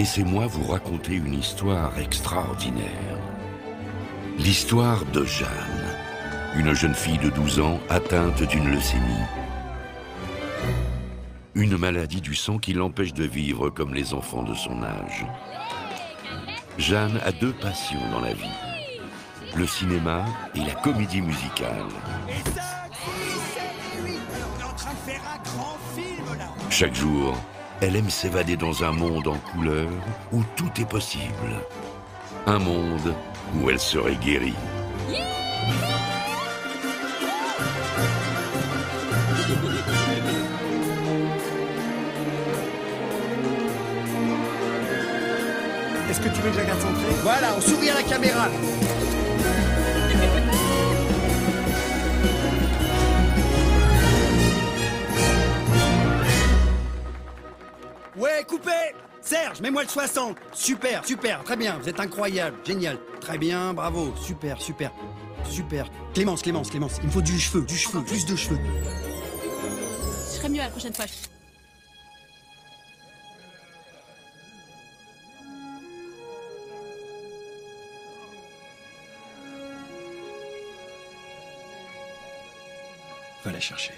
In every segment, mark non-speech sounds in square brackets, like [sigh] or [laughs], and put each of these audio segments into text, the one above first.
laissez-moi vous raconter une histoire extraordinaire. L'histoire de Jeanne, une jeune fille de 12 ans atteinte d'une leucémie. Une maladie du sang qui l'empêche de vivre comme les enfants de son âge. Jeanne a deux passions dans la vie, le cinéma et la comédie musicale. Chaque jour, elle aime s'évader dans un monde en couleur où tout est possible. Un monde où elle serait guérie. Est-ce que tu veux que je la garde centrée? Voilà, on sourit à la caméra. Coupé Serge, mets-moi le 60 Super, super, très bien, vous êtes incroyable, génial. Très bien, bravo, super, super, super. Clémence, Clémence, Clémence, il me faut du cheveu, du cheveu, plus de cheveux. Je serai mieux la prochaine fois. Va la chercher.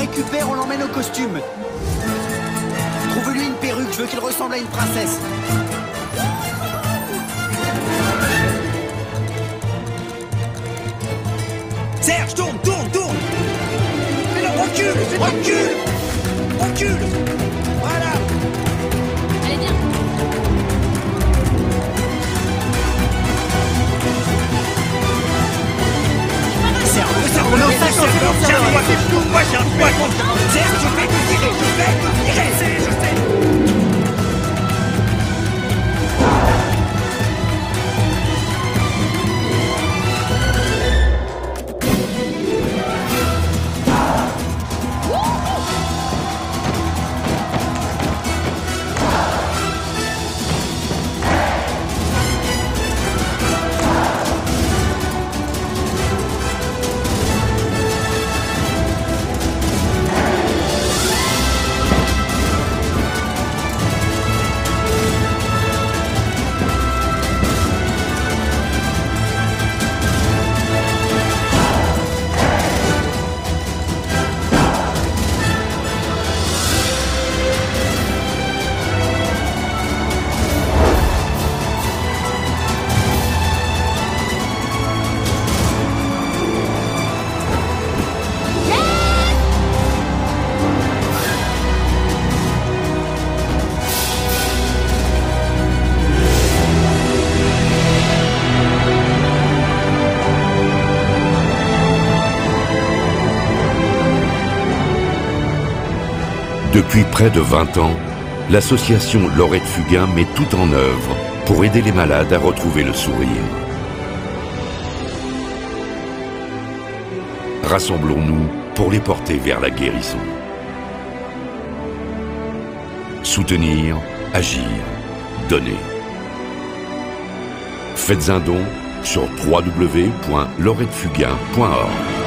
Récupères, on l'emmène au costume. Trouve-lui une perruque, je veux qu'il ressemble à une princesse. Serge, tourne, tourne, tourne Mais non, recule, recule Recule Serge, non, Serge, Serge, Serge, moi, c'est tout, moi, j'ai un je vais te tirer, je vais te tirer, c'est, je sais Depuis près de 20 ans, l'association Laurette Fugain met tout en œuvre pour aider les malades à retrouver le sourire. Rassemblons-nous pour les porter vers la guérison. Soutenir, agir, donner. Faites un don sur www.laurettefugain.org.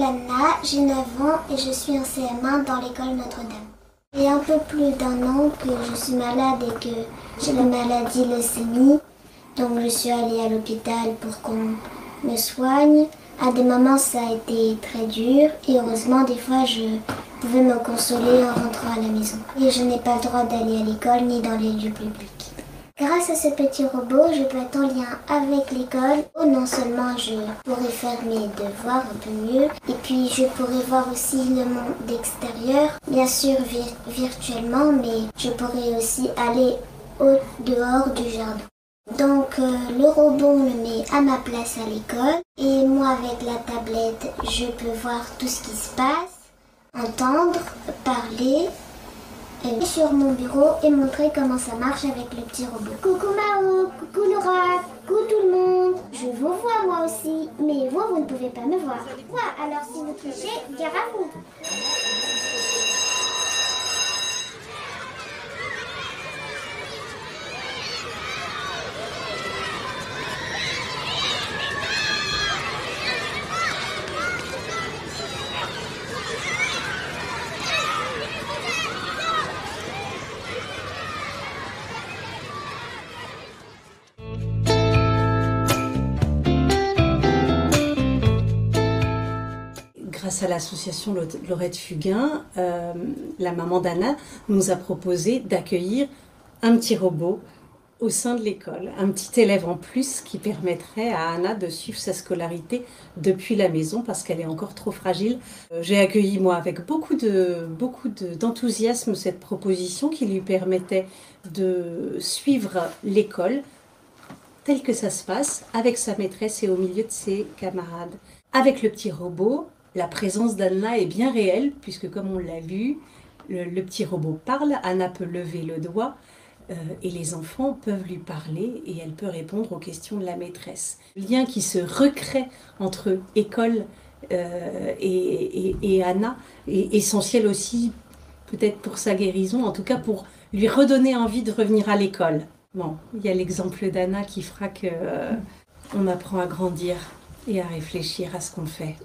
m'appelle j'ai 9 ans et je suis en CM1 dans l'école Notre-Dame. Il y a un peu plus d'un an que je suis malade et que j'ai la maladie leucémie. Donc je suis allée à l'hôpital pour qu'on me soigne. À des moments ça a été très dur et heureusement des fois je pouvais me consoler en rentrant à la maison. Et je n'ai pas le droit d'aller à l'école ni dans les lieux publics. Grâce à ce petit robot, je peux être en lien avec l'école. Oh, non seulement je pourrais faire mes devoirs un peu mieux, et puis je pourrais voir aussi le monde extérieur, bien sûr virtuellement, mais je pourrais aussi aller au dehors du jardin. Donc euh, le robot me met à ma place à l'école et moi avec la tablette je peux voir tout ce qui se passe, entendre, parler et sur mon bureau et montrer comment ça marche avec le petit robot. Coucou Mao, coucou Laura, coucou tout le monde. Je vous vois moi aussi, mais vous, vous ne pouvez pas me voir. Quoi Alors si vous trichez, gare à vous. À l'association Lorette Fugain, euh, la maman d'Anna nous a proposé d'accueillir un petit robot au sein de l'école, un petit élève en plus qui permettrait à Anna de suivre sa scolarité depuis la maison parce qu'elle est encore trop fragile. Euh, j'ai accueilli moi avec beaucoup de beaucoup d'enthousiasme cette proposition qui lui permettait de suivre l'école telle que ça se passe avec sa maîtresse et au milieu de ses camarades. Avec le petit robot, la présence d'Anna est bien réelle, puisque comme on l'a vu, le, petit robot parle, Anna peut lever le doigt, euh, et les enfants peuvent lui parler, et elle peut répondre aux questions de la maîtresse. Le lien qui se recrée entre école euh, et, Anna est essentiel aussi, peut-être pour sa guérison, en tout cas pour lui redonner envie de revenir à l'école. Bon, il y a l'exemple d'Anna qui fera que euh, on apprend à grandir et à réfléchir à ce qu'on fait.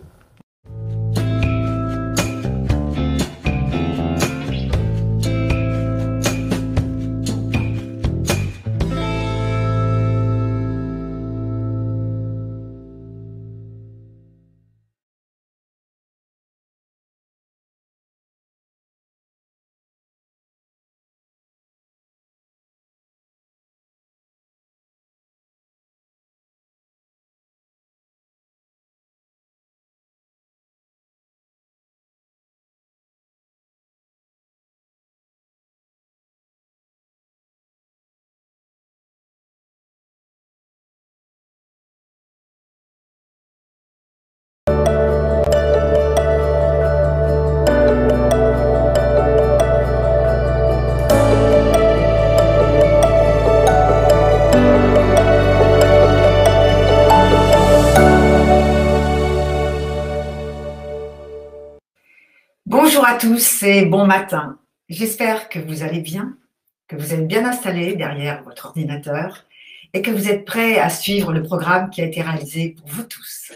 Bonjour à tous et bon matin. J'espère que vous allez bien, que vous êtes bien installés derrière votre ordinateur et que vous êtes prêts à suivre le programme qui a été réalisé pour vous tous.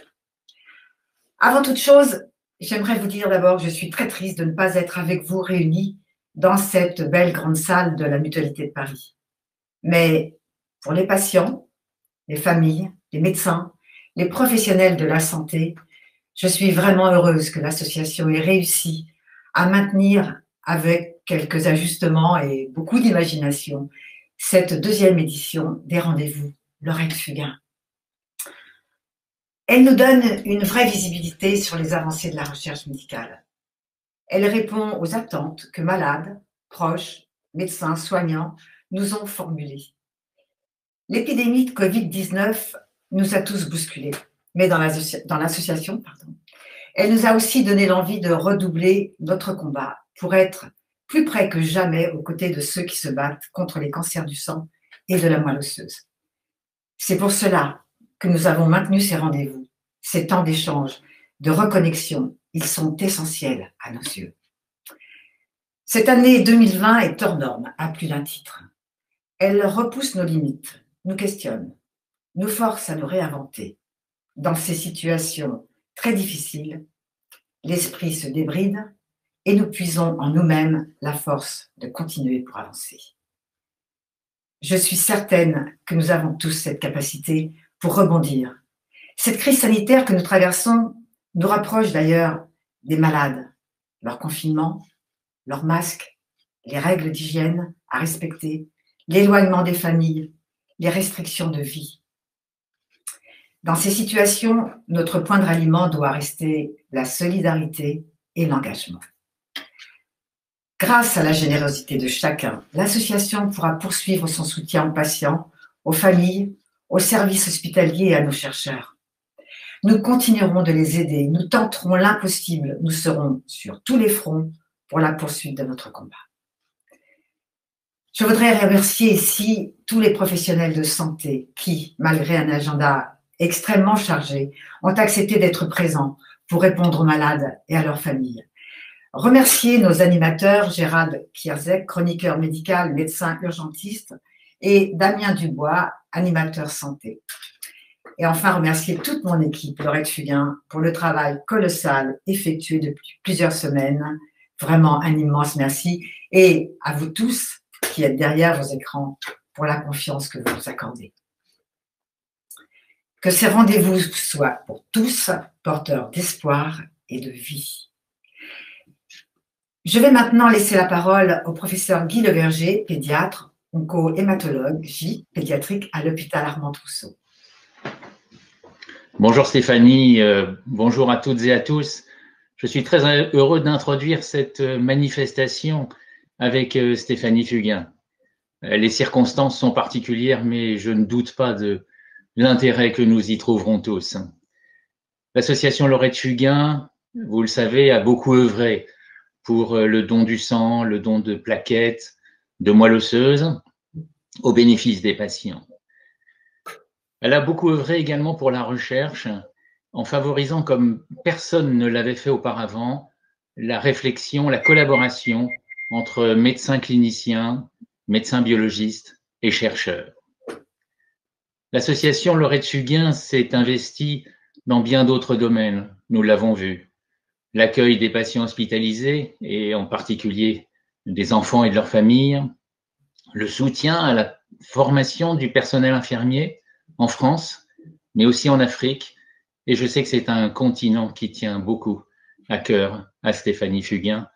Avant toute chose, j'aimerais vous dire d'abord que je suis très triste de ne pas être avec vous réunis dans cette belle grande salle de la Mutualité de Paris. Mais pour les patients, les familles, les médecins, les professionnels de la santé, je suis vraiment heureuse que l'association ait réussi à maintenir avec quelques ajustements et beaucoup d'imagination cette deuxième édition des rendez-vous Lorraine Fugain. Elle nous donne une vraie visibilité sur les avancées de la recherche médicale. Elle répond aux attentes que malades, proches, médecins, soignants nous ont formulées. L'épidémie de Covid-19 nous a tous bousculés, mais dans l'association, pardon, elle nous a aussi donné l'envie de redoubler notre combat pour être plus près que jamais aux côtés de ceux qui se battent contre les cancers du sang et de la moelle osseuse. C'est pour cela que nous avons maintenu ces rendez-vous, ces temps d'échange, de reconnexion. Ils sont essentiels à nos yeux. Cette année 2020 est hors norme à plus d'un titre. Elle repousse nos limites, nous questionne, nous force à nous réinventer dans ces situations très difficiles l'esprit se débride et nous puisons en nous-mêmes la force de continuer pour avancer. Je suis certaine que nous avons tous cette capacité pour rebondir. Cette crise sanitaire que nous traversons nous rapproche d'ailleurs des malades, leur confinement, leurs masques, les règles d'hygiène à respecter, l'éloignement des familles, les restrictions de vie. Dans ces situations, notre point de ralliement doit rester la solidarité et l'engagement. Grâce à la générosité de chacun, l'association pourra poursuivre son soutien aux patients, aux familles, aux services hospitaliers et à nos chercheurs. Nous continuerons de les aider, nous tenterons l'impossible, nous serons sur tous les fronts pour la poursuite de notre combat. Je voudrais remercier ici tous les professionnels de santé qui, malgré un agenda extrêmement chargé, ont accepté d'être présents pour répondre aux malades et à leurs familles. Remercier nos animateurs, Gérald Kierzek, chroniqueur médical, médecin urgentiste, et Damien Dubois, animateur santé. Et enfin, remercier toute mon équipe, Laurette Fugain, pour le travail colossal effectué depuis plusieurs semaines. Vraiment un immense merci. Et à vous tous qui êtes derrière vos écrans pour la confiance que vous nous accordez. Que ces rendez-vous soient pour tous porteurs d'espoir et de vie. Je vais maintenant laisser la parole au professeur Guy Leverger, pédiatre, onco-hématologue, J, pédiatrique à l'hôpital Armand Trousseau. Bonjour Stéphanie, euh, bonjour à toutes et à tous. Je suis très heureux d'introduire cette manifestation avec euh, Stéphanie Fugain. Euh, les circonstances sont particulières, mais je ne doute pas de l'intérêt que nous y trouverons tous. L'association Laurette Fugain, vous le savez, a beaucoup œuvré pour le don du sang, le don de plaquettes, de moelle osseuse, au bénéfice des patients. Elle a beaucoup œuvré également pour la recherche en favorisant, comme personne ne l'avait fait auparavant, la réflexion, la collaboration entre médecins cliniciens, médecins biologistes et chercheurs. L'association Lorette Fugain s'est investie dans bien d'autres domaines, nous l'avons vu. L'accueil des patients hospitalisés, et en particulier des enfants et de leurs familles, le soutien à la formation du personnel infirmier, en France, mais aussi en Afrique. Et je sais que c'est un continent qui tient beaucoup à cœur à Stéphanie Fugain.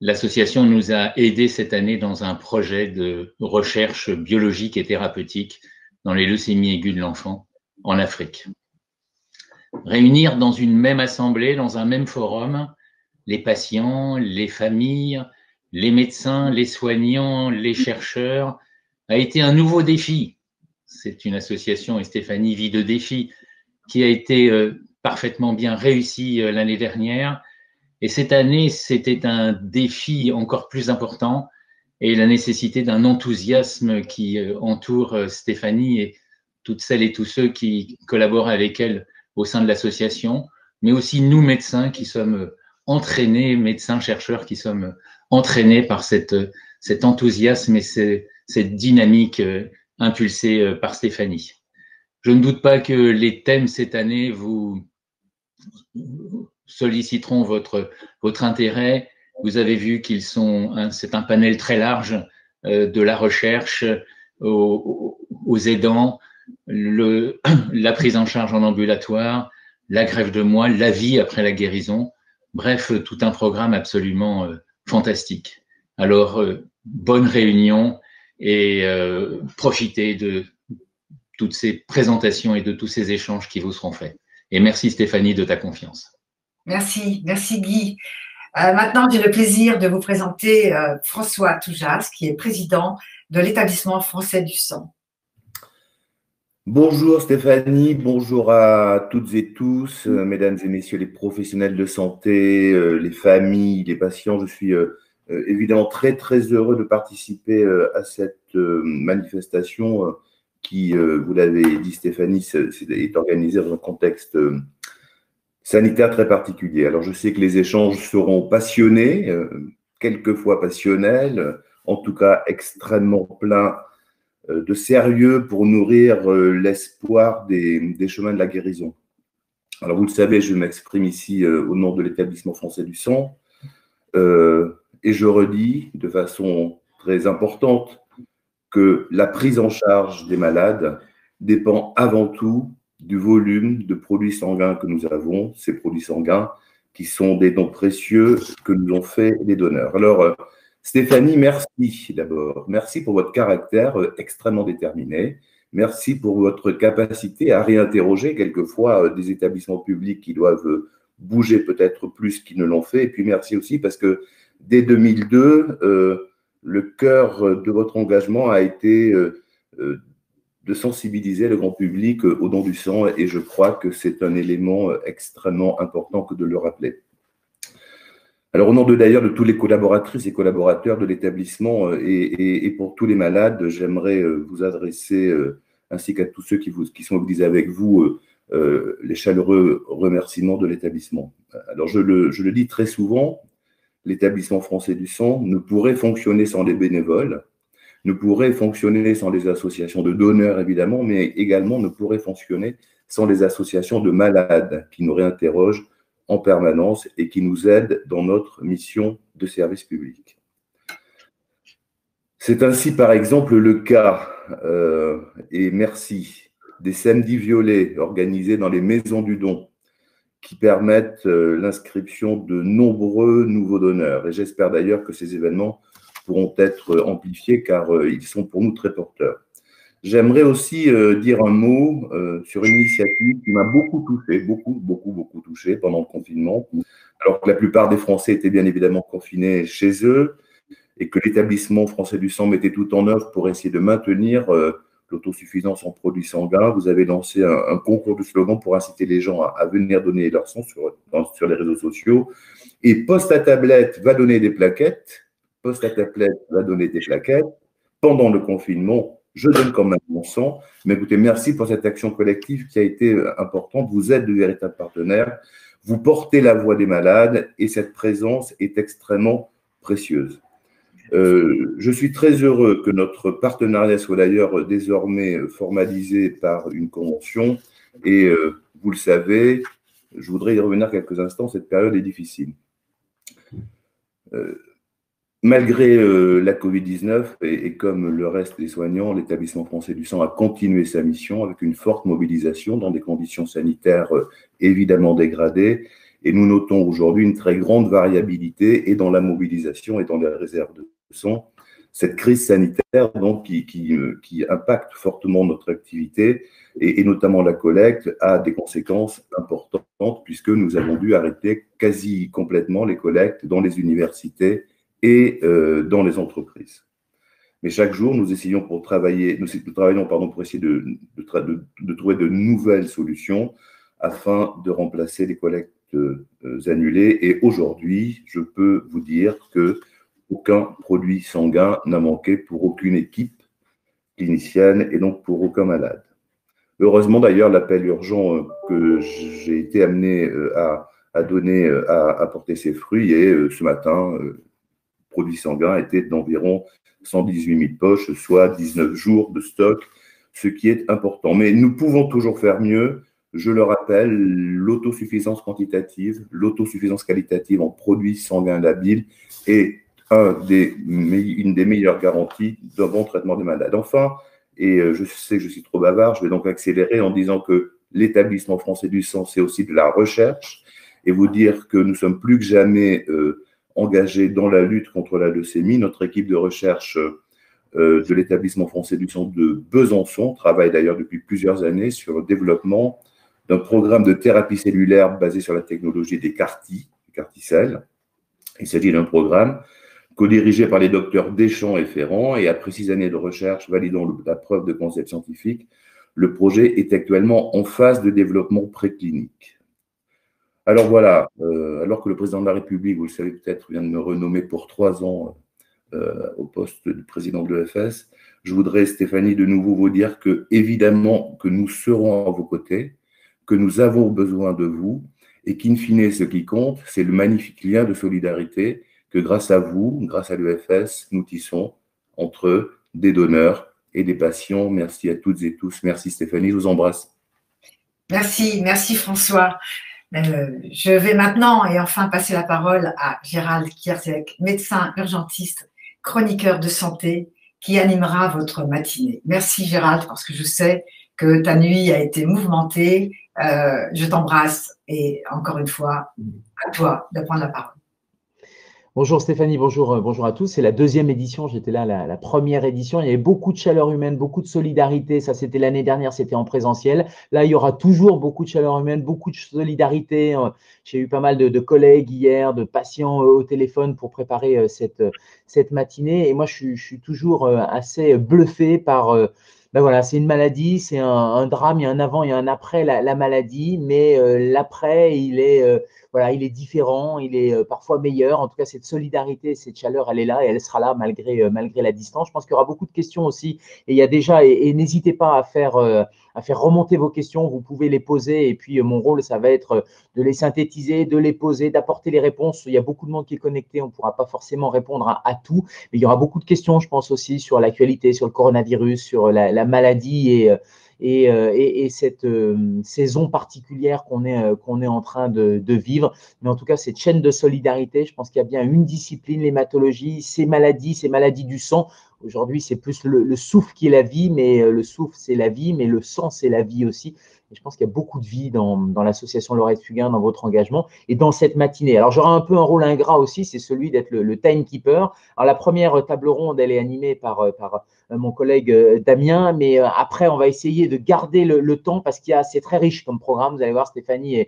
L'association nous a aidés cette année dans un projet de recherche biologique et thérapeutique dans les leucémies aiguës de l'enfant en Afrique. Réunir dans une même assemblée, dans un même forum, les patients, les familles, les médecins, les soignants, les chercheurs, a été un nouveau défi c'est une association, et Stéphanie vit de défis, qui a été euh, parfaitement bien réussie euh, l'année dernière. Et cette année, c'était un défi encore plus important et la nécessité d'un enthousiasme qui euh, entoure Stéphanie et toutes celles et tous ceux qui collaborent avec elle au sein de l'association, mais aussi nous médecins qui sommes entraînés, médecins, chercheurs qui sommes entraînés par cette, cet enthousiasme et cette dynamique impulsé euh, par Stéphanie. Je ne doute pas que les thèmes cette année vous solliciteront votre, votre intérêt. Vous avez vu qu'ils sont, c'est un panel très large euh, de la recherche aux, aidants, [clears throat] la prise en charge en ambulatoire, la grève de moelle, la vie après la guérison. Bref, tout un programme absolument euh, fantastique. Alors, bonne réunion et euh, profiter de toutes ces présentations et de tous ces échanges qui vous seront faits. Et merci Stéphanie de ta confiance. Merci, merci Guy. Euh, maintenant, j'ai le plaisir de vous présenter euh, François Toujas, qui est président de l'établissement français du sang. Bonjour Stéphanie, bonjour à toutes et tous, mesdames et messieurs les professionnels de santé, les familles, les patients. Je suis euh, évidemment très très heureux de participer euh, à cette euh, manifestation qui, vous l'avez dit Stéphanie, est organisée dans un contexte sanitaire très particulier. Alors je sais que les échanges seront passionnés, quelquefois passionnels, en tout cas extrêmement pleins de sérieux pour nourrir l'espoir des, chemins de la guérison. Alors, vous le savez, je m'exprime ici euh, au nom de l'établissement français du sang. Euh, et je redis de façon très importante que la prise en charge des malades dépend avant tout du volume de produits sanguins que nous avons, ces produits sanguins qui sont des dons précieux que nous ont fait les donneurs. Alors, euh, Stéphanie, merci d'abord. Merci pour votre caractère extrêmement déterminé. Merci pour votre capacité à réinterroger quelquefois euh, des établissements publics qui doivent euh, bouger peut-être plus qu'ils ne l'ont fait. Et puis merci aussi parce que dès 2002, euh, le cœur de votre engagement a été de sensibiliser le grand public au don du sang et je crois que c'est un élément extrêmement important que de le rappeler. Alors, au nom de d'ailleurs de tous les collaboratrices et collaborateurs de l'établissement et, pour tous les malades, j'aimerais vous adresser ainsi qu'à tous ceux qui, sont mobilisés avec vous, euh, euh, les chaleureux remerciements de l'établissement. Alors, je le, dis très souvent, l'établissement français du sang ne pourrait fonctionner sans les bénévoles, ne pourrait fonctionner sans les associations de donneurs, évidemment, mais également ne pourrait fonctionner sans les associations de malades qui nous réinterrogent en permanence et qui nous aident dans notre mission de service public. C'est ainsi, par exemple, le cas, euh, et merci, des samedis violets organisés dans les maisons du don qui permettent euh, l'inscription de nombreux nouveaux donneurs. Et j'espère d'ailleurs que ces événements pourront être amplifiés car euh, ils sont pour nous très porteurs. J'aimerais aussi dire un mot sur une initiative qui m'a beaucoup touché, beaucoup, beaucoup, beaucoup touché pendant le confinement, alors que la plupart des Français étaient bien évidemment confinés chez eux et que l'établissement français du sang mettait tout en œuvre pour essayer de maintenir euh, l'autosuffisance en produits sanguins. Vous avez lancé un, concours de slogans pour inciter les gens à, venir donner leur sang sur, sur les réseaux sociaux. Et Poste à tablette va donner des plaquettes. Poste à va donner des plaquettes. Pendant le confinement, je donne quand même mon sang. Mais écoutez, merci pour cette action collective qui a été euh, importante. Vous êtes de véritables partenaires. Vous portez la voix des malades et cette présence est extrêmement précieuse. Euh, je suis très heureux que notre partenariat soit d'ailleurs désormais formalisé par une convention et euh, vous le savez, je voudrais y revenir quelques instants, cette période est difficile. Euh, malgré la Covid-19 et, et, comme le reste des soignants, l'établissement français du sang a continué sa mission avec une forte mobilisation dans des conditions sanitaires évidemment dégradées. Et nous notons aujourd'hui une très grande variabilité et dans la mobilisation et dans les réserves de sont cette crise sanitaire donc, qui, qui, impacte fortement notre activité et, notamment la collecte a des conséquences importantes puisque nous avons dû arrêter quasi complètement les collectes dans les universités et euh, dans les entreprises. Mais chaque jour, nous essayons pour travailler, nous, travaillons pardon, pour essayer de, trouver de nouvelles solutions afin de remplacer les collectes euh, annulées. Et aujourd'hui, je peux vous dire que aucun produit sanguin n'a manqué pour aucune équipe clinicienne et donc pour aucun malade. Heureusement d'ailleurs, l'appel urgent euh, que j'ai été amené euh, à, donner a apporté ses fruits et ce matin, produit sanguin était d'environ 118 000 poches, soit 19 jours de stock, ce qui est important. Mais nous pouvons toujours faire mieux. Je le rappelle, l'autosuffisance quantitative, l'autosuffisance qualitative en produits sanguins labiles est une des meilleures garanties d'un bon traitement des malades. Enfin, et euh, je sais que je suis trop bavard, je vais donc accélérer en disant que l'établissement français du sang, c'est aussi de la recherche, et vous dire que nous sommes plus que jamais euh, engagés dans la lutte contre la leucémie. Notre équipe de recherche euh, de l'établissement français du sang de Besançon travaille d'ailleurs depuis plusieurs années sur le développement d'un programme de thérapie cellulaire basé sur la technologie des CAR-T, CAR-T-cells. Il s'agit d'un programme co-dirigé par les docteurs Deschamps et Ferrand, et après six années de recherche validant la preuve de concept scientifique, le projet est actuellement en phase de développement préclinique. Alors voilà, euh, alors que le président de la République, vous le savez peut-être, vient de me renommer pour trois ans euh, au poste de président de l'EFS, je voudrais, Stéphanie, de nouveau vous dire que, évidemment, que nous serons à vos côtés, que nous avons besoin de vous, et qu'in fine, ce qui compte, c'est le magnifique lien de solidarité que grâce à vous, grâce à l'UFS, nous tissons entre des donneurs et des patients. Merci à toutes et tous. Merci Stéphanie, je vous embrasse. Merci, merci François. Euh, je vais maintenant et enfin passer la parole à Gérald Kierzek, médecin urgentiste, chroniqueur de santé, qui animera votre matinée. Merci Gérald, parce que je sais que ta nuit a été mouvementée. Euh, je t'embrasse et encore une fois, à toi de prendre la parole. Bonjour Stéphanie, bonjour, euh, bonjour à tous. C'est la deuxième édition, j'étais là la, première édition. Il y avait beaucoup de chaleur humaine, beaucoup de solidarité. Ça, c'était l'année dernière, c'était en présentiel. Là, il y aura toujours beaucoup de chaleur humaine, beaucoup de solidarité. Euh, j'ai eu pas mal de, collègues hier, de patients euh, au téléphone pour préparer cette, cette matinée. Et moi, je je suis toujours assez bluffé par ben voilà, c'est une maladie, c'est un, un, drame, il y a un avant et un après la, la maladie, mais euh, l'après, il est euh, voilà, il est différent, il est euh, parfois meilleur. En tout cas, cette solidarité, cette chaleur, elle est là et elle sera là malgré malgré la distance. Je pense qu'il y aura beaucoup de questions aussi, et il y a déjà et, et n'hésitez pas à faire faire remonter vos questions. Vous pouvez les poser et puis mon rôle, ça va être de les synthétiser, de les poser, d'apporter les réponses. Il y a beaucoup de monde qui est connecté, on ne pourra pas forcément répondre à, tout, mais il y aura beaucoup de questions, je pense aussi sur l'actualité, sur le coronavirus, sur la, la maladie et, et, et, et cette euh, saison particulière qu'on est, euh, est en train de, vivre. Mais en tout cas, cette chaîne de solidarité, je pense qu'il y a bien une discipline, l'hématologie, ces maladies, ces maladies du sang. Aujourd'hui, c'est plus le, le, souffle qui est la vie, mais le souffle, c'est la vie, mais le sang, c'est la vie aussi. Je pense qu'il y a beaucoup de vie dans, dans l'association Lorette Fugain, dans votre engagement et dans cette matinée. Alors, j'aurai un peu un rôle ingrat aussi, c'est celui d'être le, le, timekeeper. Alors, la première table ronde, elle est animée par, par mon collègue Damien, mais après, on va essayer de garder le, temps parce qu'il y a, c'est très riche comme programme. Vous allez voir, Stéphanie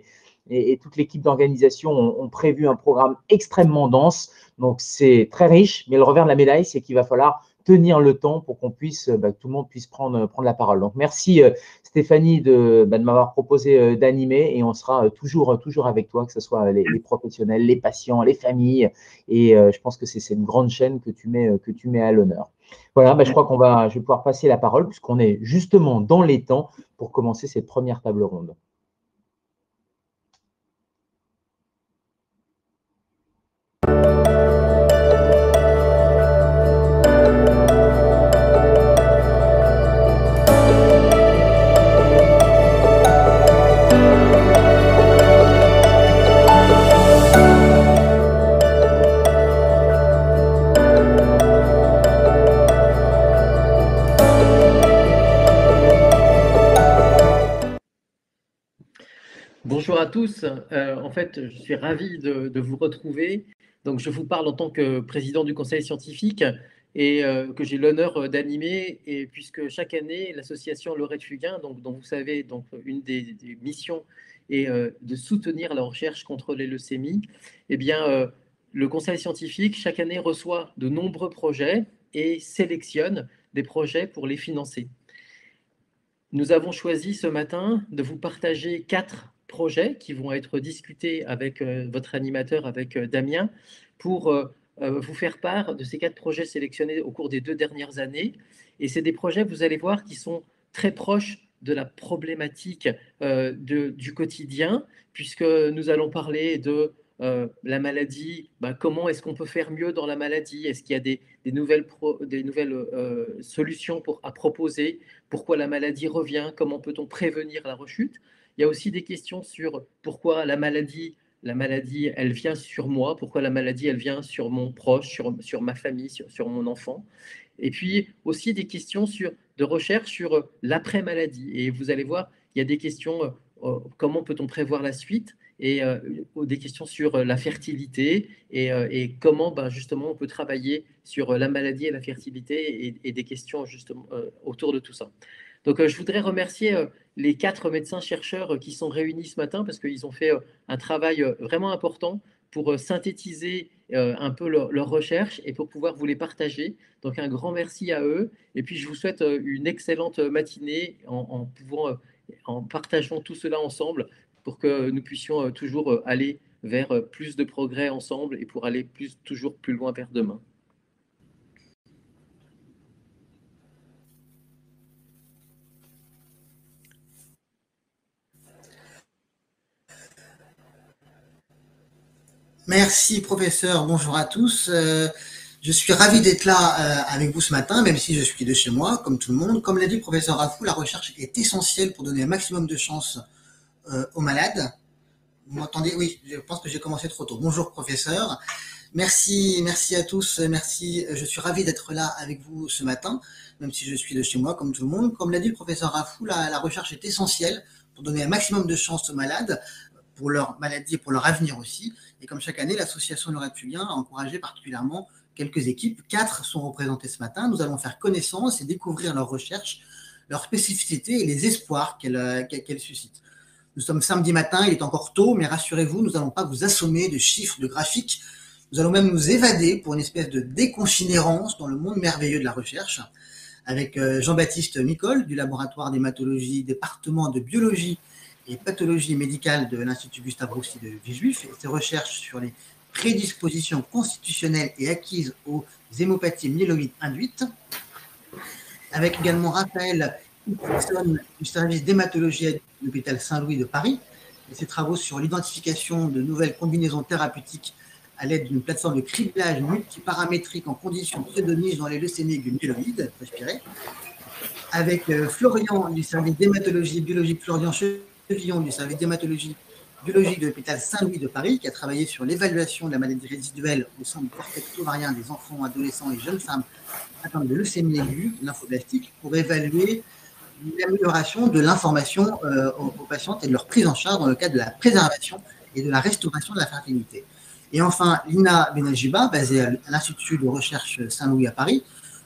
et, toute l'équipe d'organisation ont prévu un programme extrêmement dense. Donc, c'est très riche, mais le revers de la médaille, c'est qu'il va falloir tenir le temps pour qu'on puisse, bah, tout le monde puisse prendre, la parole. Donc, merci Stéphanie de, bah, de m'avoir proposé d'animer et on sera toujours, toujours avec toi, que ce soit les, professionnels, les patients, les familles. Et euh, je pense que c'est une grande chaîne que tu mets, que tu mets à l'honneur. Voilà, bah, je crois qu'on va, je vais pouvoir passer la parole puisqu'on est justement dans les temps pour commencer cette première table ronde. Tous. Euh, en fait, je suis ravi de, vous retrouver. Donc, je vous parle en tant que président du conseil scientifique et euh, que j'ai l'honneur d'animer. Et puisque chaque année, l'association Lorette Fugain, donc, dont vous savez, donc, une des, missions est euh, de soutenir la recherche contre les leucémies, eh bien, euh, le conseil scientifique, chaque année, reçoit de nombreux projets et sélectionne des projets pour les financer. Nous avons choisi ce matin de vous partager quatre projets qui vont être discutés avec euh, votre animateur, avec euh, Damien, pour euh, vous faire part de ces quatre projets sélectionnés au cours des deux dernières années. Et c'est des projets, vous allez voir, qui sont très proches de la problématique du quotidien, puisque nous allons parler de la maladie, bah, comment est-ce qu'on peut faire mieux dans la maladie? Est-ce qu'il y a des, nouvelles, des nouvelles solutions à proposer? Pourquoi la maladie revient? Comment peut-on prévenir la rechute? Il y a aussi des questions sur pourquoi la maladie, la maladie, elle vient sur moi, pourquoi la maladie, elle vient sur mon proche, sur, sur ma famille, sur, sur mon enfant. Et puis aussi des questions sur, de recherche sur l'après-maladie. Et vous allez voir, il y a des questions, euh, comment peut-on prévoir la suite et euh, des questions sur la fertilité et, euh, et comment ben, justement on peut travailler sur la maladie et la fertilité et, et des questions justement euh, autour de tout ça. Donc, euh, je voudrais remercier euh, les quatre médecins-chercheurs euh, qui sont réunis ce matin parce qu'ils ont fait un travail vraiment important pour synthétiser un peu leurs leur recherches et pour pouvoir vous les partager. Donc, un grand merci à eux. Et puis, je vous souhaite une excellente matinée en, en, pouvant, en partageant tout cela ensemble pour que nous puissions toujours aller vers plus de progrès ensemble et pour aller plus, toujours plus loin vers demain. Merci professeur, bonjour à tous. Euh, je suis ravi d'être là euh, avec vous ce matin, même si je suis de chez moi, comme tout le monde. Comme l'a dit professeur Rafou, la recherche est essentielle pour donner un maximum de chances euh, aux malades. Vous m'entendez? Oui, je pense que j'ai commencé trop tôt. Bonjour professeur. Merci, merci à tous. Merci. Je suis ravi d'être là avec vous ce matin, même si je suis de chez moi, comme tout le monde. Comme l'a dit professeur Rafou, la, la recherche est essentielle pour donner un maximum de chance aux malades, pour leur maladie et pour leur avenir aussi. Et comme chaque année, l'association Lorette Fulien a encouragé particulièrement quelques équipes. Quatre sont représentées ce matin. Nous allons faire connaissance et découvrir leurs recherches, leurs spécificités et les espoirs qu'elles qu'elles suscitent. Nous sommes samedi matin, il est encore tôt, mais rassurez-vous, nous n'allons pas vous assommer de chiffres, de graphiques. Nous allons même nous évader pour une espèce de déconfinérance dans le monde merveilleux de la recherche avec euh, Jean-Baptiste Micole du laboratoire d'hématologie, département de biologie et pathologie médicale de l'Institut Gustave Roussy de Villejuif et ses recherches sur les prédispositions constitutionnelles et acquises aux hémopathies myéloïdes induites. Avec également Raphaël du service d'hématologie de l'hôpital Saint-Louis de Paris et ses travaux sur l'identification de nouvelles combinaisons thérapeutiques à l'aide d'une plateforme de criblage multiparamétrique en conditions pseudonymes dans les leucémies du myéloïde respiré, avec euh, Florian du service d'hématologie biologique, Florian Chevillon du service d'hématologie biologique de l'hôpital Saint-Louis de Paris, qui a travaillé sur l'évaluation de la maladie résiduelle au sein du cortex ovarien des enfants, adolescents et jeunes femmes atteintes de leucémie aiguë lymphoblastique pour évaluer l'amélioration de l'information euh, aux, aux patientes et de leur prise en charge dans le cadre de la préservation et de la restauration de la fertilité. Et enfin, Lina Benajiba, basée à l'Institut de recherche Saint-Louis à Paris,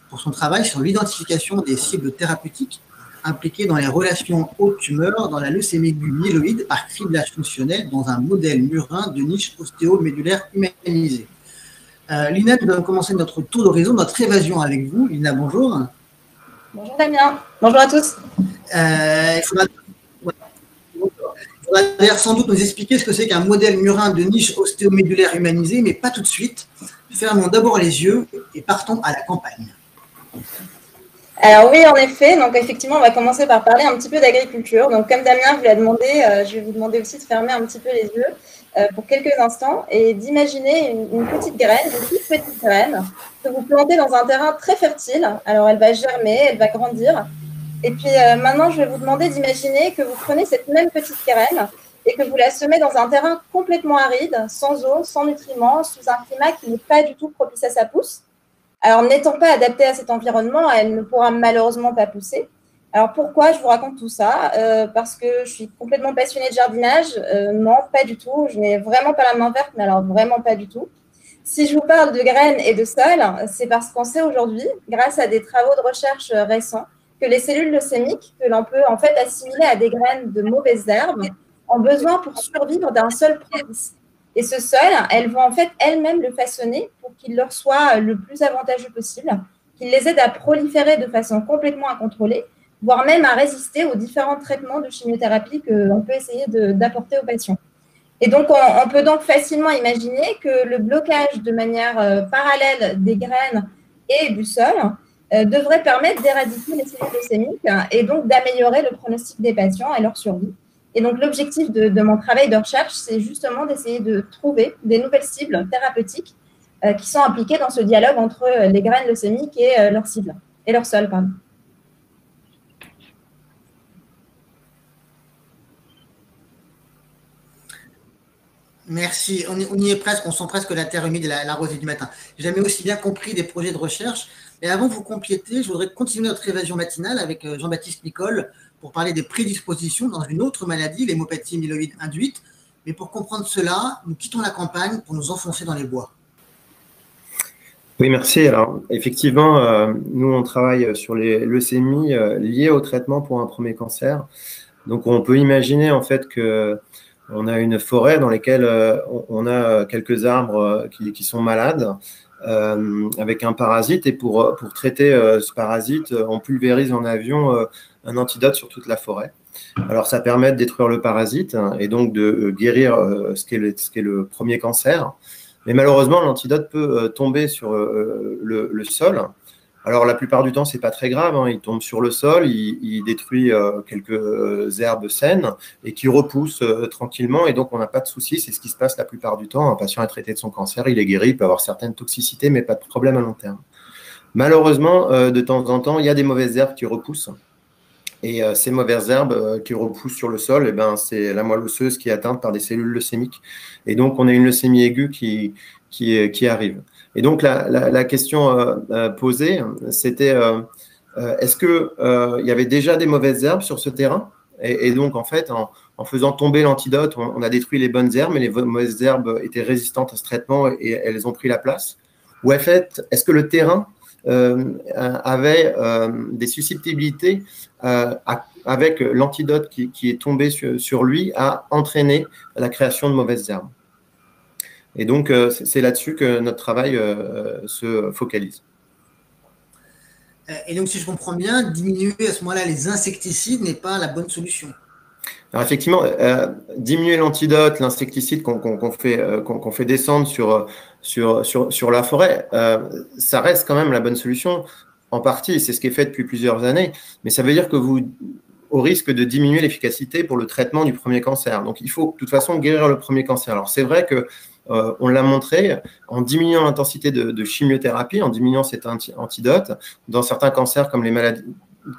pour son travail sur l'identification des cibles thérapeutiques impliquées dans les relations haute-tumeur dans la leucémie myéloïde par criblage fonctionnel dans un modèle murin de niche ostéomédulaire humanisée. Euh, Lina, nous allons commencer notre tour d'horizon, notre évasion avec vous. Lina, bonjour. Bonjour Damien. Bonjour à tous. Euh, il faudra il faudra d'ailleurs sans doute nous expliquer ce que c'est qu'un modèle murin de niche ostéomédulaire humanisé, mais pas tout de suite. Fermons d'abord les yeux et partons à la campagne. Alors oui, en effet, donc effectivement, on va commencer par parler un petit peu d'agriculture. Donc comme Damien vous l'a demandé, euh, je vais vous demander aussi de fermer un petit peu les yeux euh, pour quelques instants et d'imaginer une, petite graine, une toute petite graine que vous plantez dans un terrain très fertile. Alors elle va germer, elle va grandir et puis euh, maintenant, je vais vous demander d'imaginer que vous prenez cette même petite graine et que vous la semez dans un terrain complètement aride, sans eau, sans nutriments, sous un climat qui n'est pas du tout propice à sa pousse. Alors, n'étant pas adaptée à cet environnement, elle ne pourra malheureusement pas pousser. Alors, pourquoi je vous raconte tout ça? Euh, Parce que je suis complètement passionnée de jardinage euh, Non, pas du tout. Je n'ai vraiment pas la main verte, mais alors vraiment pas du tout. Si je vous parle de graines et de sol, c'est parce qu'on sait aujourd'hui, grâce à des travaux de recherche récents, que les cellules leucémiques, que l'on peut en fait assimiler à des graines de mauvaises herbes, ont besoin pour survivre d'un sol propice. Et ce sol, elles vont en fait elles-mêmes le façonner pour qu'il leur soit le plus avantageux possible, qu'il les aide à proliférer de façon complètement incontrôlée, voire même à résister aux différents traitements de chimiothérapie que l'on peut essayer d'apporter aux patients. Et donc, on, on, peut donc facilement imaginer que le blocage de manière euh, parallèle des graines et du sol euh, devrait permettre d'éradiquer les cellules leucémiques et donc d'améliorer le pronostic des patients et leur survie. Et donc, l'objectif de, mon travail de recherche, c'est justement d'essayer de trouver des nouvelles cibles thérapeutiques euh, qui sont impliquées dans ce dialogue entre les graines leucémiques et euh, leur cible, et leur sol. Merci. On, y est presque, on sent presque la terre humide et la, rosée du matin. J'ai jamais aussi bien compris des projets de recherche. Et avant de vous compléter, je voudrais continuer notre évasion matinale avec euh, Jean-Baptiste Nicole pour parler des prédispositions dans une autre maladie, l'hémopathie myéloïde induite. Mais pour comprendre cela, nous quittons la campagne pour nous enfoncer dans les bois. Oui, merci. Alors, effectivement, euh, nous, on travaille sur les leucémies euh, liées au traitement pour un premier cancer. Donc, on peut imaginer en fait que on a une forêt dans laquelle euh, on a quelques arbres qui, sont malades avec un parasite et pour, traiter ce parasite, on pulvérise en avion un antidote sur toute la forêt. Alors ça permet de détruire le parasite hein, et donc de guérir ce qui est le, ce qui est le premier cancer. Mais malheureusement, l'antidote peut tomber sur le, sol alors la plupart du temps, c'est pas très grave. Hein. Il tombe sur le sol, il, il détruit euh, quelques euh, herbes saines et qui repoussent euh, tranquillement. Et donc on n'a pas de souci. C'est ce qui se passe la plupart du temps. Un patient est traité de son cancer, il est guéri, il peut avoir certaines toxicités, mais pas de problème à long terme. Malheureusement, de temps en temps, il y a des mauvaises herbes qui repoussent. Et ces mauvaises herbes qui repoussent sur le sol, eh ben, c'est la moelle osseuse qui est atteinte par des cellules leucémiques. Et donc, on a une leucémie aiguë qui, qui, qui arrive. Et donc, la, la, question posée, c'était est-ce qu'il il y avait déjà des mauvaises herbes sur ce terrain? Et, donc, en fait, en, faisant tomber l'antidote, on, a détruit les bonnes herbes, mais les mauvaises herbes étaient résistantes à ce traitement et, elles ont pris la place. Ou en fait, est-ce que le terrain euh, avait euh, des susceptibilités euh, avec l'antidote qui, est tombé sur, lui à entraîner la création de mauvaises herbes Et donc, c'est là-dessus que notre travail se focalise. Et donc, si je comprends bien, diminuer à ce moment-là les insecticides n'est pas la bonne solution. Alors effectivement, euh, diminuer l'antidote, l'insecticide qu'on fait, euh, qu'on fait descendre sur, sur, sur, sur la forêt, euh, ça reste quand même la bonne solution en partie. C'est ce qui est fait depuis plusieurs années. Mais ça veut dire que vous, au risque de diminuer l'efficacité pour le traitement du premier cancer. Donc il faut de toute façon guérir le premier cancer. Alors c'est vrai que on l'a montré, en diminuant l'intensité de, chimiothérapie, en diminuant cet antidote, dans certains cancers comme les maladies,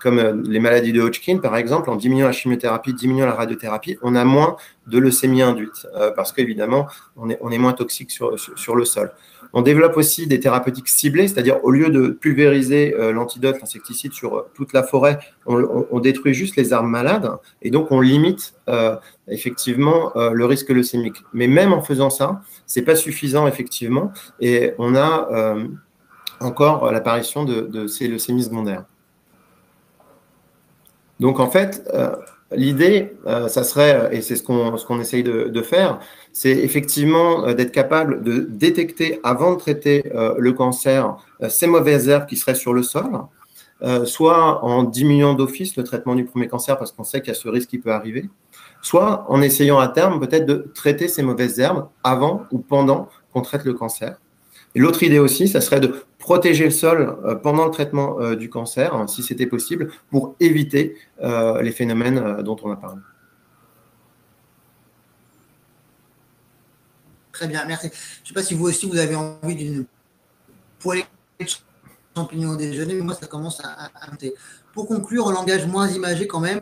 comme euh, les maladies de Hodgkin, par exemple, en diminuant la chimiothérapie, diminuant la radiothérapie, on a moins de leucémie induite, euh, parce qu'évidemment, on est, on est moins toxique sur, le sol. On développe aussi des thérapeutiques ciblées, c'est-à-dire au lieu de pulvériser euh, l'antidote, l'insecticide sur toute la forêt, on, détruit juste les arbres malades, et donc on limite effectivement le risque leucémique. Mais même en faisant ça, c'est pas suffisant effectivement, et on a encore l'apparition de, ces leucémies secondaires. Donc en fait, euh, l'idée, euh, ça serait, euh, et c'est ce qu'on ce qu'on essaye de, faire, c'est effectivement d'être capable de détecter avant de traiter le cancer ces mauvaises herbes qui seraient sur le sol, soit en diminuant d'office le traitement du premier cancer parce qu'on sait qu'il y a ce risque qui peut arriver, soit en essayant à terme peut-être de traiter ces mauvaises herbes avant ou pendant qu'on traite le cancer. L'autre idée aussi, ça serait de protéger le sol euh, pendant le traitement euh, du cancer, hein, si c'était possible, pour éviter euh, les phénomènes dont on a parlé. Très bien, merci. Je ne sais pas si vous aussi, vous avez envie d'une poêlée de champignons au déjeuner, mais moi, ça commence à, monter. Pour conclure, en langage moins imagé quand même,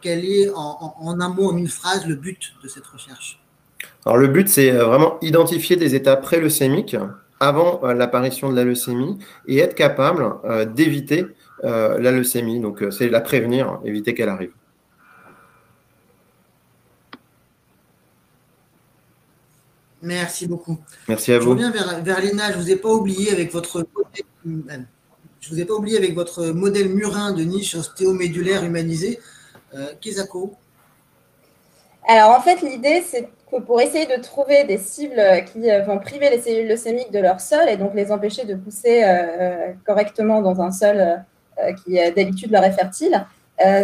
quel est en, un mot, en une phrase, le but de cette recherche? Alors, le but, c'est vraiment identifier des états pré-leucémiques avant euh, l'apparition de la leucémie et être capable euh, d'éviter euh, la leucémie. Donc, c'est la prévenir, éviter qu'elle arrive. Merci beaucoup. Merci à vous. Je reviens vers, Lina. Je ne vous ai pas oublié avec votre je vous ai pas oublié avec votre modèle murin de niche ostéomédulaire humanisé. Euh, Kizako. Alors en fait, l'idée, c'est pour essayer de trouver des cibles qui euh, vont priver les cellules leucémiques de leur sol et donc les empêcher de pousser euh, correctement dans un sol euh, qui d'habitude leur est fertile,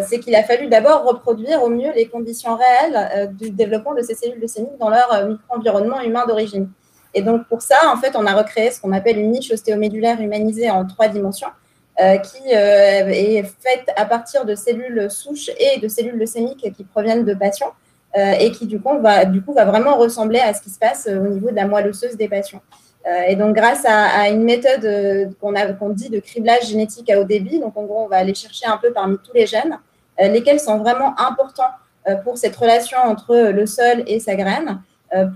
c'est qu'il a fallu d'abord reproduire au mieux les conditions réelles du développement de ces cellules leucémiques dans leur micro-environnement humain d'origine. Et donc pour ça, en fait, on a recréé ce qu'on appelle une niche ostéomédulaire humanisée en trois dimensions, qui est faite à partir de cellules souches et de cellules leucémiques qui proviennent de patients. Euh, et qui du coup, va, vraiment ressembler à ce qui se passe euh, au niveau de la moelle osseuse des patients. Euh, et donc, grâce à, une méthode qu'on dit de criblage génétique à haut débit, donc en gros, on va aller chercher un peu parmi tous les gènes, lesquels sont vraiment importants pour cette relation entre le sol et sa graine,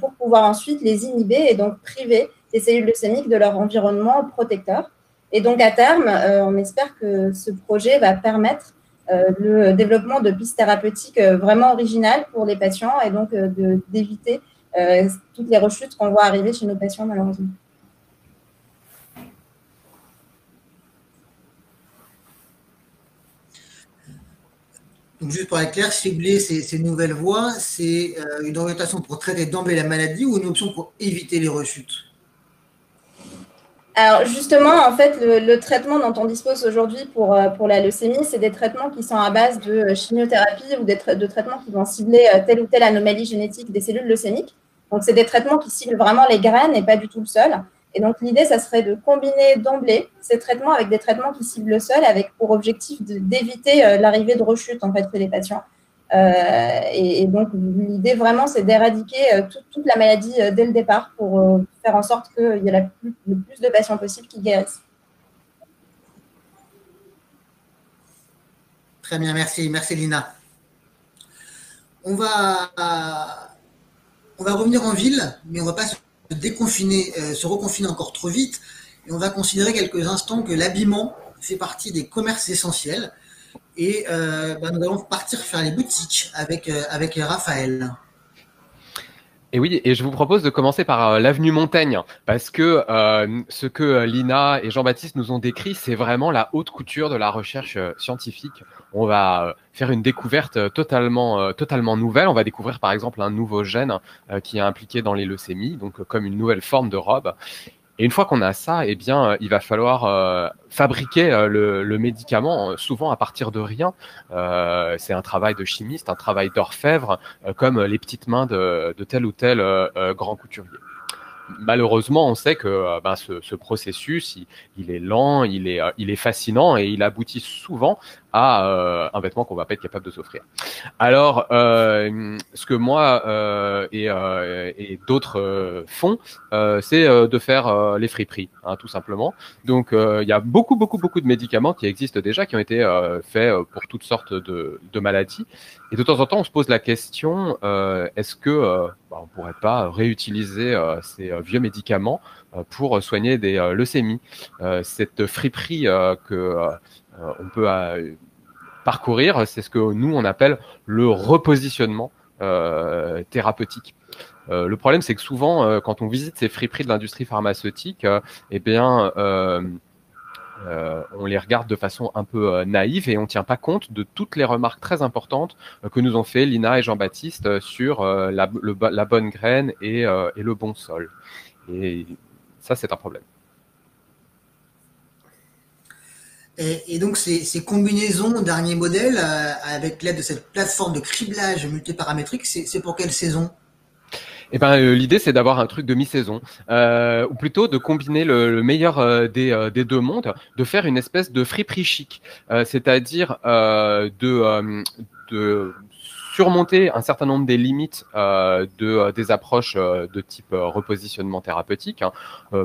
pour pouvoir ensuite les inhiber et donc priver les cellules leucémiques de leur environnement protecteur. Et donc, à terme, on espère que ce projet va permettre euh, le développement de pistes thérapeutiques euh, vraiment originales pour les patients et donc euh, d'éviter toutes les rechutes qu'on voit arriver chez nos patients malheureusement. Juste pour être clair, cibler ces, nouvelles voies, c'est une orientation pour traiter d'emblée la maladie ou une option pour éviter les rechutes? Alors justement, en fait, le, traitement dont on dispose aujourd'hui pour, euh, pour la leucémie, c'est des traitements qui sont à base de chimiothérapie ou de traitements qui vont cibler euh, telle ou telle anomalie génétique des cellules leucémiques. Donc, c'est des traitements qui ciblent vraiment les graines et pas du tout le sol. Et donc, l'idée, ça serait de combiner d'emblée ces traitements avec des traitements qui ciblent le sol, avec pour objectif d'éviter euh, l'arrivée de rechute en fait chez les patients. Euh, et, donc, l'idée vraiment, c'est d'éradiquer euh, toute la maladie dès le départ pour faire en sorte qu'il y ait le plus de patients possible qui guérissent. Très bien, merci, merci Lina. On va, on va revenir en ville, mais on ne va pas déconfiner, euh, se reconfiner encore trop vite. Et on va considérer quelques instants que l'habillement fait partie des commerces essentiels. Et euh, bah, nous allons partir faire les boutiques avec, euh, avec Raphaël. Et oui, et je vous propose de commencer par l'avenue Montaigne, parce que ce que Lina et Jean-Baptiste nous ont décrit, c'est vraiment la haute couture de la recherche scientifique. On va faire une découverte totalement, totalement nouvelle. On va découvrir par exemple un nouveau gène qui est impliqué dans les leucémies, donc comme une nouvelle forme de robe. Et une fois qu'on a ça, eh bien, il va falloir euh, fabriquer euh, le, médicament, euh, souvent à partir de rien. c'est un travail de chimiste, un travail d'orfèvre, comme les petites mains de, de tel ou tel grand couturier malheureusement, on sait que euh, ben, ce, processus, il, est lent, il est, euh, il est fascinant et il aboutit souvent à euh, un vêtement qu'on va pas être capable de s'offrir. Alors, ce que moi et, et d'autres font, c'est de faire les friperies, hein, tout simplement. Donc, il y a beaucoup, beaucoup, beaucoup de médicaments qui existent déjà, qui ont été faits pour toutes sortes de, de, maladies. Et de temps en temps, on se pose la question est-ce que bah, on pourrait pas réutiliser ces vieux médicaments euh, pour soigner des euh, leucémies? Euh, cette friperie que on peut parcourir, c'est ce que nous on appelle le repositionnement thérapeutique. le problème, c'est que souvent, quand on visite ces friperies de l'industrie pharmaceutique, eh bien, on les regarde de façon un peu naïve et on ne tient pas compte de toutes les remarques très importantes que nous ont fait Lina et Jean-Baptiste sur la, bonne graine et, le bon sol. Et ça, c'est un problème. Et, donc, ces, combinaisons dernier modèle, euh, avec l'aide de cette plateforme de criblage multiparamétrique, c'est pour quelle saison? Eh ben, euh, l'idée c'est d'avoir un truc de mi-saison, euh, ou plutôt de combiner le, meilleur des, des, deux mondes, de faire une espèce de friperie chic, c'est-à-dire de, de surmonter un certain nombre des limites euh, de, euh, des approches euh, de type repositionnement thérapeutique. Hein.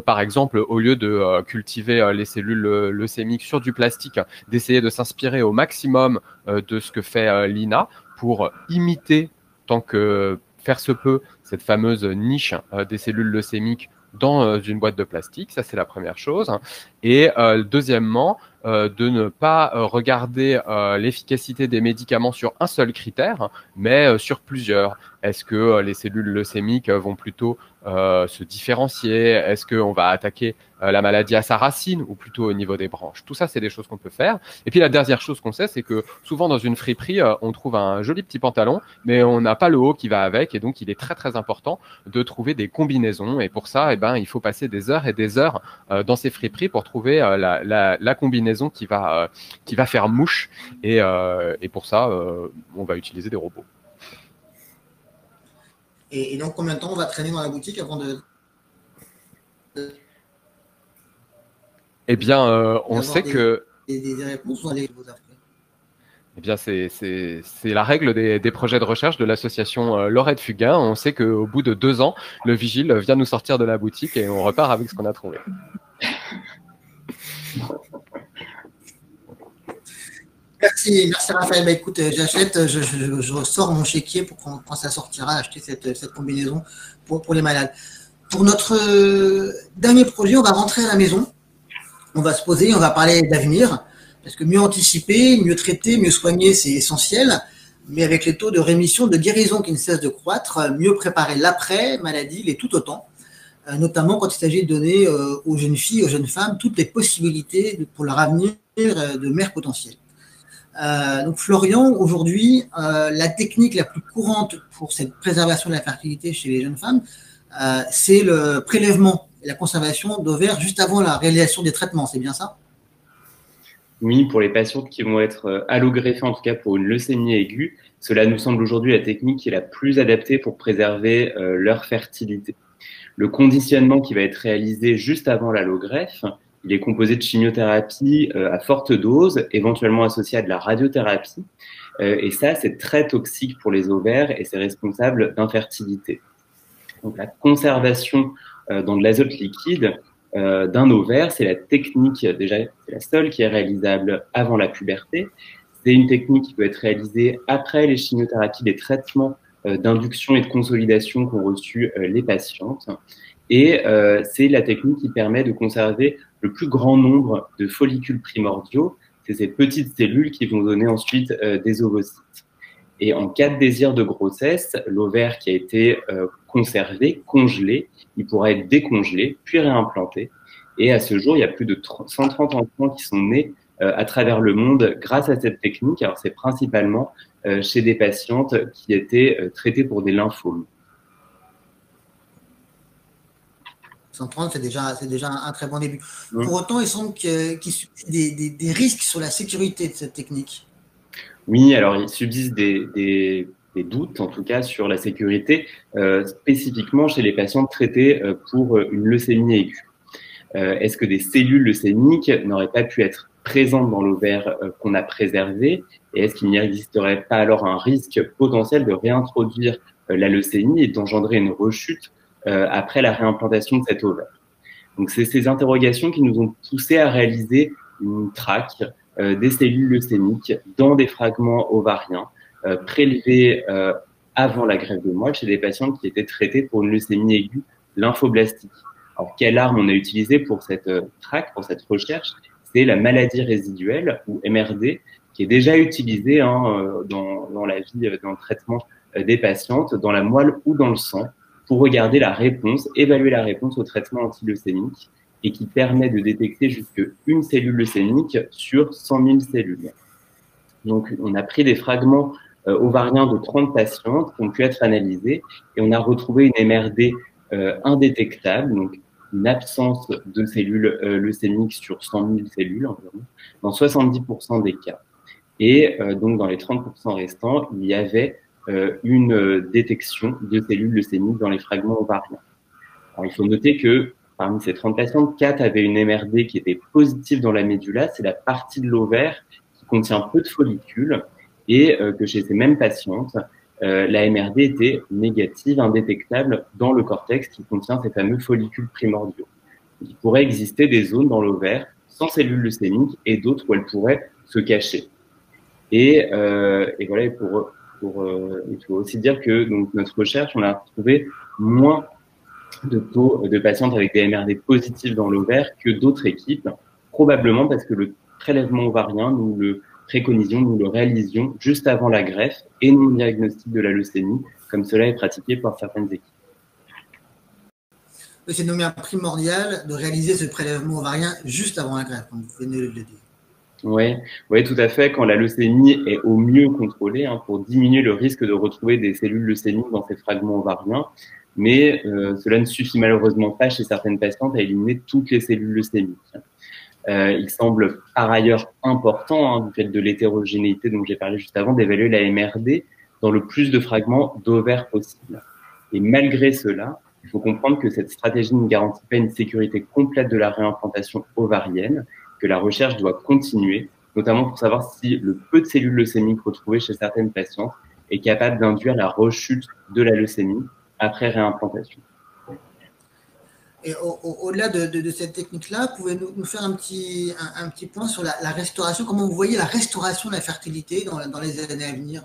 par exemple, au lieu de cultiver les cellules leucémiques sur du plastique, d'essayer de s'inspirer au maximum de ce que fait l'INA pour imiter, tant que faire se peut, cette fameuse niche des cellules leucémiques dans une boîte de plastique. Ça, c'est la première chose. Et deuxièmement, euh, de ne pas euh, regarder euh, l'efficacité des médicaments sur un seul critère, mais sur plusieurs. Est-ce que les cellules leucémiques vont plutôt se différencier? Est-ce qu'on va attaquer la maladie à sa racine ou plutôt au niveau des branches? Tout ça, c'est des choses qu'on peut faire. Et puis la dernière chose qu'on sait, c'est que souvent dans une friperie, on trouve un joli petit pantalon, mais on n'a pas le haut qui va avec, et donc il est très très important de trouver des combinaisons. Et pour ça, eh ben, il faut passer des heures et des heures dans ces friperies pour trouver la, la, la combinaison qui va, euh, qui va faire mouche. Et, euh, et pour ça, euh, on va utiliser des robots. Et, donc, combien de temps on va traîner dans la boutique avant de. Eh bien, on sait que. Des, des, réponses ou eh bien, c'est la règle des, des, projets de recherche de l'association euh, Lorette Fugain. On sait qu'au bout de deux ans, le vigile vient nous sortir de la boutique et on repart avec ce qu'on a trouvé. [laughs] Merci, merci Raphaël. Bah, écoute, euh, j'achète, euh, je, je, sors mon chéquier pour quand, ça sortira, acheter cette, cette combinaison pour, pour, les malades. Pour notre euh, dernier projet, on va rentrer à la maison, on va se poser, on va parler d'avenir, parce que mieux anticiper, mieux traiter, mieux soigner, c'est essentiel. Mais avec les taux de rémission, de guérison qui ne cessent de croître, mieux préparer l'après maladie, les tout autant notamment quand il s'agit de donner aux jeunes filles, aux jeunes femmes, toutes les possibilités pour leur avenir de mère potentielle. Euh, donc Florian, aujourd'hui, euh, la technique la plus courante pour cette préservation de la fertilité chez les jeunes femmes, euh, c'est le prélèvement et la conservation d'ovaires juste avant la réalisation des traitements, c'est bien ça? Oui, pour les patientes qui vont être allogreffées, en tout cas pour une leucémie aiguë, cela nous semble aujourd'hui la technique qui est la plus adaptée pour préserver leur fertilité. Le conditionnement qui va être réalisé juste avant l'allogreffe il est composé de chimiothérapie euh, à forte dose, éventuellement associée à de la radiothérapie. Euh, et ça, c'est très toxique pour les ovaires et c'est responsable d'infertilité. Donc la conservation euh, dans de l'azote liquide d'un ovaire, c'est la technique, déjà, c'est la seule qui est réalisable avant la puberté. C'est une technique qui peut être réalisée après les chimiothérapies, les traitements d'induction et de consolidation qu'ont reçus les patientes. Et c'est la technique qui permet de conserver le plus grand nombre de follicules primordiaux. C'est ces petites cellules qui vont donner ensuite des ovocytes. Et en cas de désir de grossesse, l'ovaire qui a été euh, conservé, congelé, il pourra être décongelé, puis réimplanté. Et à ce jour, il y a plus de 130 enfants qui sont nés euh, à travers le monde grâce à cette technique. Alors, c'est principalement euh, chez des patientes qui étaient traitées pour des lymphomes. 130, c'est déjà, c'est déjà un, très bon début. Pour autant, il semble qu'il y ait des risques sur la sécurité de cette technique. Oui, alors il subsiste des, doutes, en tout cas, sur la sécurité, euh, spécifiquement chez les patients traités euh, pour une leucémie aiguë. Euh, est-ce que des cellules leucémiques n'auraient pas pu être présentes dans l'ovaire qu'on a préservé? Et est-ce qu'il n'y existerait pas alors un risque potentiel de réintroduire la leucémie et d'engendrer une rechute après la réimplantation de cet ovaire Donc, c'est ces interrogations qui nous ont poussé à réaliser une traque euh, des cellules leucémiques dans des fragments ovariens euh, prélevés euh, avant la grève de moelle chez des patients qui étaient traités pour une leucémie aiguë lymphoblastique. Alors, quelle arme on a utilisé pour cette traque, pour cette recherche? C'est la maladie résiduelle ou MRD, qui est déjà utilisée hein, dans, dans, la vie, dans le traitement des patientes, dans la moelle ou dans le sang, pour regarder la réponse, évaluer la réponse au traitement antileucémique et qui permet de détecter jusque une cellule leucémique sur 100 000 cellules. Donc, on a pris des fragments euh, ovariens de 30 patientes qui ont pu être analysés et on a retrouvé une MRD euh, indétectable, donc une absence de cellules euh, leucémiques sur 100 000 cellules environ, dans 70% des cas. Et donc, dans les 30% restants, il y avait une détection de cellules leucémiques dans les fragments ovariens. Il faut noter que Parmi ces 30 patientes, 4 avaient une MRD qui était positive dans la médula, c'est la partie de l'ovaire qui contient peu de follicules, et euh, que chez ces mêmes patientes, euh, la MRD était négative, indétectable dans le cortex qui contient ces fameux follicules primordiaux. Il pourrait exister des zones dans l'ovaire sans cellules leucémiques et d'autres où elles pourraient se cacher. Et, euh, et voilà, pour, euh, il faut aussi dire que donc, notre recherche, on a trouvé moins de taux de patientes avec des MRD positifs dans l'ovaire que d'autres équipes, probablement parce que le prélèvement ovarien, nous le préconisions, nous le réalisions juste avant la greffe et non le diagnostic de la leucémie, comme cela est pratiqué par certaines équipes. C'est nommé primordial de réaliser ce prélèvement ovarien juste avant la greffe, comme vous venez de le dire. Oui, ouais, tout à fait. Quand la leucémie est au mieux contrôlée, hein, pour diminuer le risque de retrouver des cellules leucémiques dans ces fragments ovariens, mais euh, cela ne suffit malheureusement pas chez certaines patientes à éliminer toutes les cellules leucémiques. Euh, il semble par ailleurs important, hein, du fait de l'hétérogénéité dont j'ai parlé juste avant, d'évaluer la MRD dans le plus de fragments d'ovaires possible. Et malgré cela, il faut comprendre que cette stratégie ne garantit pas une sécurité complète de la réimplantation ovarienne, que la recherche doit continuer, notamment pour savoir si le peu de cellules leucémiques retrouvées chez certaines patientes est capable d'induire la rechute de la leucémie après réimplantation. Et au-delà de, cette technique-là, pouvez-vous nous faire un petit, un, petit point sur la, restauration? Comment vous voyez la restauration de la fertilité dans, dans les années à venir?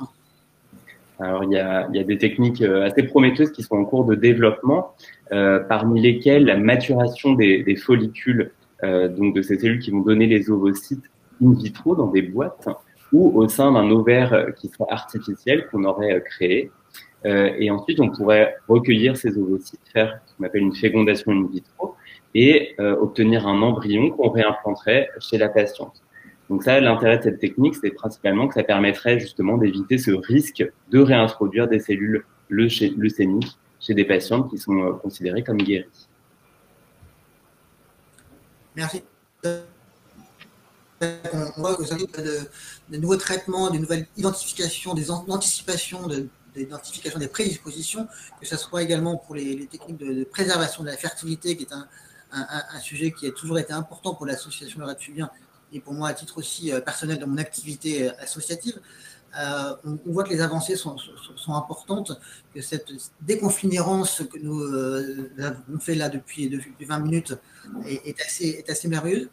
Alors, il y, a, il y, a, des techniques euh, assez prometteuses qui sont en cours de développement, euh, parmi lesquelles la maturation des, des follicules, donc de ces cellules qui vont donner les ovocytes in vitro dans des boîtes ou au sein d'un ovaire qui soit artificiel qu'on aurait créé. Euh, et ensuite, on pourrait recueillir ces ovocytes, faire ce qu'on appelle une fécondation in vitro et euh, obtenir un embryon qu'on réimplanterait chez la patiente. Donc ça, l'intérêt de cette technique, c'est principalement que ça permettrait justement d'éviter ce risque de réintroduire des cellules leucémiques chez des patientes qui sont euh, considérées comme guéries. Merci. On voit que ça de, de nouveaux traitements, de nouvelles identifications, des anticipations des prédispositions, que ce soit également pour les, techniques de, préservation de la fertilité, qui est un, sujet qui a toujours été important pour l'association Le Fubien et pour moi à titre aussi personnel dans mon activité associative, euh, on, voit que les avancées sont, importantes, que cette déconfinérance que nous euh, avons fait là depuis, depuis 20 minutes est, assez, merveilleuse.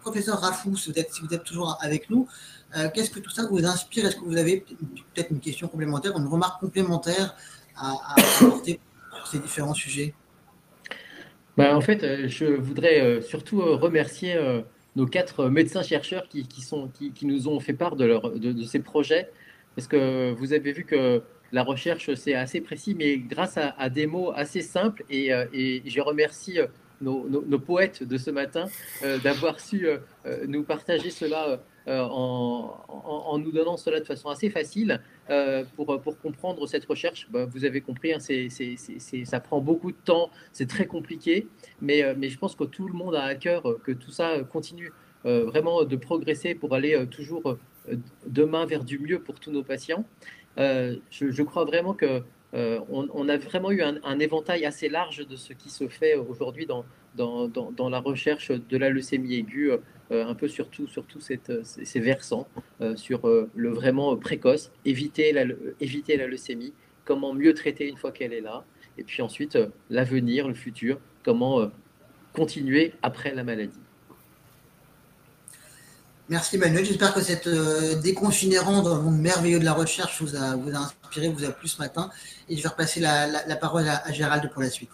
Professeur Rafou, si vous êtes, toujours avec nous, euh, qu'est-ce que tout ça vous inspire? Est-ce que vous avez peut-être une question complémentaire, une remarque complémentaire à, apporter sur ces différents sujets? Ben, En fait, je voudrais surtout remercier nos quatre médecins-chercheurs qui, sont, qui, nous ont fait part de ces projets parce que vous avez vu que la recherche, c'est assez précis, mais grâce à, des mots assez simples, et, euh, je remercie euh, nos, poètes de ce matin euh, d'avoir su nous partager cela en, nous donnant cela de façon assez facile pour, pour comprendre cette recherche. Bah, vous avez compris, hein, ça prend beaucoup de temps, c'est très compliqué, mais, mais je pense que tout le monde a à cœur que tout ça continue vraiment de progresser pour aller toujours demain vers du mieux pour tous nos patients. Euh, je, crois vraiment que euh, on, a vraiment eu un, éventail assez large de ce qui se fait aujourd'hui dans, dans, la recherche de la leucémie aiguë, un peu sur, sur tous ces, versants, sur le vraiment précoce, éviter la, éviter la leucémie, comment mieux traiter une fois qu'elle est là, et puis ensuite l'avenir, le futur, comment continuer après la maladie. Merci Manuel. J'espère que cette euh, dans le monde merveilleux de la recherche vous a, vous a inspiré, vous a plu ce matin. Et je vais repasser la, parole à, Gérald pour la suite.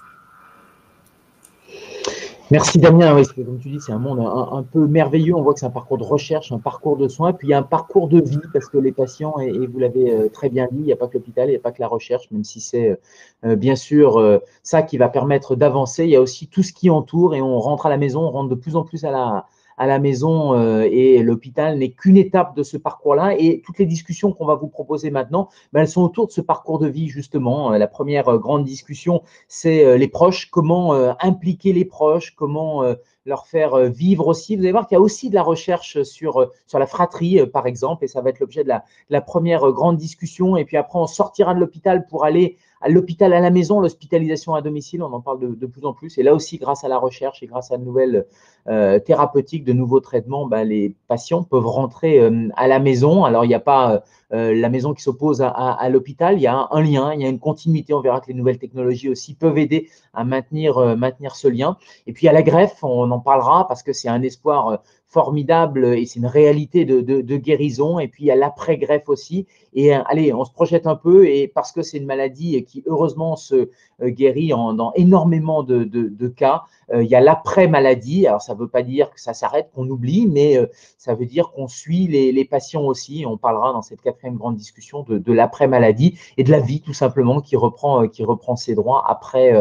Merci Damien. Oui, comme tu dis, c'est un monde un, peu merveilleux. On voit que c'est un parcours de recherche, un parcours de soins, puis il y a un parcours de vie parce que les patients, et, vous l'avez euh, très bien dit, il n'y a pas que l'hôpital, il n'y a pas que la recherche, même si c'est euh, bien sûr ça qui va permettre d'avancer. Il y a aussi tout ce qui entoure et on rentre à la maison, on rentre de plus en plus à la, à la maison euh, et l'hôpital n'est qu'une étape de ce parcours-là. Et toutes les discussions qu'on va vous proposer maintenant, ben, elles sont autour de ce parcours de vie, justement. Euh, la première euh, grande discussion, c'est les proches, comment impliquer les proches, comment leur faire vivre aussi? Vous allez voir qu'il y a aussi de la recherche sur, sur la fratrie, par exemple, et ça va être l'objet de la, de la première grande discussion. Et puis après, on sortira de l'hôpital pour aller à l'hôpital à la maison, l'hospitalisation à domicile, on en parle de, plus en plus. Et là aussi, grâce à la recherche et grâce à de nouvelles euh, thérapeutiques, de nouveaux traitements, ben, les patients peuvent rentrer euh, à la maison. Alors, il n'y a pas euh, la maison qui s'oppose à, l'hôpital, il y a un, lien, il y a une continuité. On verra que les nouvelles technologies aussi peuvent aider à maintenir, maintenir ce lien. Et puis, à la greffe, on en parlera parce que c'est un espoir formidable et c'est une réalité de, guérison. Et puis il y a l'après-greffe aussi. Et euh, allez, on se projette un peu et parce que c'est une maladie qui heureusement se euh, guérit en, dans énormément de, cas, euh, il y a l'après-maladie. Alors ça ne veut pas dire que ça s'arrête, qu'on oublie, mais ça veut dire qu'on suit les, patients aussi. On parlera dans cette quatrième grande discussion de, l'après-maladie et de la vie tout simplement qui reprend, qui reprend ses droits après,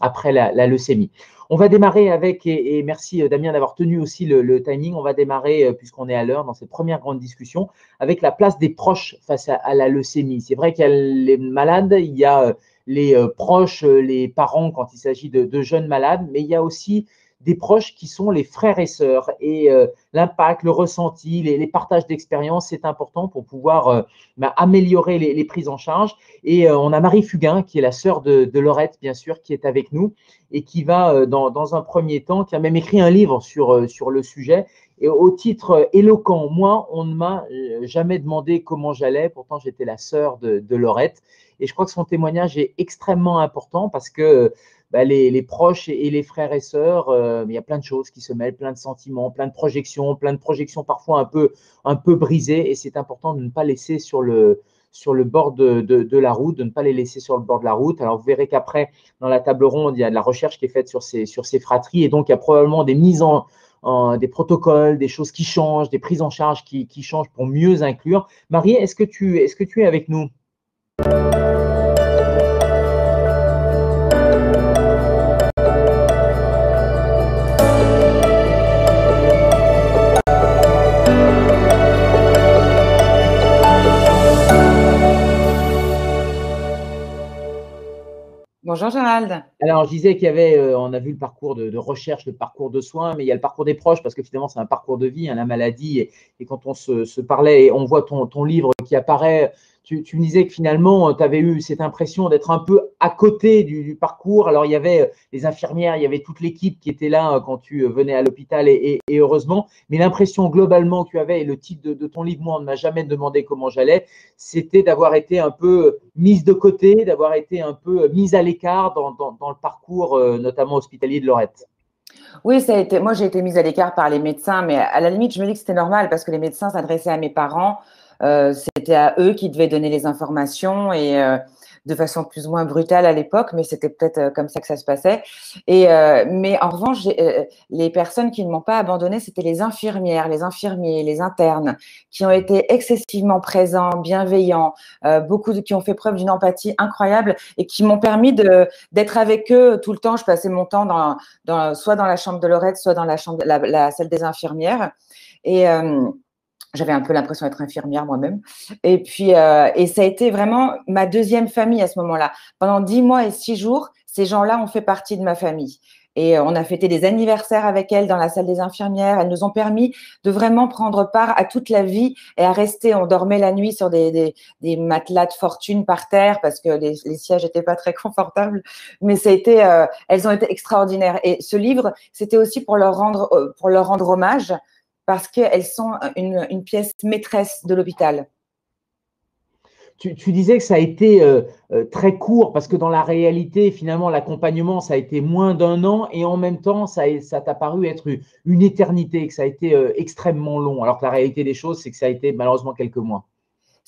après la leucémie. On va démarrer avec, et, merci euh, Damien d'avoir tenu aussi le, timing, on va démarrer, euh, puisqu'on est à l'heure, dans cette première grande discussion, avec la place des proches face à, la leucémie. C'est vrai qu'il y a les malades, il y a euh, les proches, les parents quand il s'agit de, jeunes malades, mais il y a aussi des proches qui sont les frères et sœurs. Et euh, l'impact, le ressenti, les, partages d'expériences, c'est important pour pouvoir euh, bah, améliorer les, prises en charge. Et euh, on a Marie Fugain, qui est la sœur de, de, Laurette, bien sûr, qui est avec nous et qui va, dans, un premier temps, qui a même écrit un livre sur, sur le sujet. Et au titre éloquent, moi, on ne m'a jamais demandé comment j'allais, pourtant j'étais la sœur de, de Laurette. Et je crois que son témoignage est extrêmement important parce que bah, les, proches et, les frères et sœurs, euh, il y a plein de choses qui se mêlent, plein de sentiments, plein de projections, plein de projections parfois un peu, un peu brisées. Et c'est important de ne pas laisser sur le, sur le bord de, de, la route, de ne pas les laisser sur le bord de la route. Alors, vous verrez qu'après, dans la table ronde, il y a de la recherche qui est faite sur ces, sur ces fratries. Et donc, il y a probablement des mises en, des protocoles, des choses qui changent, des prises en charge qui, qui changent pour mieux inclure. Marie, est-ce que, tu, est-ce que tu es avec nous? Bonjour Gérald. Alors, je disais qu'il y avait, euh, on a vu le parcours de, recherche, le parcours de soins, mais il y a le parcours des proches, parce que finalement, c'est un parcours de vie, hein, la maladie. Et, quand on se, parlait, et on voit ton, livre qui apparaît, tu, me disais que finalement, tu avais eu cette impression d'être un peu à côté du, parcours. Alors, il y avait les infirmières, il y avait toute l'équipe qui était là quand tu venais à l'hôpital et, heureusement. Mais l'impression globalement que tu avais, et le titre de, ton livre, moi, on ne m'a jamais demandé comment j'allais, c'était d'avoir été un peu mise de côté, d'avoir été un peu mise à l'écart dans, le parcours, notamment hospitalier de Lorette. Oui, ça a été, moi j'ai été mise à l'écart par les médecins, mais à la limite, je me dis que c'était normal parce que les médecins s'adressaient à mes parents. Euh, c'était à eux qui devaient donner les informations et euh, de façon plus ou moins brutale à l'époque, mais c'était peut-être euh, comme ça que ça se passait. Et, mais en revanche, les personnes qui ne m'ont pas abandonné, c'était les infirmières, les infirmiers, les internes, qui ont été excessivement présents, bienveillants, beaucoup de, qui ont fait preuve d'une empathie incroyable et qui m'ont permis d'être avec eux tout le temps. Je passais mon temps dans, dans, soit dans la chambre de Lorette, soit dans la, chambre, la, la salle des infirmières. Et j'avais un peu l'impression d'être infirmière moi-même. Et puis, euh, et ça a été vraiment ma deuxième famille à ce moment-là. Pendant dix mois et six jours, ces gens-là ont fait partie de ma famille. Et euh, on a fêté des anniversaires avec elles dans la salle des infirmières. Elles nous ont permis de vraiment prendre part à toute la vie et à rester. On dormait la nuit sur des, des, des matelas de fortune par terre parce que les, les sièges n'étaient pas très confortables. Mais ça a été, euh, elles ont été extraordinaires. Et ce livre, c'était aussi pour leur rendre, pour leur rendre hommage parce qu'elles sont une, pièce maîtresse de l'hôpital. Tu, disais que ça a été euh, euh, très court parce que dans la réalité, finalement, l'accompagnement, ça a été moins d'un an et en même temps, ça, t'a paru être une éternité, que ça a été euh, extrêmement long. Alors que la réalité des choses, c'est que ça a été malheureusement quelques mois.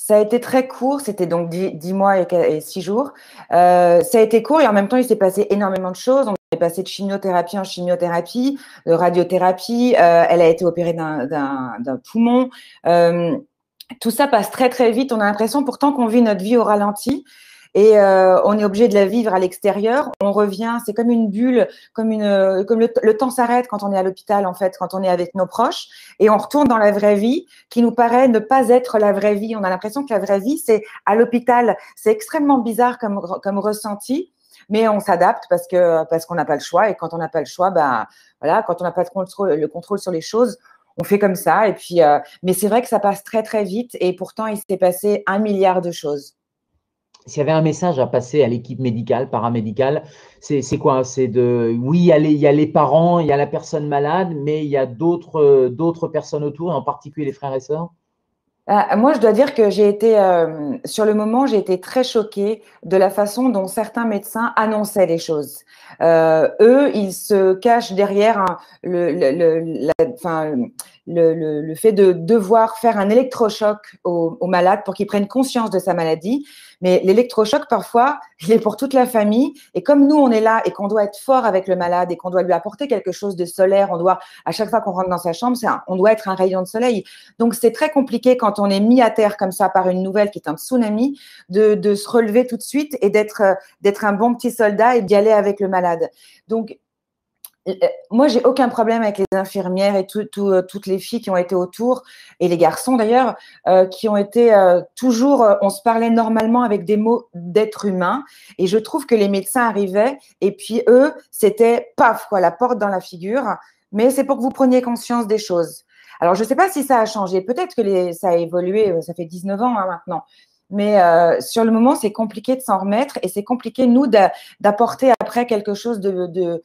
Ça a été très court, c'était donc dix mois et, six jours. ça a été court et en même temps, il s'est passé énormément de choses est passée de chimiothérapie en chimiothérapie, de radiothérapie. Euh, elle a été opérée d'un poumon. Euh, tout ça passe très très vite. On a l'impression pourtant qu'on vit notre vie au ralenti et euh, on est obligé de la vivre à l'extérieur. On revient, c'est comme une bulle, comme une, comme le, temps s'arrête quand on est à l'hôpital en fait, quand on est avec nos proches, et on retourne dans la vraie vie, qui nous paraît ne pas être la vraie vie. On a l'impression que la vraie vie c'est à l'hôpital. C'est extrêmement bizarre comme comme ressenti mais on s'adapte parce que parce qu'on n'a pas le choix et quand on n'a pas le choix, ben voilà, quand on n'a pas de contrôle, le contrôle sur les choses, on fait comme ça. Et puis, euh, mais c'est vrai que ça passe très très vite et pourtant il s'est passé un milliard de choses. S'il y avait un message à passer à l'équipe médicale, paramédicale, c'est quoi? C'est de oui, il y, a les, parents, il y a la personne malade, mais il y a d'autres personnes autour, en particulier les frères et sœurs? Ah, moi, je dois dire que j'ai été, euh, sur le moment, j'ai été très choquée de la façon dont certains médecins annonçaient les choses. Euh, eux, ils se cachent derrière le, le, enfin, le, le, fait de devoir faire un électrochoc au, au malade pour qu'il prenne conscience de sa maladie. Mais l'électrochoc, parfois, il est pour toute la famille. Et comme nous, on est là et qu'on doit être fort avec le malade et qu'on doit lui apporter quelque chose de solaire, on doit, à chaque fois qu'on rentre dans sa chambre, on doit être un rayon de soleil. Donc, c'est très compliqué quand on est mis à terre comme ça par une nouvelle qui est un tsunami, de, de se relever tout de suite et d'être, d'être un bon petit soldat et d'y aller avec le malade. Donc, euh, moi, j'ai aucun problème avec les infirmières et euh, toutes les filles qui ont été autour, et les garçons d'ailleurs, euh, qui ont été toujours, on se parlait normalement avec des mots d'être humain. Et je trouve que les médecins arrivaient, et puis eux, c'était paf, quoi, la porte dans la figure. Mais c'est pour que vous preniez conscience des choses. Alors, je ne sais pas si ça a changé. Peut-être que ça a évolué, ça fait 19 ans hein, maintenant. Mais sur le moment, c'est compliqué de s'en remettre et c'est compliqué, nous, d'apporter après quelque chose de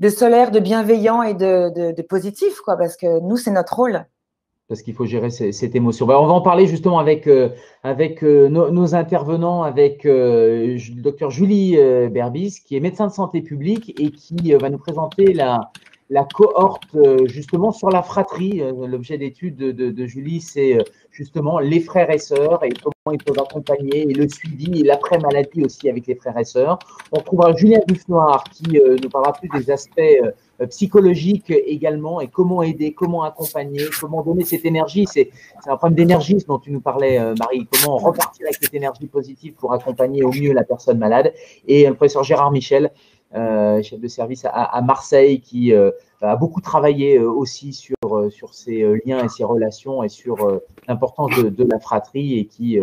de solaire, de bienveillant et de, positif, quoi, parce que nous, c'est notre rôle. Parce qu'il faut gérer cette émotion. Ben, on va en parler justement avec, euh, euh, nos, intervenants, avec euh, le docteur Julie Berbis, qui est médecin de santé publique et qui va nous présenter la, la cohorte justement sur la fratrie. L'objet d'étude de, Julie, c'est justement les frères et sœurs et comment ils peuvent accompagner et le suivi et l'après-maladie aussi avec les frères et sœurs. On trouvera Julien Buffnoir qui euh, nous parlera plus des aspects euh, psychologiques également et comment aider, comment accompagner, comment donner cette énergie. C'est un problème d'énergie dont tu nous parlais, euh, Marie. Comment repartir avec cette énergie positive pour accompagner au mieux la personne malade. Et le professeur Gérard Michel euh, chef de service à, Marseille, qui euh, a beaucoup travaillé euh, aussi sur, sur ces liens et ces relations et sur l'importance de, la fratrie et qui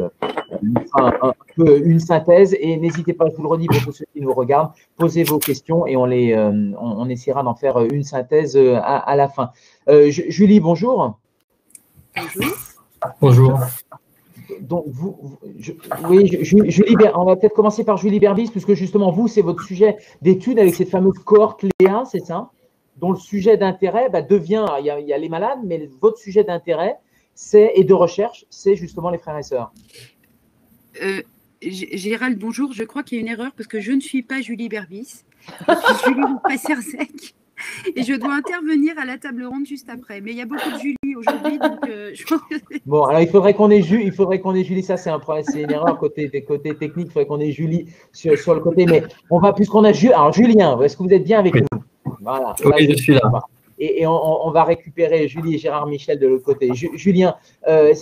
fera un, peu une synthèse. Et n'hésitez pas, je vous le redis pour tous ceux qui nous regardent, posez vos questions et on, les, on, essaiera d'en faire une synthèse à, la fin. Julie, bonjour. Bonjour. Bonjour. Donc vous, oui, on va peut-être commencer par Julie Berbis, puisque justement, vous, c'est votre sujet d'étude avec cette fameuse cohorte Léa, c'est ça Dont le sujet d'intérêt bah, devient, il y, a, les malades, mais votre sujet d'intérêt c'est et de recherche, c'est justement les frères et sœurs. Euh, Gérald, bonjour. Je crois qu'il y a une erreur parce que je ne suis pas Julie Berbis. Je suis Julie Passerzec. [laughs] Et je dois intervenir à la table ronde juste après. Mais il y a beaucoup de Julie aujourd'hui, donc euh, je pense que Bon, alors il faudrait qu'on ait Julie, il faudrait qu'on ait Julie, ça c'est un problème, c'est une erreur côté, techniques, il faudrait qu'on ait Julie sur, sur le côté, mais on va, puisqu'on a Julien, alors Julien, est-ce que vous êtes bien avec nous? Voilà. Oui, je suis là. Et, et on, on va récupérer Julie et Gérard Michel de l'autre côté. Ju- Julien, euh,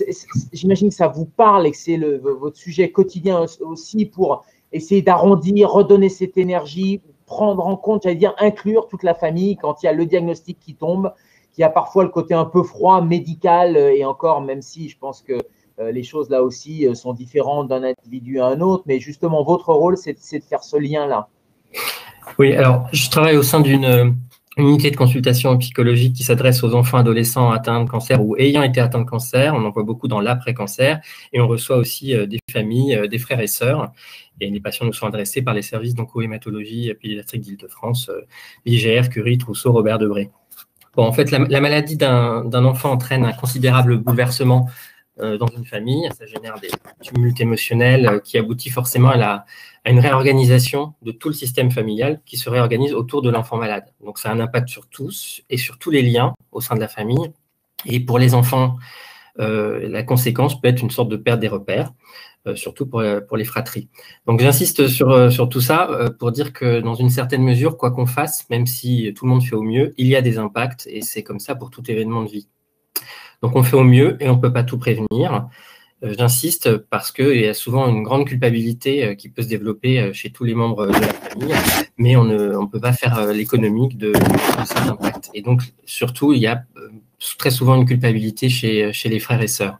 j'imagine que ça vous parle et que c'est votre sujet quotidien aussi pour essayer d'arrondir, redonner cette énergie, prendre en compte, j'allais dire, inclure toute la famille quand il y a le diagnostic qui tombe, qui a parfois le côté un peu froid, médical, euh, et encore, même si je pense que euh, les choses là aussi euh, sont différentes d'un individu à un autre, mais justement, votre rôle, c'est c'est de faire ce lien-là. Oui, alors je travaille au sein d'une unité de consultation psychologique qui s'adresse aux enfants adolescents atteints de cancer ou ayant été atteints de cancer. On en voit beaucoup dans l'après-cancer et on reçoit aussi euh, des familles, euh, des frères et sœurs. Et les patients nous sont adressés par les services d'oncohématologie pédiatrique d'Île-de-France, euh, l'IGR, Curie, Trousseau, Robert Debré. Bon, en fait, la, la maladie d'un enfant entraîne un considérable bouleversement dans une famille. Ça génère des tumultes émotionnels euh, qui aboutit forcément à, la, à une réorganisation de tout le système familial qui se réorganise autour de l'enfant malade. Donc, ça a un impact sur tous et sur tous les liens au sein de la famille. Et pour les enfants, euh, la conséquence peut être une sorte de perte des repères, euh, surtout pour, euh, pour les fratries. Donc, j'insiste sur, euh, sur tout ça euh, pour dire que dans une certaine mesure, quoi qu'on fasse, même si tout le monde fait au mieux, il y a des impacts et c'est comme ça pour tout événement de vie. Donc on fait au mieux et on ne peut pas tout prévenir. Euh, J'insiste parce qu'il y a souvent une grande culpabilité euh, qui peut se développer euh, chez tous les membres de la famille, mais on ne peut pas faire l'économique de, de cet impact. Et donc surtout, il y a très souvent une culpabilité chez, les frères et sœurs.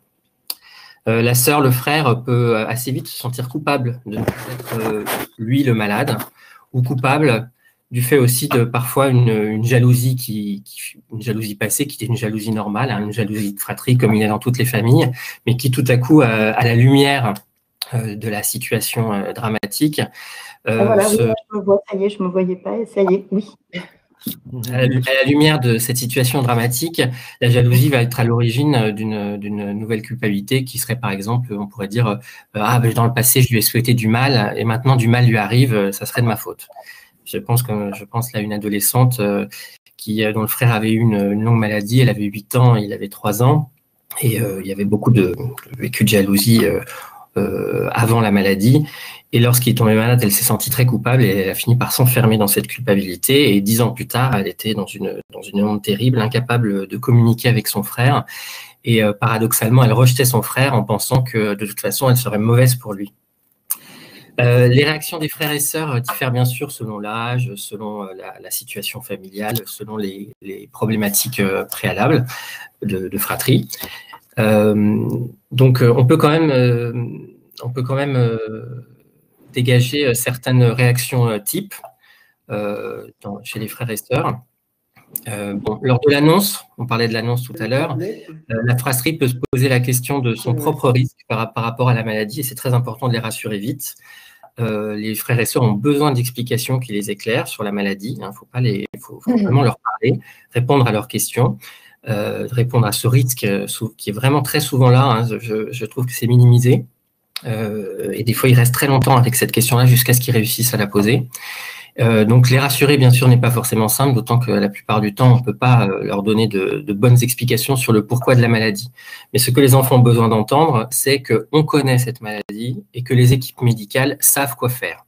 La sœur, le frère peut assez vite se sentir coupable de ne pas être lui le malade ou coupable du fait aussi de parfois une, une jalousie qui, qui- une jalousie passée qui était une jalousie normale, hein, une jalousie de fratrie comme il y a dans toutes les familles, mais qui tout à coup, euh, à la lumière euh, de la situation euh, dramatique, Ah, voilà, se- je me vois, ça y est, je me voyais pas, et ça y est, oui. à la, lu- à la lumière de cette situation dramatique, la jalousie va être à l'origine d'une nouvelle culpabilité qui serait par exemple, on pourrait dire, ah ben, dans le passé je lui ai souhaité du mal et maintenant du mal lui arrive, ça serait de ma faute. Je pense que je pense là à une adolescente euh, qui euh, dont le frère avait eu une, longue maladie, elle avait 8 ans, il avait 3 ans et euh, il y avait beaucoup de, vécu de jalousie avant la maladie. Et lorsqu'il est tombé malade, elle s'est sentie très coupable et elle a fini par s'enfermer dans cette culpabilité. Et dix ans plus tard, elle était dans une, dans honte terrible, incapable de communiquer avec son frère. Et paradoxalement, elle rejetait son frère en pensant que de toute façon, elle serait mauvaise pour lui. Euh, les réactions des frères et sœurs euh, diffèrent bien sûr selon l'âge, selon euh, la, la situation familiale, selon les, les problématiques préalables de, de fratrie. Euh, donc, on peut quand même, euh, on peut quand même dégager certaines réactions types dans- chez les frères et sœurs. Euh, bon, lors de l'annonce, on parlait de l'annonce tout à l'heure, euh, la fratrie peut se poser la question de son propre risque par, par rapport à la maladie et c'est très important de les rassurer vite. Euh, les frères et sœurs ont besoin d'explications qui les éclairent sur la maladie. Il faut pas les, faut, faut vraiment leur parler, répondre à leurs questions, euh, répondre à ce risque euh, qui est vraiment très souvent là. hein. Je, je trouve que c'est minimisé. Euh, et des fois, ils restent très longtemps avec cette question-là jusqu'à ce qu'ils réussissent à la poser. Euh, donc, les rassurer, bien sûr, n'est pas forcément simple, d'autant que la plupart du temps, on ne peut pas euh, leur donner de, bonnes explications sur le pourquoi de la maladie. Mais ce que les enfants ont besoin d'entendre, c'est qu'on connaît cette maladie et que les équipes médicales savent quoi faire.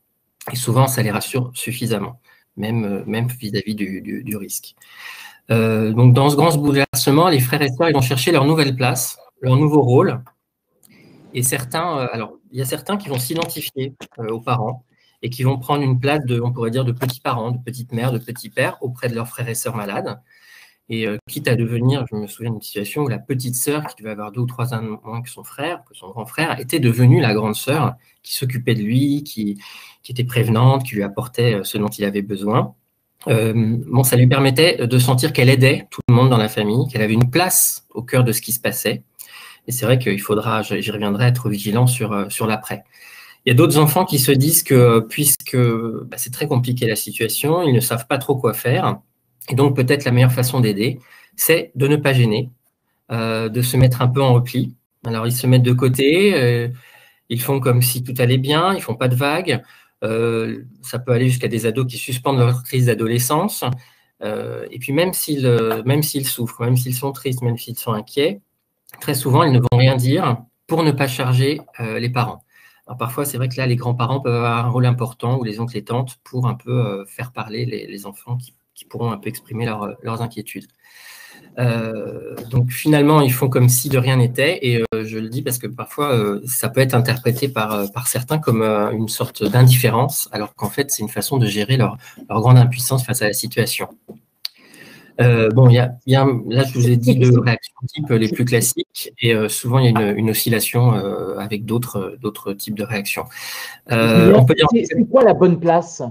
Et souvent, ça les rassure suffisamment, même euh, vis-à-vis du, risque. Donc, dans ce grand bouleversement, les frères et sœurs, ils vont chercher leur nouvelle place, leur nouveau rôle. Et certains, alors, il y a certains qui vont s'identifier aux parents et qui vont prendre une place de, on pourrait dire, de petits parents, de petites mères, de petits pères auprès de leurs frères et sœurs malades. Et euh, quitte à devenir, je me souviens d'une situation où la petite sœur, qui devait avoir deux ou trois ans moins que son frère, que son grand frère, était devenue la grande sœur qui s'occupait de lui, qui, qui était prévenante, qui lui apportait euh, ce dont il avait besoin. Euh, bon, ça lui permettait de sentir qu'elle aidait tout le monde dans la famille, qu'elle avait une place au cœur de ce qui se passait, Et c'est vrai qu'il faudra, j'y reviendrai, être vigilant sur, sur l'après. Il y a d'autres enfants qui se disent que puisque bah, c'est très compliqué la situation, ils ne savent pas trop quoi faire. Et donc peut-être la meilleure façon d'aider, c'est de ne pas gêner, euh, de se mettre un peu en repli. Alors ils se mettent de côté, euh, ils font comme si tout allait bien, ils font pas de vagues. Euh, ça peut aller jusqu'à des ados qui suspendent leur crise d'adolescence. et puis même s'ils même s'ils souffrent, même s'ils sont tristes, même s'ils sont inquiets, très souvent ils ne vont rien dire pour ne pas charger les parents. Parfois, c'est vrai que là, les grands-parents peuvent avoir un rôle important, ou les oncles et tantes, pour un peu euh, faire parler les, enfants qui, pourront un peu exprimer leurs inquiétudes. Euh, donc finalement, ils font comme si de rien n'était, et euh, je le dis parce que parfois, ça peut être interprété par, certains comme une sorte d'indifférence, alors qu'en fait, c'est une façon de gérer leur grande impuissance face à la situation. Euh, bon, il y a, là, je vous ai dit deux réactions types les plus classiques, et euh, souvent il y a une, oscillation euh, avec d'autres types de réactions. C'est quoi la bonne place?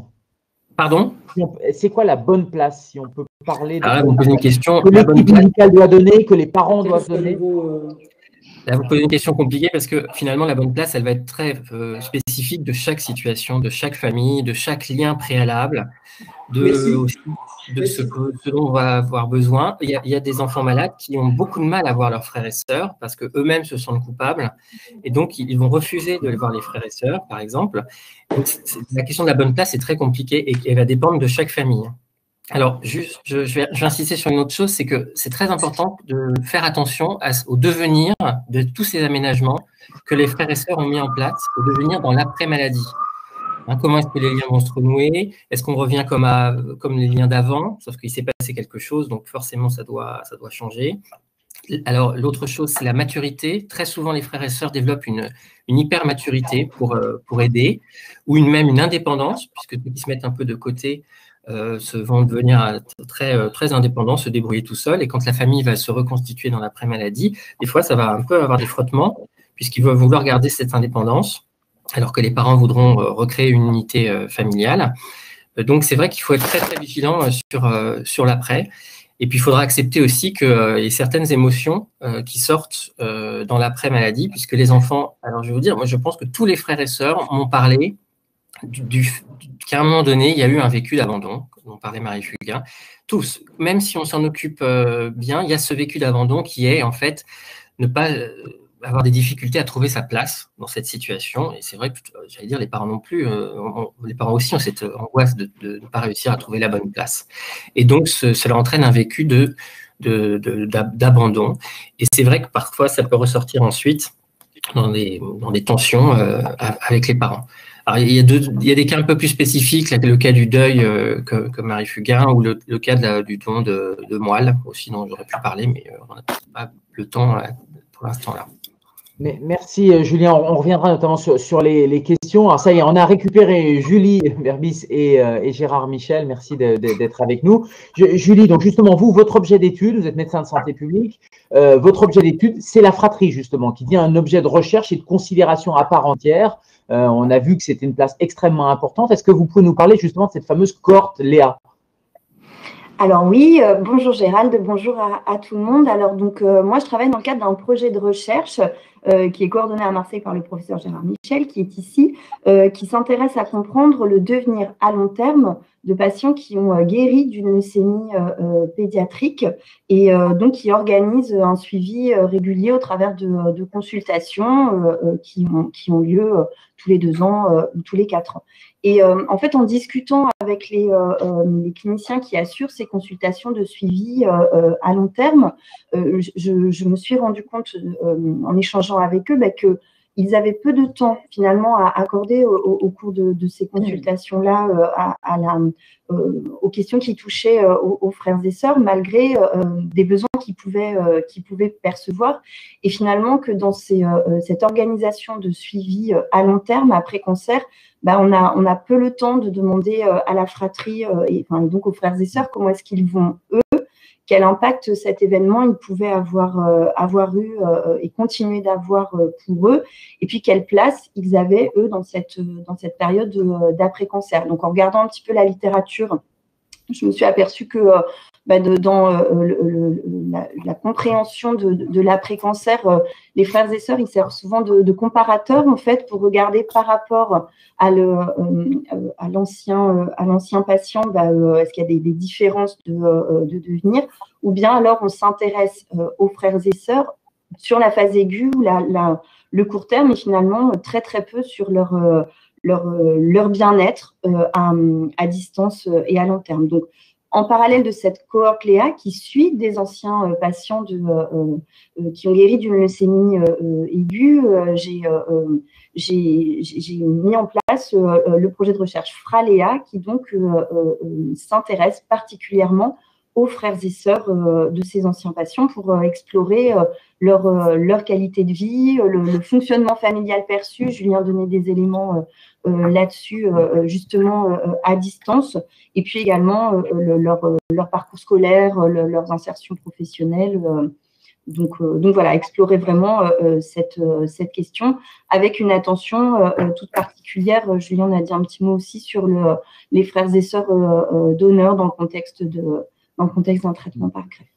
Pardon? C'est quoi la bonne place si on peut parler de ah, vous posez une question. que l'équipe médicale doit donner, que les parents doivent donner? Là, vous posez une question compliquée parce que finalement, la bonne place, elle va être très spécifique de chaque situation, de chaque famille, de chaque lien préalable, de, de ce, dont on va avoir besoin. Il y, a, des enfants malades qui ont beaucoup de mal à voir leurs frères et sœurs parce qu'eux-mêmes se sentent coupables et donc ils vont refuser de voir les frères et sœurs, par exemple. la question de la bonne place est très compliquée et elle va dépendre de chaque famille. Alors, juste, je, vais, insister sur une autre chose, c'est que c'est très important de faire attention au devenir de tous ces aménagements que les frères et sœurs ont mis en place, au devenir dans l'après-maladie. Hein, comment est-ce que les liens vont se renouer? Est-ce qu'on revient comme, à, comme les liens d'avant? Sauf qu'il s'est passé quelque chose, donc forcément, ça doit, ça doit changer. Alors, l'autre chose, c'est la maturité. Très souvent, les frères et sœurs développent une, une hyper-maturité pour, euh, aider, ou même une indépendance, puisque ils se mettent un peu de côté, se vont devenir très, euh, très indépendants, se débrouiller tout seuls. Et quand la famille va se reconstituer dans l'après-maladie, des fois, ça va un peu avoir des frottements, puisqu'ils vont vouloir garder cette indépendance alors que les parents voudront euh, recréer une unité euh, familiale. Euh, donc c'est vrai qu'il faut être très très vigilant sur, sur l'après. Et puis il faudra accepter aussi qu'il y ait certaines émotions qui sortent dans l'après-maladie, puisque les enfants, alors je vais vous dire, moi je pense que tous les frères et sœurs m'ont parlé qu'à un moment donné, il y a eu un vécu d'abandon, dont parlait Marie Fugain. Tous, même si on s'en occupe bien, il y a ce vécu d'abandon qui est en fait ne pas avoir des difficultés à trouver sa place dans cette situation. Et c'est vrai que, j'allais dire, les parents non plus, euh, les parents aussi ont cette angoisse de, ne pas réussir à trouver la bonne place. Et donc, cela entraîne un vécu d'abandon. Et c'est vrai que parfois, ça peut ressortir ensuite dans des, tensions euh, avec les parents. Il y, a des cas un peu plus spécifiques, le cas du deuil euh, que, Marie Fugain ou le, cas du don de, moelle aussi dont j'aurais pu parler, mais on n'a pas le temps pour l'instant là. Merci euh, Julien. On reviendra notamment sur, les, questions. Alors ça y est, on a récupéré Julie Berbis euh, et, Gérard Michel. Merci d'être avec nous. Julie, donc justement, vous, votre objet d'étude, vous êtes médecin de santé publique, euh, votre objet d'étude, c'est la fratrie justement, qui devient un objet de recherche et de considération à part entière. On a vu que c'était une place extrêmement importante. Est-ce que vous pouvez nous parler justement de cette fameuse cohorte Léa? Alors oui, bonjour Gérald, bonjour à, tout le monde. Alors donc moi je travaille dans le cadre d'un projet de recherche euh, qui est coordonné à Marseille par le professeur Gérard Michel, qui est ici, euh, qui s'intéresse à comprendre le devenir à long terme de patients qui ont euh, guéri d'une leucémie pédiatrique et donc qui organisent un suivi régulier au travers de, consultations qui ont, lieu tous les deux ans ou tous les quatre ans. Et en fait, en discutant avec les, cliniciens qui assurent ces consultations de suivi à long terme, je, je, me suis rendu compte en échangeant avec eux bah, qu'ils avaient peu de temps finalement à accorder au, cours de, ces consultations-là euh, à, la, euh, aux questions qui touchaient euh, aux, frères et sœurs, malgré des besoins qu'ils pouvaient, pouvaient percevoir. Et finalement, que dans cette organisation de suivi à long terme, après cancer, bah, on, a, on a peu le temps de demander à la fratrie et donc aux frères et sœurs comment est-ce qu'ils vont eux quel impact cet événement il pouvait avoir, euh, avoir eu euh, et continuer d'avoir euh, pour eux, et puis quelle place ils avaient, eux, dans cette, dans cette période d'après-cancer. Donc, en regardant un petit peu la littérature, je me suis aperçue que bah, dans la compréhension de, de l'après-cancer, les frères et sœurs, ils servent souvent de, de comparateurs en fait pour regarder par rapport à à l'ancien patient, bah, est-ce qu'il y a des, différences de, de devenir, ou bien alors on s'intéresse aux frères et sœurs sur la phase aiguë ou le court terme et finalement très très peu sur leur leur, leur bien-être à, à, distance et à long terme. Donc en parallèle de cette cohorte Léa qui suit des anciens euh, patients euh, euh, qui ont guéri d'une leucémie aiguë, j'ai mis en place le projet de recherche FRALEA qui donc s'intéresse particulièrement aux frères et sœurs de ces anciens patients pour explorer leur, qualité de vie, le, le, fonctionnement familial perçu. Julien donnait des éléments là-dessus, euh, justement, euh, à distance, et puis également leur, leur, parcours scolaire, leurs insertions professionnelles. Donc, donc, voilà, explorer vraiment cette, cette question avec une attention toute particulière. Julien a dit un petit mot aussi sur le, les frères et sœurs d'honneur dans le contexte dans le contexte d'un traitement par greffe.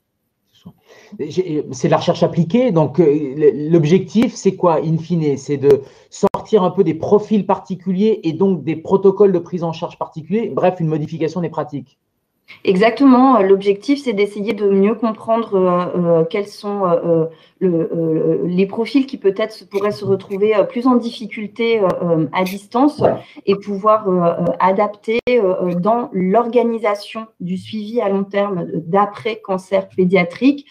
C'est la recherche appliquée, donc euh, l'objectif, c'est quoi, in fine? C'est de sortir un peu des profils particuliers et donc des protocoles de prise en charge particuliers, bref, une modification des pratiques. Exactement. L'objectif, c'est d'essayer de mieux comprendre euh, euh, quels sont euh, le, les profils qui peut-être pourraient se retrouver plus en difficulté à distance et pouvoir adapter dans l'organisation du suivi à long terme d'après cancer pédiatrique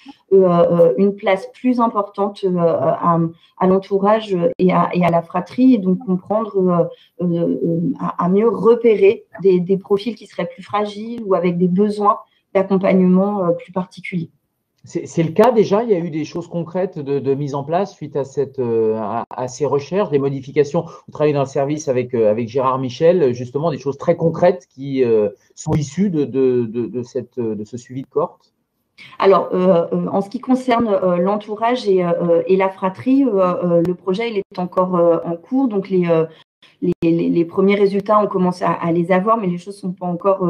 une place plus importante à, à l'entourage et à, la fratrie et donc comprendre à, mieux repérer des, profils qui seraient plus fragiles ou avec des besoins d'accompagnement plus particuliers. C'est le cas déjà, il y a eu des choses concrètes de, mise en place suite à, cette, à, ces recherches, des modifications? Vous travaillez dans le service avec, avec Gérard Michel, justement des choses très concrètes qui euh, sont issues de, de, de, cette, de ce suivi de cohorte alors, euh, en ce qui concerne euh, l'entourage et, euh, la fratrie, le projet il est encore en cours. Donc, les, les, premiers résultats, on commence à, les avoir, mais les choses ne sont, pas encore,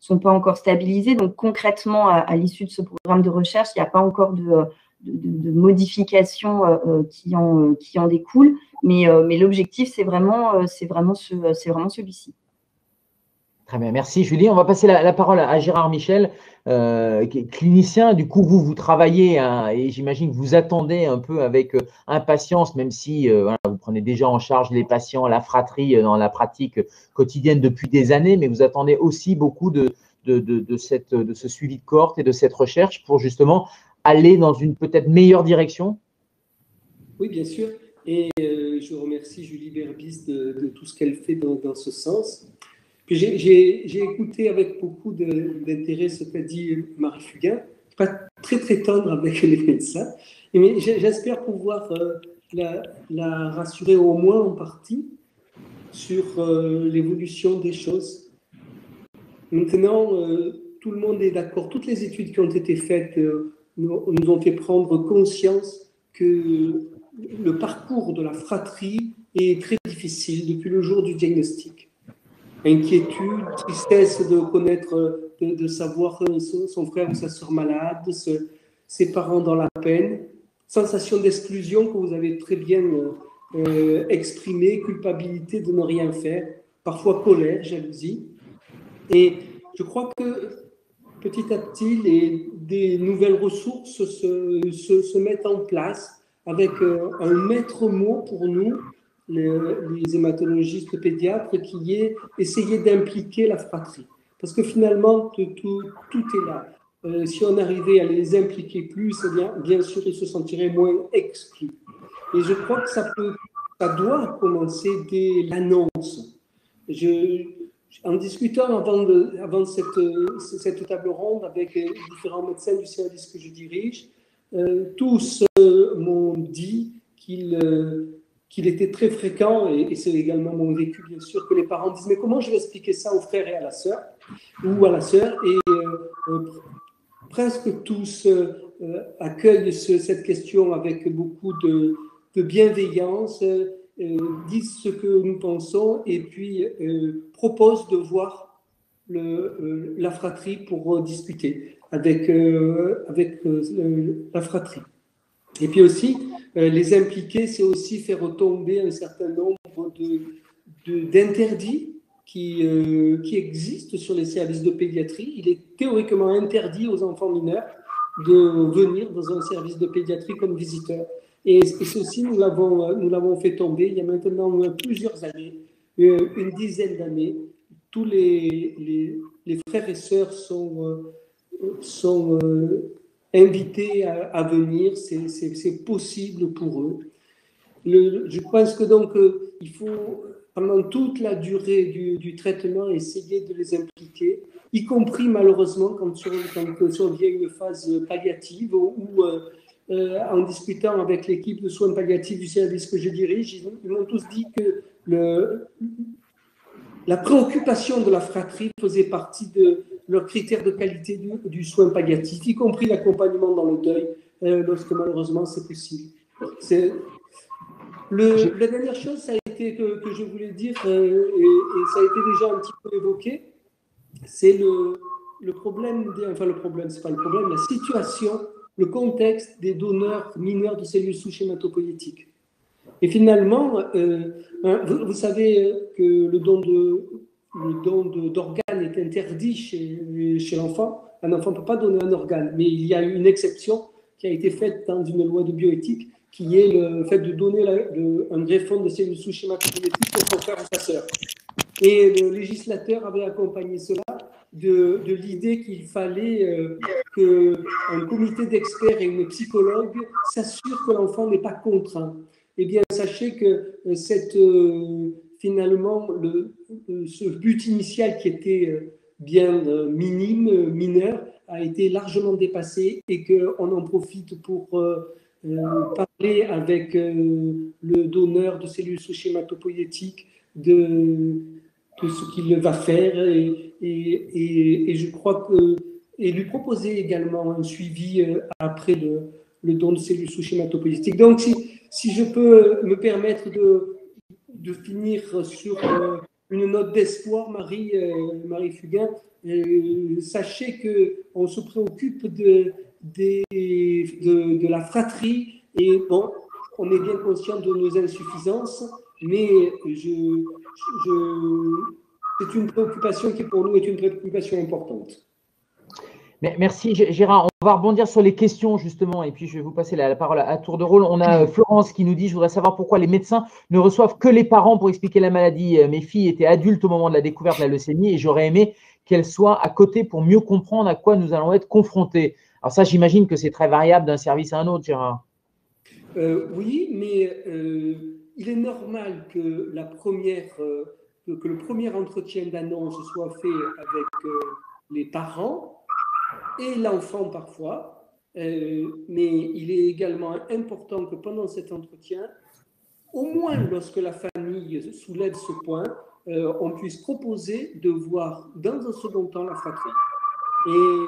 sont pas encore stabilisées. Donc, concrètement, à, l'issue de ce programme de recherche, il n'y a pas encore de, de, modifications qui, en, qui en découlent. Mais, mais l'objectif, c'est vraiment, vraiment, ce, vraiment celui-ci. Très bien, merci Julie. On va passer la, parole à Gérard Michel, euh, clinicien. Du coup, vous, vous travaillez hein, et j'imagine que vous attendez un peu avec euh, impatience, même si euh, vous prenez déjà en charge les patients, la fratrie dans la pratique quotidienne depuis des années, mais vous attendez aussi beaucoup de, ce suivi de cohorte et de cette recherche pour justement aller dans une peut-être meilleure direction? Oui, bien sûr. Et je remercie Julie Berbis de, tout ce qu'elle fait dans ce sens. J'ai écouté avec beaucoup d'intérêt ce qu'a dit Marie Fugain, pas très très tendre avec les médecins, mais j'espère pouvoir euh, la, rassurer au moins en partie sur euh, l'évolution des choses. Maintenant, euh, tout le monde est d'accord, toutes les études qui ont été faites nous, nous ont fait prendre conscience que le parcours de la fratrie est très difficile depuis le jour du diagnostic inquiétude, tristesse de connaître, de, savoir son frère ou sa soeur malade, ses parents dans la peine, sensation d'exclusion que vous avez très bien euh, exprimée, culpabilité de ne rien faire, parfois colère, jalousie. Et je crois que petit à petit, des nouvelles ressources se mettent en place avec euh, un maître mot pour nous les, hématologistes pédiatres qui est essayer d'impliquer la fratrie. Parce que finalement, tout, tout, est là. Euh, si on arrivait à les impliquer plus, eh bien, bien sûr, ils se sentiraient moins exclus. Et je crois que ça, peut, ça doit commencer dès l'annonce. Je, en discutant avant, de, avant cette, cette, table ronde avec différents médecins du service que je dirige, euh, tous euh, m'ont dit qu'ils qu'il était très fréquent, et, c'est également mon vécu bien sûr, que les parents disent mais comment je vais expliquer ça au frère et à la sœur, ou à la sœur, et euh, euh, presque tous euh, accueillent cette question avec beaucoup de, bienveillance, disent ce que nous pensons, et puis proposent de voir la fratrie pour discuter. avec la fratrie. Et puis aussi, les impliquer, c'est aussi faire retomber un certain nombre d'interdits de, qui, qui existent sur les services de pédiatrie. Il est théoriquement interdit aux enfants mineurs de venir dans un service de pédiatrie comme visiteur. Et, ceci, nous l'avons, nous l'avons fait tomber il y a maintenant plusieurs années, euh, une dizaine d'années. Tous les, les, les, frères et sœurs sont, euh, sont euh, invités à, venir, c'est, possible pour eux. Je pense que donc il faut pendant toute la durée du, traitement essayer de les impliquer, y compris malheureusement quand, sur, quand survient une phase palliative ou euh, en discutant avec l'équipe de soins palliatifs du service que je dirige, ils, m'ont tous dit que la préoccupation de la fratrie faisait partie de leurs critères de qualité du, soin palliatif, y compris l'accompagnement dans le deuil, euh, lorsque malheureusement c'est possible. Le, la dernière chose, ça a été que, que je voulais dire, euh, et, et, ça a été déjà un petit peu évoqué, c'est le, le problème, enfin le problème, c'est pas le problème, la situation le contexte des donneurs mineurs de cellules souches hématopoïétiques. Et finalement, euh, vous, savez que le don de le don d'organes est interdit chez, l'enfant. Un enfant ne peut pas donner un organe, mais il y a une exception qui a été faite dans une loi de bioéthique, qui est le fait de donner un greffon de cellules souches hématopoïétiques pour son frère sa sœur. Et le législateur avait accompagné cela de, l'idée qu'il fallait euh, qu'un comité d'experts et une psychologue s'assurent que l'enfant n'est pas contraint. Eh bien, sachez que euh, cette, euh, finalement, le, ce but initial qui était bien minime, mineur, a été largement dépassé et qu'on en profite pour parler avec le donneur de cellules sous hématopoïétiques de, ce qu'il va faire et, je crois que et lui proposer également un suivi euh, après le, don de cellules sous hématopoïétiques. Donc, si, je peux me permettre de, de finir sur euh, une note d'espoir, Marie, euh, Marie Fugain, sachez que on se préoccupe de, de, de, de la fratrie et bon, on est bien conscient de nos insuffisances, mais je, c'est une préoccupation qui pour nous est une préoccupation importante. Merci Gérard. On va rebondir sur les questions justement et puis je vais vous passer la, parole à, tour de rôle. On a euh, Florence qui nous dit, je voudrais savoir pourquoi les médecins ne reçoivent que les parents pour expliquer la maladie. Euh, mes filles étaient adultes au moment de la découverte de la leucémie et j'aurais aimé qu'elles soient à côté pour mieux comprendre à quoi nous allons être confrontés. Alors ça, j'imagine que c'est très variable d'un service à un autre, Gérard. Euh, oui, mais il est normal que la première que le premier entretien d'annonce soit fait avec les parents et l'enfant parfois, euh, mais il est également important que pendant cet entretien, au moins lorsque la famille soulève ce point, euh, on puisse proposer de voir dans un second temps la fratrie. Et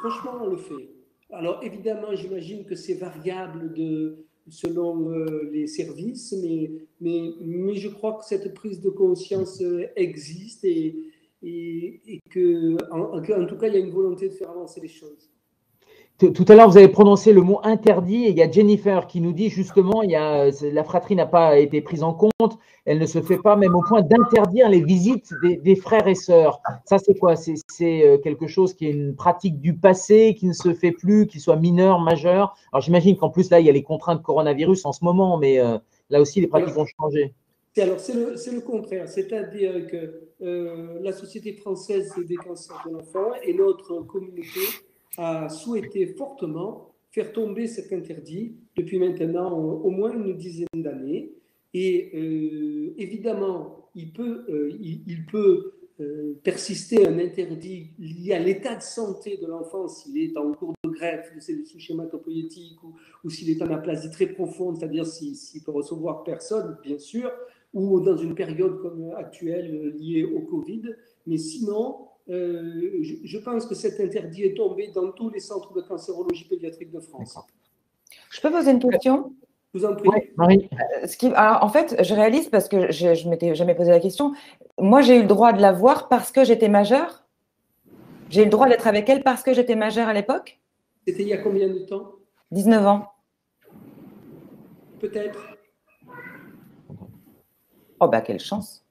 franchement, on le fait. Alors évidemment, j'imagine que c'est variable selon euh, les services, mais, mais, mais, je crois que cette prise de conscience existe et, et que, en, tout cas, il y a une volonté de faire avancer les choses. Tout à l'heure, vous avez prononcé le mot interdit et il y a Jennifer qui nous dit justement il y a, la fratrie n'a pas été prise en compte, elle ne se fait pas même au point d'interdire les visites des, frères et sœurs. Ça, c'est quoi? C'est euh, quelque chose qui est une pratique du passé, qui ne se fait plus, qu'il soit mineur, majeur. Alors j'imagine qu'en plus là, il y a les contraintes coronavirus en ce moment, mais euh, là aussi, les pratiques ont changé. Alors, c'est le, contraire, c'est-à-dire que euh, la Société française des cancers de l'enfant et notre communauté a souhaité fortement faire tomber cet interdit depuis maintenant au moins une dizaine d'années. Et euh, évidemment, il peut, euh, il, peut euh, persister un interdit lié à l'état de santé de l'enfant s'il est en cours de greffe de cellules sous hématopoïétique ou, s'il est en aplasie très profonde, c'est-à-dire s'il peut recevoir personne, bien sûr, ou dans une période comme actuelle liée au Covid. Mais sinon, euh, je, pense que cet interdit est tombé dans tous les centres de cancérologie pédiatrique de France. Je peux poser une question? Vous en prie. Marie. Euh, ce qui, en fait, je réalise parce que je ne m'étais jamais posé la question. Moi, j'ai eu le droit de l'avoir parce que j'étais majeure? J'ai le droit d'être avec elle parce que j'étais majeure à l'époque? C'était il y a combien de temps? 19 ans. Peut-être. Oh bah quelle chance.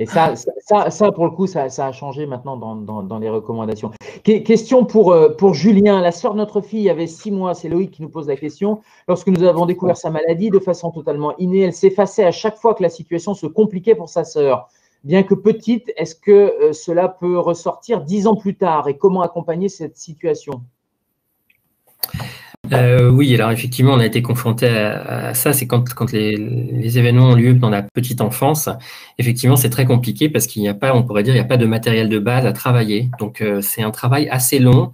Et ça, ça, ça, pour le coup, ça, ça a changé maintenant dans, dans, les recommandations. Que- question pour, euh, pour Julien. La sœur de notre fille avait six mois. C'est Loïc qui nous pose la question. Lorsque nous avons découvert sa maladie de façon totalement innée, elle s'effaçait à chaque fois que la situation se compliquait pour sa sœur. Bien que petite, est-ce que euh, cela peut ressortir dix ans plus tard? Et comment accompagner cette situation? Euh, oui, alors effectivement, on a été confronté à, à ça. C'est quand, quand les, les événements ont lieu dans la petite enfance. Effectivement, c'est très compliqué parce qu'il n'y a pas, on pourrait dire, il n'y a pas de matériel de base à travailler. Donc, euh, c'est un travail assez long,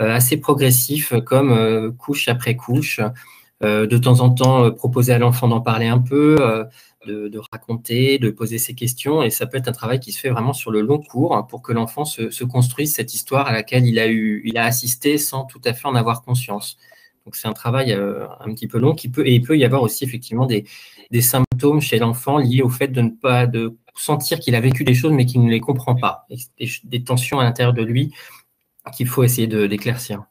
euh, assez progressif, comme euh, couche après couche. Euh, de temps en temps, euh, proposer à l'enfant d'en parler un peu, de, de raconter, de poser ses questions. Et ça peut être un travail qui se fait vraiment sur le long cours pour que l'enfant se, se construise cette histoire à laquelle il a eu, il a assisté sans tout à fait en avoir conscience. Donc c'est un travail euh, un petit peu long qui peut et il peut y avoir aussi effectivement des, des symptômes chez l'enfant liés au fait de ne pas de sentir qu'il a vécu des choses mais qu'il ne les comprend pas, Et des, des tensions à l'intérieur de lui qu'il faut essayer d'éclaircir.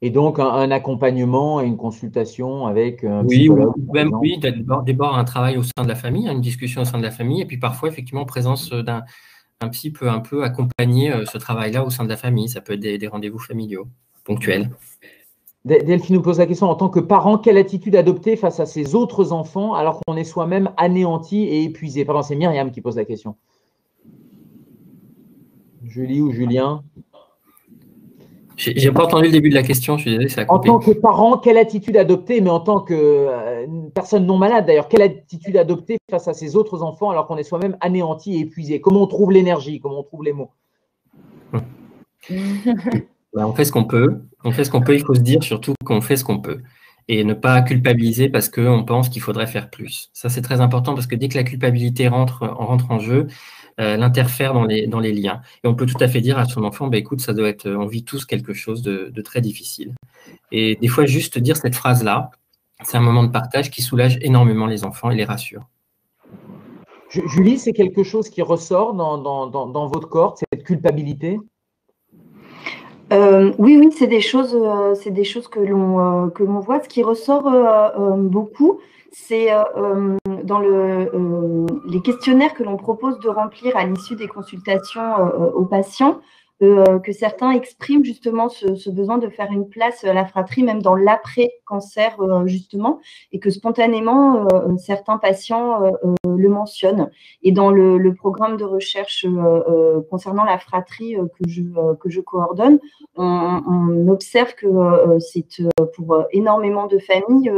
Et donc, un, un accompagnement et une consultation avec un Oui, ou même oui, d'abord un travail au sein de la famille, hein, une discussion au sein de la famille, et puis parfois effectivement présence euh, d'un un psy peut un peu accompagner euh, ce travail-là au sein de la famille. Ça peut être des, des rendez-vous familiaux ponctuels. Del- Delphine nous pose la question en tant que parent, quelle attitude adopter face à ses autres enfants alors qu'on est soi-même anéanti et épuisé? Pardon, c'est Myriam qui pose la question. Julie ou Julien? J'ai pas entendu le début de la question, je suis désolé, ça a En tant que parent, quelle attitude adopter? Mais en tant que euh, personne non malade d'ailleurs, quelle attitude adopter face à ses autres enfants alors qu'on est soi-même anéanti et épuisé? Comment on trouve l'énergie? Comment on trouve les mots? [laughs] Bah, on fait ce qu'on peut. On fait ce qu'on peut. Il faut se dire surtout qu'on fait ce qu'on peut. Et ne pas culpabiliser parce qu'on pense qu'il faudrait faire plus. Ça, c'est très important parce que dès que la culpabilité rentre, en jeu, euh, elle interfère dans les, liens. Et on peut tout à fait dire à son enfant, bah, écoute, ça doit être, on vit tous quelque chose de, très difficile. Et des fois, juste dire cette phrase-là, c'est un moment de partage qui soulage énormément les enfants et les rassure. Ju- Julie, c'est quelque chose qui ressort dans votre corps, cette culpabilité? Euh, oui, oui, c'est des choses, euh, c'est des choses que l'on euh, que l'on voit. Ce qui ressort beaucoup, c'est dans le, les questionnaires que l'on propose de remplir à l'issue des consultations aux patients, euh, que certains expriment justement ce, besoin de faire une place à la fratrie, même dans l'après-cancer euh, justement, et que spontanément euh, certains patients le mentionnent. Et dans le, programme de recherche concernant la fratrie que je que je coordonne, on, observe que c'est pour énormément de familles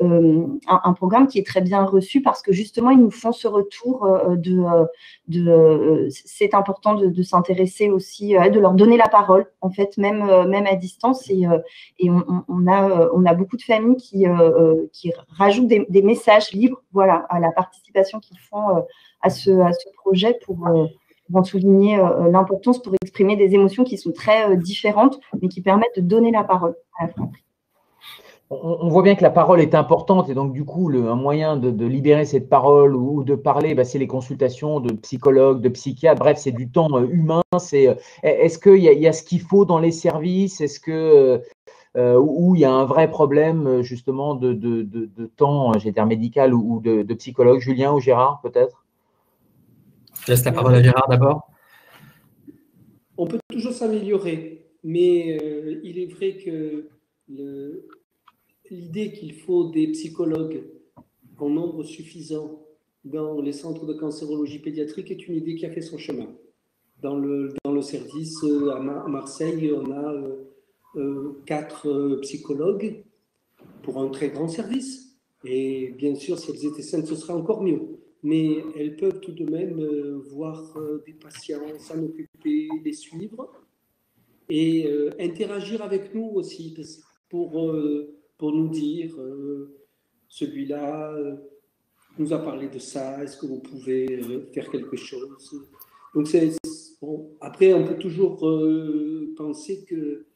un, programme qui est très bien reçu parce que justement ils nous font ce retour de, c'est important de s'intéresser aussi, euh, de leur donner la parole en fait même euh, même à distance et, euh, et on, a on a beaucoup de familles qui qui rajoutent des, messages libres voilà à la participation qu'ils font à ce à ce projet pour en souligner l'importance pour exprimer des émotions qui sont très différentes, mais qui permettent de donner la parole à la fratrie. On, on voit bien que la parole est importante et donc du coup, le, un moyen de, de libérer cette parole ou, ou de parler, bah, c'est les consultations de psychologues, de psychiatres. Bref, c'est du temps euh, humain. C'est, euh, est-ce qu'il y, a- il y a ce qu'il faut dans les services? Est-ce que euh, euh, où il y a un vrai problème justement de, de, de, de temps, j'ai dire médical ou, ou de, de psychologue? Julien ou Gérard peut-être? Je laisse la parole à Gérard d'abord. On peut toujours s'améliorer, mais euh, il est vrai que le- l'idée qu'il faut des psychologues en nombre suffisant dans les centres de cancérologie pédiatrique est une idée qui a fait son chemin. Dans le, dans le service euh, à, Ma- à Marseille, on a euh, euh, quatre psychologues pour un très grand service. Et bien sûr, si elles étaient saines, ce serait encore mieux. Mais elles peuvent tout de même voir des patients, s'en occuper, les suivre et interagir avec nous aussi pour, pour nous dire euh, celui-là euh, nous a parlé de ça, est-ce que vous pouvez euh, faire quelque chose? Donc, bon, après, on peut toujours penser que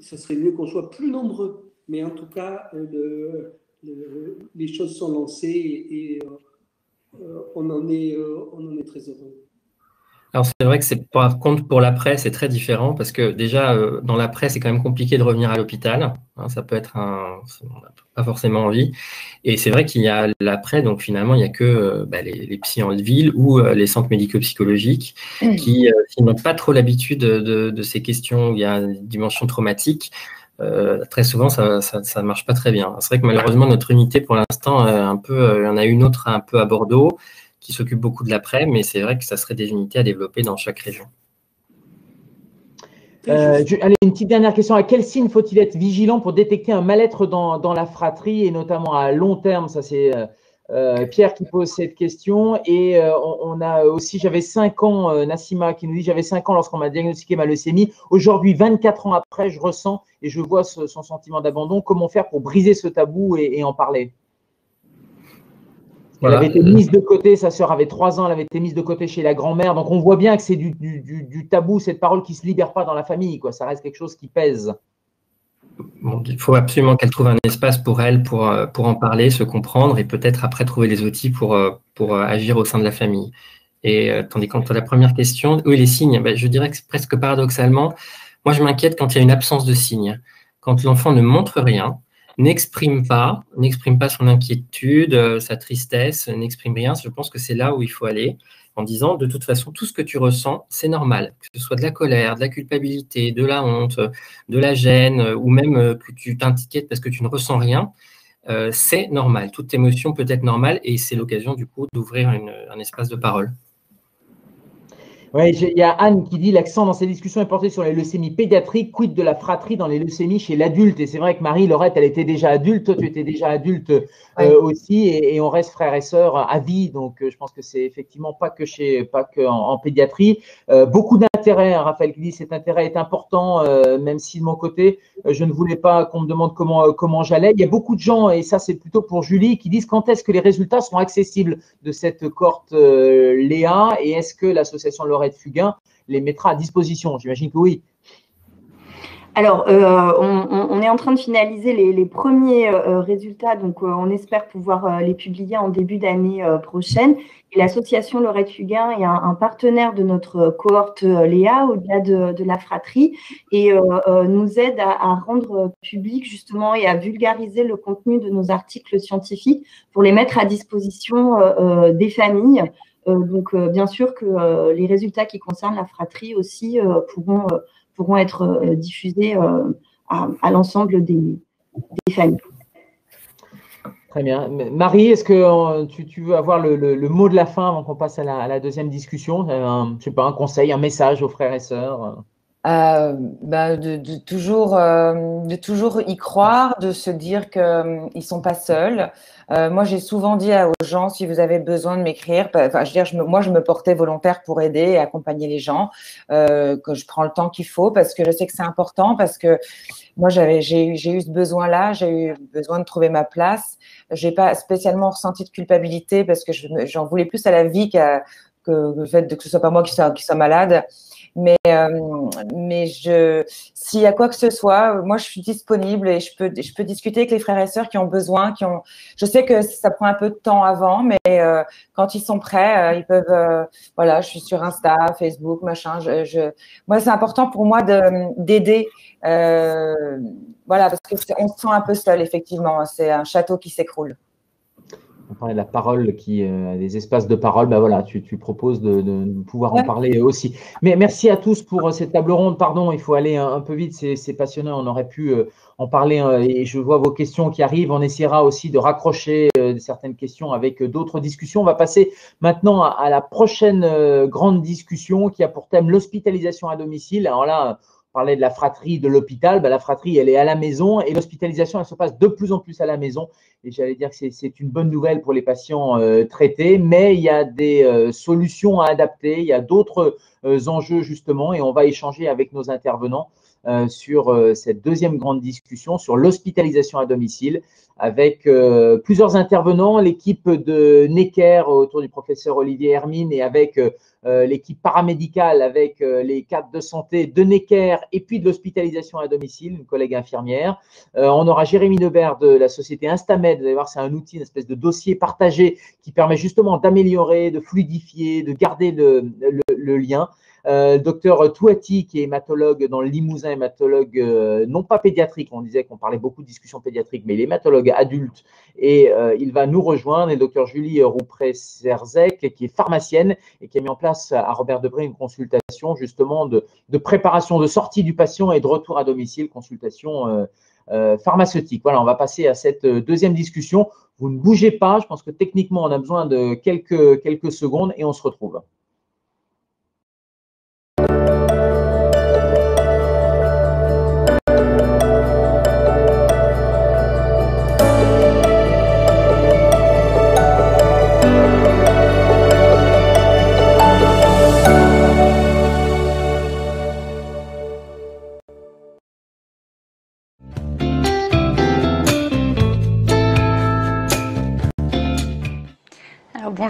ça serait mieux qu'on soit plus nombreux, mais en tout cas, le- le- les choses sont lancées et, et, on, en est, on en est très heureux. Alors c'est vrai que c'est par contre pour l'après c'est très différent parce que déjà euh, dans l'après c'est quand même compliqué de revenir à l'hôpital. Hein, ça peut être un, on n'a pas forcément envie. Et c'est vrai qu'il y a l'après donc finalement il n'y a que euh, bah, les, les psys en ville ou euh, les centres médico-psychologiques Mmh. qui, n'ont pas trop l'habitude de, de, ces questions où il y a une dimension traumatique. très souvent ça, ça, ça marche pas très bien. C'est vrai que malheureusement notre unité pour l'instant un peu, il y en a une autre un peu à Bordeaux qui s'occupe beaucoup de l'après, mais c'est vrai que ça serait des unités à développer dans chaque région. Euh, allez, une petite dernière question. À quel signe faut-il être vigilant pour détecter un mal-être dans, la fratrie et notamment à long terme? Ça, c'est euh, euh, Pierre qui pose cette question. Et on, a aussi, j'avais 5 ans, Nassima qui nous dit J'avais 5 ans lorsqu'on m'a diagnostiqué ma leucémie. Aujourd'hui, 24 ans après, je ressens et je vois son sentiment d'abandon. Comment faire pour briser ce tabou et en parler? Elle avait été mise de côté, sa sœur avait trois ans, elle avait été mise de côté chez la grand-mère. Donc on voit bien que c'est du, du, du, tabou, cette parole qui ne se libère pas dans la famille. Quoi. Ça reste quelque chose qui pèse. Bon, il faut absolument qu'elle trouve un espace pour elle, pour, pour en parler, se comprendre et peut-être après trouver les outils pour, pour agir au sein de la famille. Et tandis quant à la première question, oui, les signes, ben, je dirais que presque paradoxalement, moi je m'inquiète quand il y a une absence de signes. Quand l'enfant ne montre rien, n'exprime pas, n'exprime pas son inquiétude, euh, sa tristesse, n'exprime rien, je pense que c'est là où il faut aller en disant de toute façon tout ce que tu ressens, c'est normal, que ce soit de la colère, de la culpabilité, de la honte, de la gêne ou même euh, que tu t'inquiètes parce que tu ne ressens rien, euh, c'est normal. Toute émotion peut être normale et c'est l'occasion du coup d'ouvrir un espace de parole. Oui, il y a Anne qui dit l'accent dans ces discussions est porté sur les leucémies pédiatriques, quid de la fratrie dans les leucémies chez l'adulte? Et c'est vrai que Marie Laurette, elle était déjà adulte, toi tu étais déjà adulte euh, oui. aussi, et, et, on reste frères et sœurs à vie. Donc euh, je pense que c'est effectivement pas que chez, pas que en, en pédiatrie. Euh, beaucoup d'intérêt, hein, Raphaël qui dit cet intérêt est important, même si de mon côté je ne voulais pas qu'on me demande comment comment j'allais. Il y a beaucoup de gens, et ça c'est plutôt pour Julie, qui disent quand est-ce que les résultats sont accessibles de cette cohorte Léa, et est-ce que l'association Laurette Fugain les mettra à disposition J'imagine que oui. Alors, euh, on, est en train de finaliser les, premiers euh, résultats, donc euh, on espère pouvoir les publier en début d'année prochaine. Et l'association Lorette Fugain est un, partenaire de notre cohorte Léa, au-delà de, de, la fratrie, et nous aide à, à, rendre public justement et à vulgariser le contenu de nos articles scientifiques pour les mettre à disposition des familles. Donc, bien sûr que les résultats qui concernent la fratrie aussi pourront pourront être euh, diffusés euh, à, l'ensemble des, familles. Très bien. Marie, est-ce que euh, tu, veux avoir le, le, mot de la fin avant qu'on passe à la, deuxième discussion? Je sais pas, un conseil, un message aux frères et sœurs euh, bah de, de, toujours, euh, de toujours y croire, de se dire qu'ils euh, ne sont pas seuls. Euh, moi, j'ai souvent dit aux gens, si vous avez besoin de m'écrire, enfin, je veux dire, je me, moi, je me portais volontaire pour aider et accompagner les gens, euh, que je prends le temps qu'il faut parce que je sais que c'est important, parce que moi, j'avais, j'ai, eu ce besoin-là, j'ai eu besoin de trouver ma place. J'ai pas spécialement ressenti de culpabilité parce que j'en voulais plus à la vie qu'à que le fait de que ce soit pas moi qui soit, qui soit malade. Mais, euh, mais je, s'il y a quoi que ce soit, moi je suis disponible et je peux, je peux discuter avec les frères et sœurs qui ont besoin, qui ont. Je sais que ça prend un peu de temps avant, mais euh, quand ils sont prêts, euh, ils peuvent. euh, voilà, je suis sur Insta, Facebook, machin. Je, je... Moi, c'est important pour moi de d'aider. Euh, voilà, parce qu'on se sent un peu seul, effectivement. C'est un château qui s'écroule on parlait de la parole, qui euh, des espaces de parole, ben voilà, tu, tu proposes de, de, pouvoir ouais. en parler aussi. Mais merci à tous pour cette table ronde. Pardon, il faut aller un, un peu vite, c'est passionnant. On aurait pu euh, en parler euh, et je vois vos questions qui arrivent. On essaiera aussi de raccrocher certaines questions avec d'autres discussions. On va passer maintenant à, à la prochaine grande discussion qui a pour thème l'hospitalisation à domicile. Alors là, parlait de la fratrie de l'hôpital, ben la fratrie, elle est à la maison et l'hospitalisation, elle se passe de plus en plus à la maison. Et j'allais dire que c'est une bonne nouvelle pour les patients euh, traités, mais il y a des euh, solutions à adapter, il y a d'autres euh, enjeux justement et on va échanger avec nos intervenants euh, sur euh, cette deuxième grande discussion sur l'hospitalisation à domicile avec euh, plusieurs intervenants, l'équipe de Necker autour du professeur Olivier Hermine et avec l'équipe paramédicale avec les cadres de santé de Necker et puis de l'hospitalisation à domicile, une collègue infirmière. on aura Jérémy Nebert de la société Instamed, vous allez voir, c'est un outil, une espèce de dossier partagé qui permet justement d'améliorer, de fluidifier, de garder le, le lien. Euh, docteur Touati, qui est hématologue dans le Limousin, hématologue euh, non pas pédiatrique, on disait qu'on parlait beaucoup de discussions pédiatriques, mais il hématologue adulte et euh, il va nous rejoindre. Et docteur Julie Roupré-Serzec, qui est pharmacienne et qui a mis en place à Robert Debré une consultation justement de, préparation de sortie du patient et de retour à domicile, consultation pharmaceutique. Voilà, on va passer à cette deuxième discussion. Vous ne bougez pas, je pense que techniquement, on a besoin de quelques secondes et on se retrouve.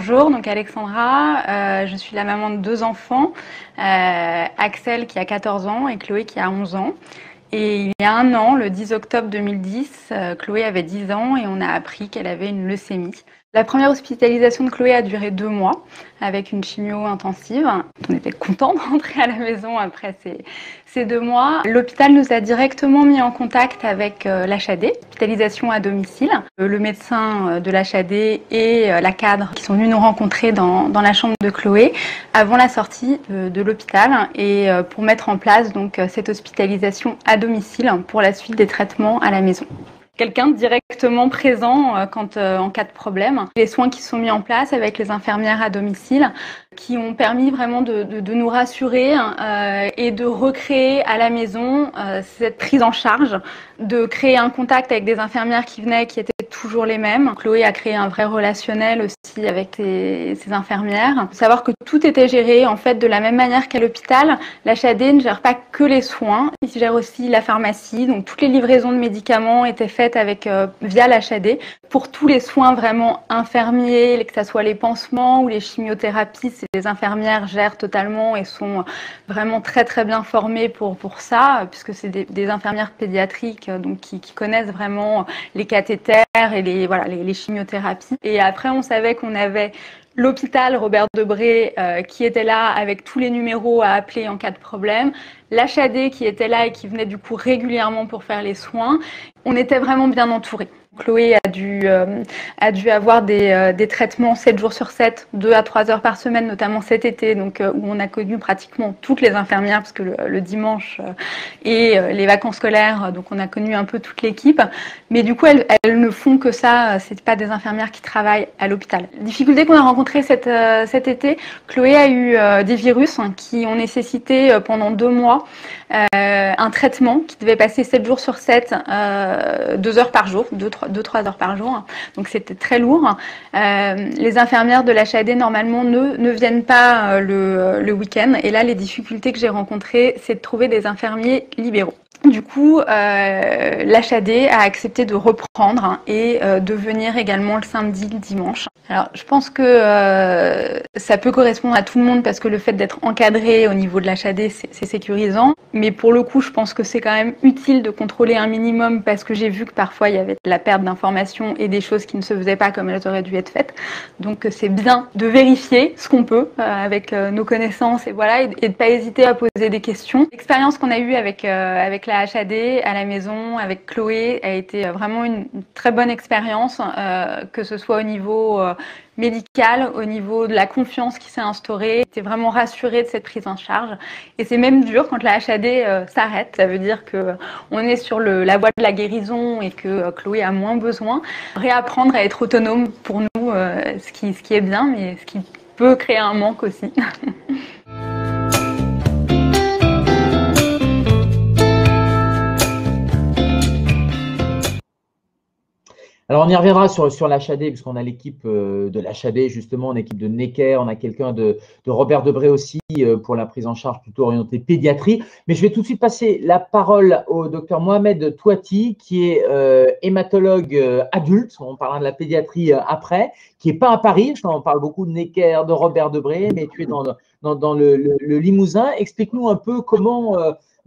Bonjour, donc Alexandra, euh, je suis la maman de deux enfants, euh, Axel qui a 14 ans et Chloé qui a 11 ans. Et il y a un an, le 10 octobre 2010, euh, Chloé avait 10 ans et on a appris qu'elle avait une leucémie. La première hospitalisation de Chloé a duré deux mois avec une chimio intensive. On était content de rentrer à la maison après ces, deux mois. L'hôpital nous a directement mis en contact avec euh, l'HAD, hospitalisation à domicile. Euh, le médecin euh, de l'HAD et la cadre qui sont venus nous rencontrer dans, la chambre de Chloé avant la sortie de, l'hôpital et pour mettre en place donc cette hospitalisation à domicile pour la suite des traitements à la maison quelqu'un directement présent euh, quand, euh, en cas de problème. Les soins qui sont mis en place avec les infirmières à domicile qui ont permis vraiment de, nous rassurer euh, et de recréer à la maison euh, cette prise en charge, de créer un contact avec des infirmières qui venaient, qui étaient toujours les mêmes. Chloé a créé un vrai relationnel aussi avec ses, infirmières. Savoir que tout était géré en fait de la même manière qu'à l'hôpital. L'HAD ne gère pas que les soins, il gère aussi la pharmacie. Donc toutes les livraisons de médicaments étaient faites avec euh, via l'HAD. Pour tous les soins vraiment infirmiers, que ce soit les pansements ou les chimiothérapies, les infirmières gèrent totalement et sont vraiment très bien formées pour, ça, puisque c'est des, infirmières pédiatriques donc qui, connaissent vraiment les cathéters et les, chimiothérapies. Et après, on savait qu'on avait l'hôpital Robert Debré euh, qui était là avec tous les numéros à appeler en cas de problème, l'HAD qui était là et qui venait du coup régulièrement pour faire les soins. On était vraiment bien entourés. Chloé a dû, euh, a dû avoir des, euh, des, traitements 7 jours sur 7, 2 à 3 heures par semaine, notamment cet été, donc, euh, où on a connu pratiquement toutes les infirmières, parce que le, dimanche et les vacances scolaires, donc on a connu un peu toute l'équipe. Mais du coup, elles, elles, ne font que ça, c'est pas des infirmières qui travaillent à l'hôpital. Difficulté qu'on a rencontrée cet, cet été, Chloé a eu des virus hein, qui ont nécessité pendant deux mois un traitement qui devait passer 7 jours sur 7, 2 heures par jour, 2, 3 2-3 heures par jour. Donc c'était très lourd. Euh, les infirmières de l'HAD normalement ne, ne viennent pas euh, le, le week-end. Et là, les difficultés que j'ai rencontrées, c'est de trouver des infirmiers libéraux. Du coup, euh, l'HAD a accepté de reprendre et euh, de venir également le samedi, le dimanche. Alors, je pense que euh, ça peut correspondre à tout le monde parce que le fait d'être encadré au niveau de l'HAD, c'est sécurisant. Mais pour le coup, je pense que c'est quand même utile de contrôler un minimum parce que j'ai vu que parfois il y avait de la perte d'informations et des choses qui ne se faisaient pas comme elles auraient dû être faites. Donc, c'est bien de vérifier ce qu'on peut avec nos connaissances et voilà, et, de pas hésiter à poser des questions. L'expérience qu'on a eue avec avec la HAD à la maison avec Chloé a été vraiment une, très bonne expérience, euh, que ce soit au niveau euh, médical, au niveau de la confiance qui s'est instaurée. J'étais vraiment rassurée de cette prise en charge. Et c'est même dur quand la HAD euh, s'arrête. Ça veut dire que on est sur la voie de la guérison et que Chloé a moins besoin. Réapprendre à être autonome pour nous, ce qui est bien, mais ce qui peut créer un manque aussi. [laughs] Alors, on y reviendra sur, sur l'HAD, puisqu'on a l'équipe euh, de l'HAD, justement, on a l'équipe de Necker, on a quelqu'un de, Robert Debré aussi euh, pour la prise en charge plutôt orientée pédiatrie. Mais je vais tout de suite passer la parole au docteur Mohamed Touati, qui est euh, hématologue adulte, on parlera de la pédiatrie après, qui n'est pas à Paris, on parle beaucoup de Necker, de Robert Debré, mais tu es dans, le, Limousin. Explique-nous un peu comment,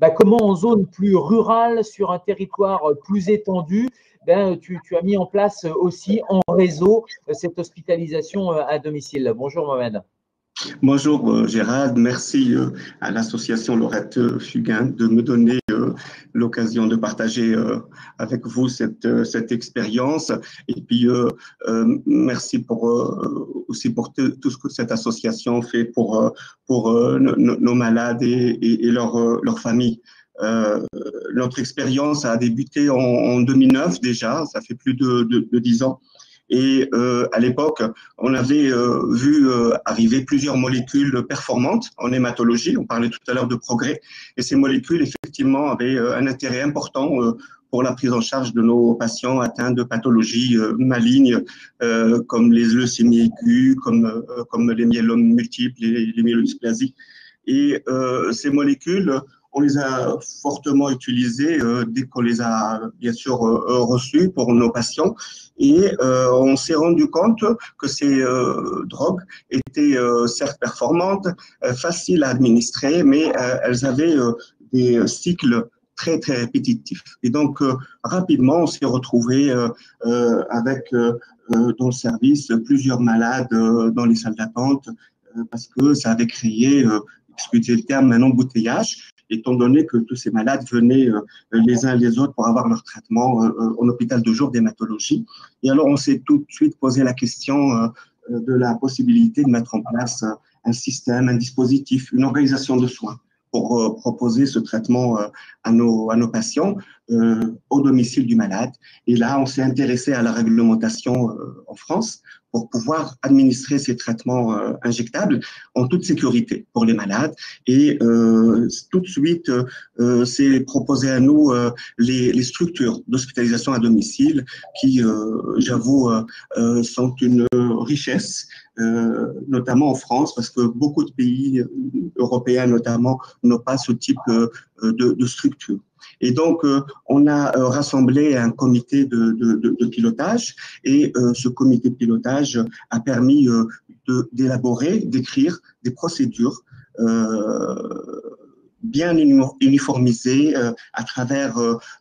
bah, comment en zone plus rurale, sur un territoire plus étendu, ben, tu, as mis en place aussi en réseau cette hospitalisation euh, à domicile. Bonjour Mohamed. Bonjour euh, Gérald, merci euh, à l'association Laurette Fugain de me donner l'occasion de partager avec vous cette, expérience. Et puis merci aussi pour tout ce que cette association fait pour, nos malades et, et, leur, leur famille. Euh, notre expérience a débuté en, 2009 déjà, ça fait plus de, de, ans. Et euh, à l'époque, on avait euh, vu arriver plusieurs molécules performantes en hématologie. On parlait tout à l'heure de progrès. Et ces molécules, effectivement, avaient un intérêt important pour la prise en charge de nos patients atteints de pathologies malignes comme les leucémies aiguës, comme, comme les myélomes multiples, les, les myélodysplasies. Et ces molécules on les a fortement utilisés euh, dès qu'on les a bien sûr euh, reçus pour nos patients et euh, on s'est rendu compte que ces drogues étaient certes performantes, faciles à administrer, mais elles avaient des cycles très très répétitifs. Et donc rapidement, on s'est retrouvé avec dans le service plusieurs malades dans les salles d'attente parce que ça avait créé excusez le terme, un embouteillage étant donné que tous ces malades venaient euh, les uns les autres pour avoir leur traitement euh, euh, en hôpital de jour d'hématologie. Et alors, on s'est tout de suite posé la question de la possibilité de mettre en place un système, un dispositif, une organisation de soins pour proposer ce traitement à, nos, à nos patients au domicile du malade. Et là, on s'est intéressé à la réglementation en France pour pouvoir administrer ces traitements euh, injectables en toute sécurité pour les malades. Et euh, tout de suite, euh, c'est proposé à nous euh, les, les, structures d'hospitalisation à domicile qui, euh, j'avoue, euh, sont une richesse. notamment en France, parce que beaucoup de pays européens notamment n'ont pas ce type de, de structure. Et donc, euh, on a euh, rassemblé un comité de, de, de, pilotage et euh, ce comité de pilotage a permis d'élaborer, d'écrire des procédures bien uniformisées à travers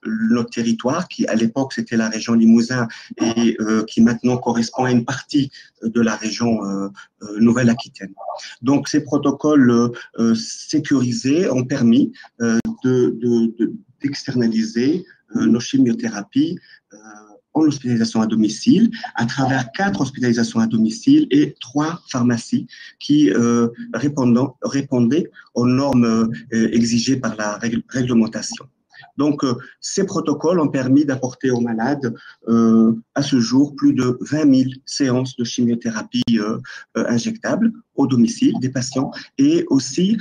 notre territoire, qui à l'époque c'était la région Limousin et qui maintenant correspond à une partie de la région Nouvelle-Aquitaine. Donc ces protocoles sécurisés ont permis de, de, d'externaliser euh, nos chimiothérapies euh, en hospitalisation à domicile à travers quatre hospitalisations à domicile et trois pharmacies qui euh, répondaient aux normes exigées par la réglementation. Donc, euh, ces protocoles ont permis d'apporter aux malades, euh, à ce jour, plus de 20 000 séances de chimiothérapie euh, injectable au domicile des patients et aussi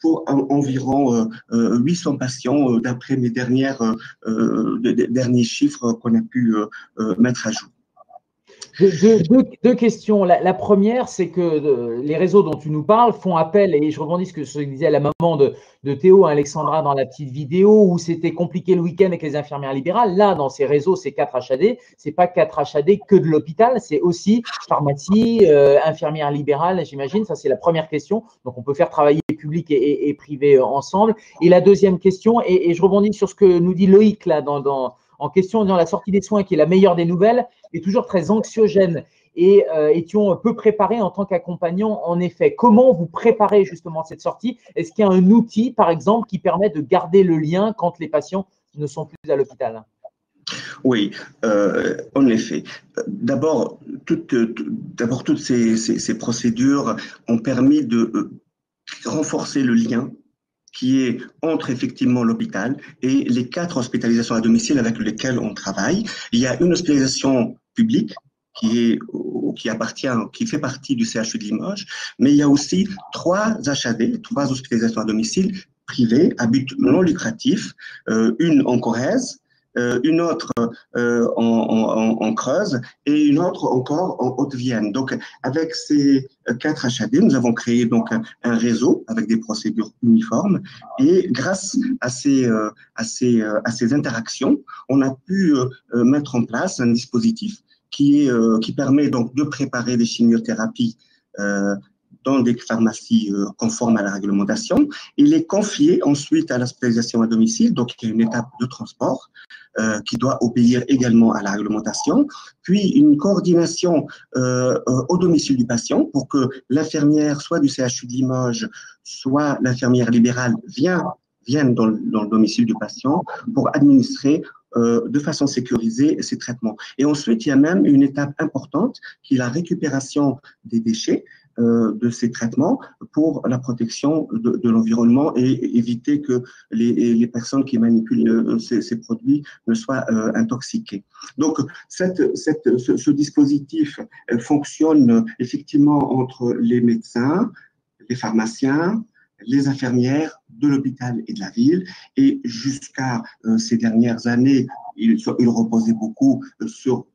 pour environ 800 patients d'après mes dernières, derniers chiffres qu'on a pu mettre à jour. Deux, questions. La, première, c'est que euh, les réseaux dont tu nous parles font appel, et je rebondis ce que je disais à la maman de, Théo, Alexandra, dans la petite vidéo, où c'était compliqué le week-end avec les infirmières libérales. Là, dans ces réseaux, c'est 4 HAD. C'est pas 4 HAD que de l'hôpital, c'est aussi pharmacie, euh, infirmière libérale, j'imagine. Ça, c'est la première question. Donc, on peut faire travailler public et, privé ensemble. Et la deuxième question, et, je rebondis sur ce que nous dit Loïc là dans en question dans la sortie des soins, qui est la meilleure des nouvelles, est toujours très anxiogène et euh, étions peu préparés en tant qu'accompagnants, en effet. Comment vous préparez justement cette sortie? Est-ce qu'il y a un outil, par exemple, qui permet de garder le lien quand les patients ne sont plus à l'hôpital? Oui, euh, en effet. D'abord, toutes, d'abord, toutes ces, ces, procédures ont permis de euh, renforcer le lien qui est entre effectivement l'hôpital et les quatre hospitalisations à domicile avec lesquelles on travaille. Il y a une hospitalisation publique qui est qui appartient, qui fait partie du CHU de Limoges, mais il y a aussi trois HAD, trois hospitalisations à domicile privées à but non lucratif, euh, une en Corrèze, euh, une autre en, Creuse et une autre encore en Haute-Vienne. Donc, avec ces quatre HAD, nous avons créé donc un, réseau avec des procédures uniformes et grâce à ces, à ces, à ces interactions, on a pu mettre en place un dispositif qui, qui permet donc de préparer des chimiothérapies dans des pharmacies euh, conformes à la réglementation et les confier ensuite à l'hospitalisation à domicile. Donc, il y a une étape de transport euh, qui doit obéir également à la réglementation, puis une coordination euh, au domicile du patient pour que l'infirmière, soit du CHU de Limoges, soit l'infirmière libérale, vienne, vienne dans, le domicile du patient pour administrer de façon sécurisée ces traitements. Et ensuite, il y a même une étape importante qui est la récupération des déchets. Euh, de ces traitements pour la protection de, l'environnement et éviter que les, personnes qui manipulent euh, ces, produits ne soient euh, intoxiquées. Donc, cette, ce, dispositif fonctionne effectivement entre les médecins, les pharmaciens, les infirmières de l'hôpital et de la ville. Et jusqu'à ces dernières années, il, il reposait beaucoup sur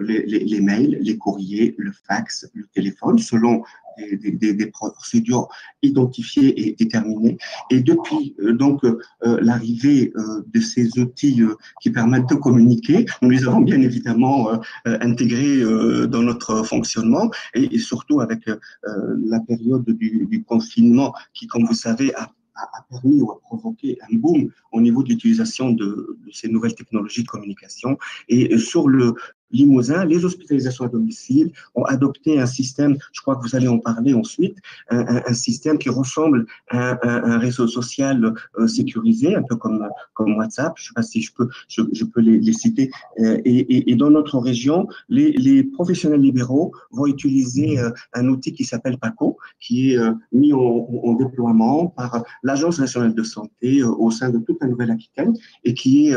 les, les, les, mails, les courriers, le fax, le téléphone, selon des, procédures identifiées et déterminées. Et depuis euh, donc euh, l'arrivée euh, de ces outils qui permettent de communiquer, nous les avons bien évidemment intégrés dans notre fonctionnement et, surtout avec la période du, confinement qui, comme vous savez, a a, permis ou a provoqué un boom au niveau de l'utilisation de, de, ces nouvelles technologies de communication. Et sur le, Limousin, les hospitalisations à domicile ont adopté un système, je crois que vous allez en parler ensuite, un, système qui ressemble à un, réseau social euh, sécurisé, un peu comme, WhatsApp, je ne sais pas si je peux, je, peux les, citer. Euh, et, dans notre région, les, professionnels libéraux vont utiliser euh, un outil qui s'appelle PACO, qui est mis en, en, déploiement par l'Agence nationale de santé au sein de toute la Nouvelle-Aquitaine et qui est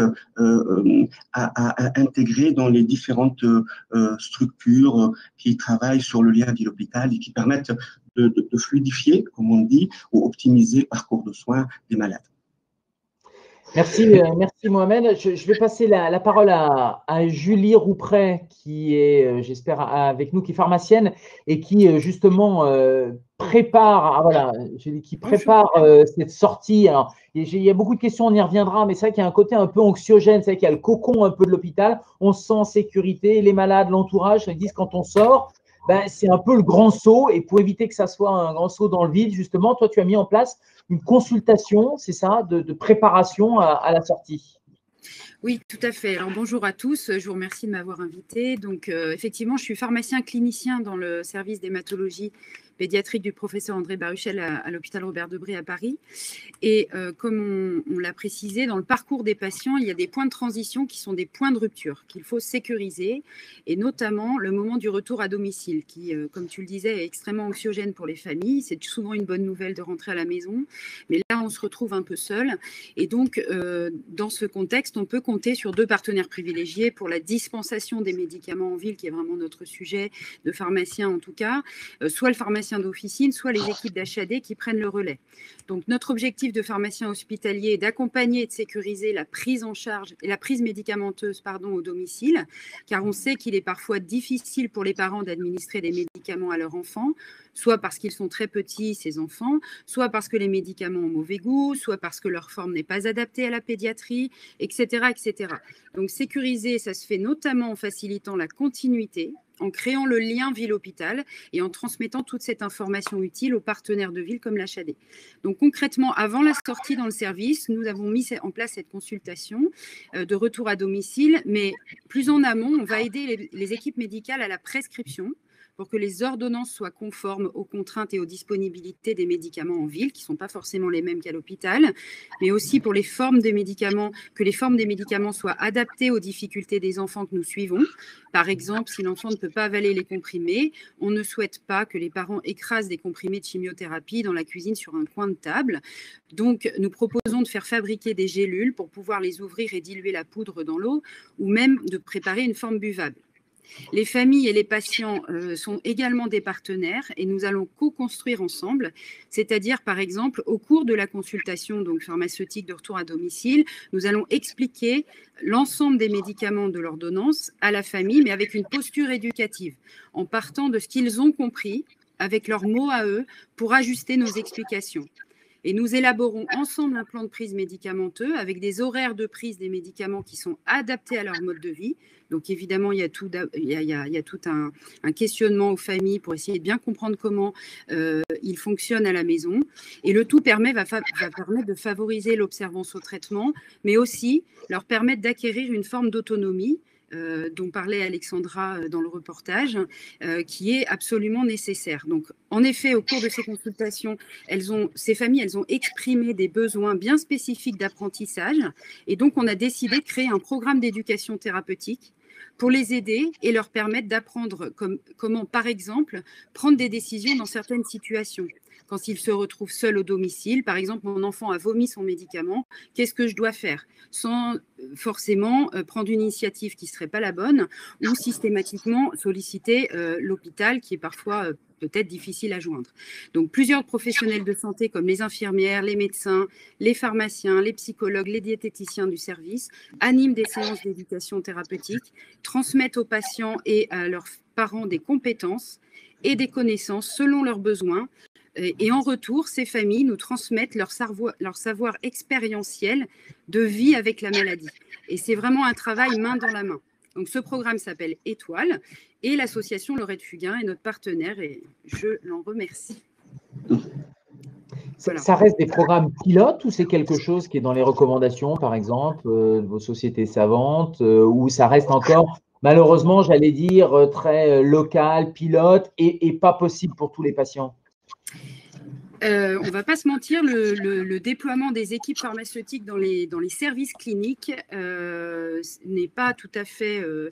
à, dans les différents euh, structures euh, qui travaillent sur le lien ville-hôpital et qui permettent de, fluidifier, comme on dit, ou optimiser le parcours de soins des malades. Merci, euh, merci Mohamed. Je, vais passer la, parole à, Julie Roupret, qui est, j'espère, avec nous, qui est pharmacienne et qui justement prépare, ah, voilà, qui prépare cette sortie. Alors, il y a beaucoup de questions, on y reviendra, mais c'est vrai qu'il y a un côté un peu anxiogène, c'est vrai qu'il y a le cocon un peu de l'hôpital, on se sent en sécurité, les malades, l'entourage, ils disent quand on sort, ben, c'est un peu le grand saut, et pour éviter que ça soit un grand saut dans le vide, justement, toi, tu as mis en place une consultation, c'est ça, de, préparation à, la sortie. Oui, tout à fait. Alors bonjour à tous, je vous remercie de m'avoir invité. Donc euh, effectivement, je suis pharmacien clinicien dans le service d'hématologie pédiatrique du professeur André Baruchel à, l'hôpital Robert Debré à Paris. Et euh, comme on, l'a précisé, dans le parcours des patients, il y a des points de transition qui sont des points de rupture qu'il faut sécuriser, et notamment le moment du retour à domicile, qui, euh, comme tu le disais, est extrêmement anxiogène pour les familles. C'est souvent une bonne nouvelle de rentrer à la maison, mais là, on se retrouve un peu seul. Et donc, euh, dans ce contexte, on peut compter sur deux partenaires privilégiés pour la dispensation des médicaments en ville, qui est vraiment notre sujet de pharmacien en tout cas, soit le pharmacien d'officine, soit les équipes d'HAD qui prennent le relais. Donc notre objectif de pharmacien hospitalier est d'accompagner et de sécuriser la prise en charge et la prise médicamenteuse pardon, au domicile, car on sait qu'il est parfois difficile pour les parents d'administrer des médicaments à leurs enfants, soit parce qu'ils sont très petits, ces enfants, soit parce que les médicaments ont mauvais goût, soit parce que leur forme n'est pas adaptée à la pédiatrie, etc., etc. Donc sécuriser, ça se fait notamment en facilitant la continuité en créant le lien ville-hôpital et en transmettant toute cette information utile aux partenaires de ville comme l'HAD. Donc concrètement, avant la sortie dans le service, nous avons mis en place cette consultation euh, de retour à domicile, mais plus en amont, on va aider les équipes médicales à la prescription pour que les ordonnances soient conformes aux contraintes et aux disponibilités des médicaments en ville, qui ne sont pas forcément les mêmes qu'à l'hôpital, mais aussi pour que les formes des médicaments soient adaptées aux difficultés des enfants que nous suivons. Par exemple, si l'enfant ne peut pas avaler les comprimés, on ne souhaite pas que les parents écrasent des comprimés de chimiothérapie dans la cuisine sur un coin de table. Donc, nous proposons de faire fabriquer des gélules pour pouvoir les ouvrir et diluer la poudre dans l'eau, ou même de préparer une forme buvable. Les familles et les patients euh, sont également des partenaires et nous allons co-construire ensemble, c'est-à-dire par exemple au cours de la consultation donc pharmaceutique de retour à domicile, nous allons expliquer l'ensemble des médicaments de l'ordonnance à la famille, mais avec une posture éducative, en partant de ce qu'ils ont compris avec leurs mots à eux pour ajuster nos explications. Et nous élaborons ensemble un plan de prise médicamenteux avec des horaires de prise des médicaments qui sont adaptés à leur mode de vie. Donc évidemment, il y a tout, un, questionnement aux familles pour essayer de bien comprendre comment euh, ils fonctionnent à la maison. Et le tout permet, va, va permettre de favoriser l'observance au traitement, mais aussi leur permettre d'acquérir une forme d'autonomie dont parlait Alexandra euh, dans le reportage, euh, qui est absolument nécessaire. Donc, en effet, au cours de ces consultations, ces familles, elles ont exprimé des besoins bien spécifiques d'apprentissage, et donc on a décidé de créer un programme d'éducation thérapeutique pour les aider et leur permettre d'apprendre comment, par exemple, prendre des décisions dans certaines situations quand il se retrouve seul au domicile. Par exemple, mon enfant a vomi son médicament, qu'est-ce que je dois faire? Sans euh, forcément euh, prendre une initiative qui ne serait pas la bonne ou systématiquement solliciter euh, l'hôpital qui est parfois peut-être difficile à joindre. Donc plusieurs professionnels de santé comme les infirmières, les médecins, les pharmaciens, les psychologues, les diététiciens du service animent des séances d'éducation thérapeutique, transmettent aux patients et à leurs parents des compétences et des connaissances selon leurs besoins et en retour, ces familles nous transmettent leur savoir, leur savoir expérientiel de vie avec la maladie. Et c'est vraiment un travail main dans la main. Donc ce programme s'appelle Étoile et l'association Lorette Fugain est notre partenaire et je l'en remercie. Ça reste des programmes pilotes ou c'est quelque chose qui est dans les recommandations, par exemple, euh, de vos sociétés savantes, euh, ou ça reste encore, malheureusement, j'allais dire, euh, très local, pilote et pas possible pour tous les patients? Euh, on ne va pas se mentir, le, déploiement des équipes pharmaceutiques dans les, services cliniques euh, n'est pas tout à fait euh,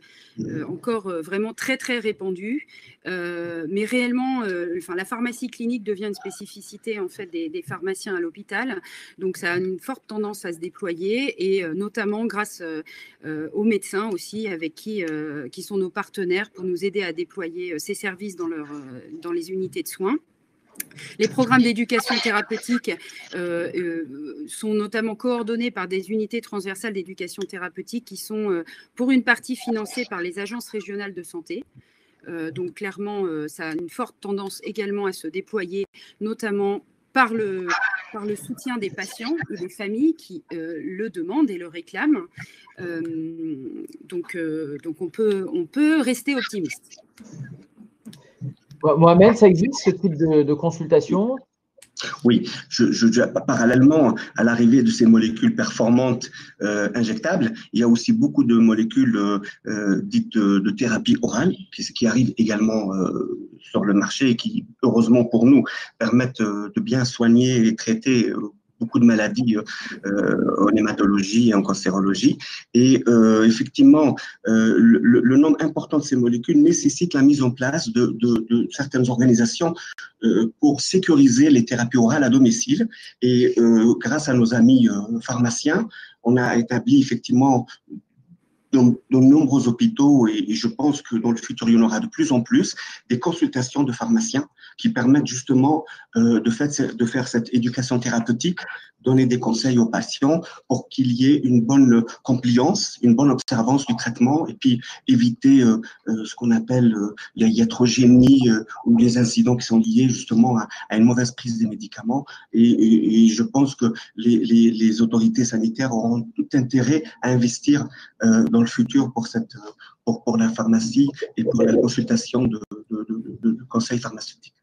encore vraiment très très répandu. mais réellement, la pharmacie clinique devient une spécificité en fait des, pharmaciens à l'hôpital. Donc ça a une forte tendance à se déployer et notamment grâce aux médecins aussi avec qui, qui sont nos partenaires pour nous aider à déployer ces services dans, dans les unités de soins. Les programmes d'éducation thérapeutique euh, euh, sont notamment coordonnés par des unités transversales d'éducation thérapeutique qui sont euh, pour une partie financées par les agences régionales de santé. donc clairement, ça a une forte tendance également à se déployer, notamment par le, par le soutien des patients et des familles qui le demandent et le réclament. donc, donc on, peut, on peut rester optimiste. Mohamed, ça existe ce type de, consultation? Oui, je, parallèlement à l'arrivée de ces molécules performantes euh, injectables, il y a aussi beaucoup de molécules euh, euh, dites de, thérapie orale qui, qui arrivent également sur le marché et qui, heureusement pour nous, permettent de bien soigner et traiter beaucoup de maladies euh, en hématologie et en cancérologie. Et euh, effectivement, euh, le, nombre important de ces molécules nécessite la mise en place de, de, certaines organisations pour sécuriser les thérapies orales à domicile. Et grâce à nos amis pharmaciens, on a établi effectivement dans de nombreux hôpitaux, et, je pense que dans le futur, il y en aura de plus en plus, des consultations de pharmaciens qui permettent justement euh, de, faire cette éducation thérapeutique, donner des conseils aux patients pour qu'il y ait une bonne compliance, une bonne observance du traitement et puis éviter euh, euh, ce qu'on appelle la iatrogénie ou les incidents qui sont liés justement à, une mauvaise prise des médicaments. Et, je pense que les, les, les, autorités sanitaires auront tout intérêt à investir dans le futur pour, cette, pour, pour la pharmacie et pour la consultation de, de, de, de conseils pharmaceutiques.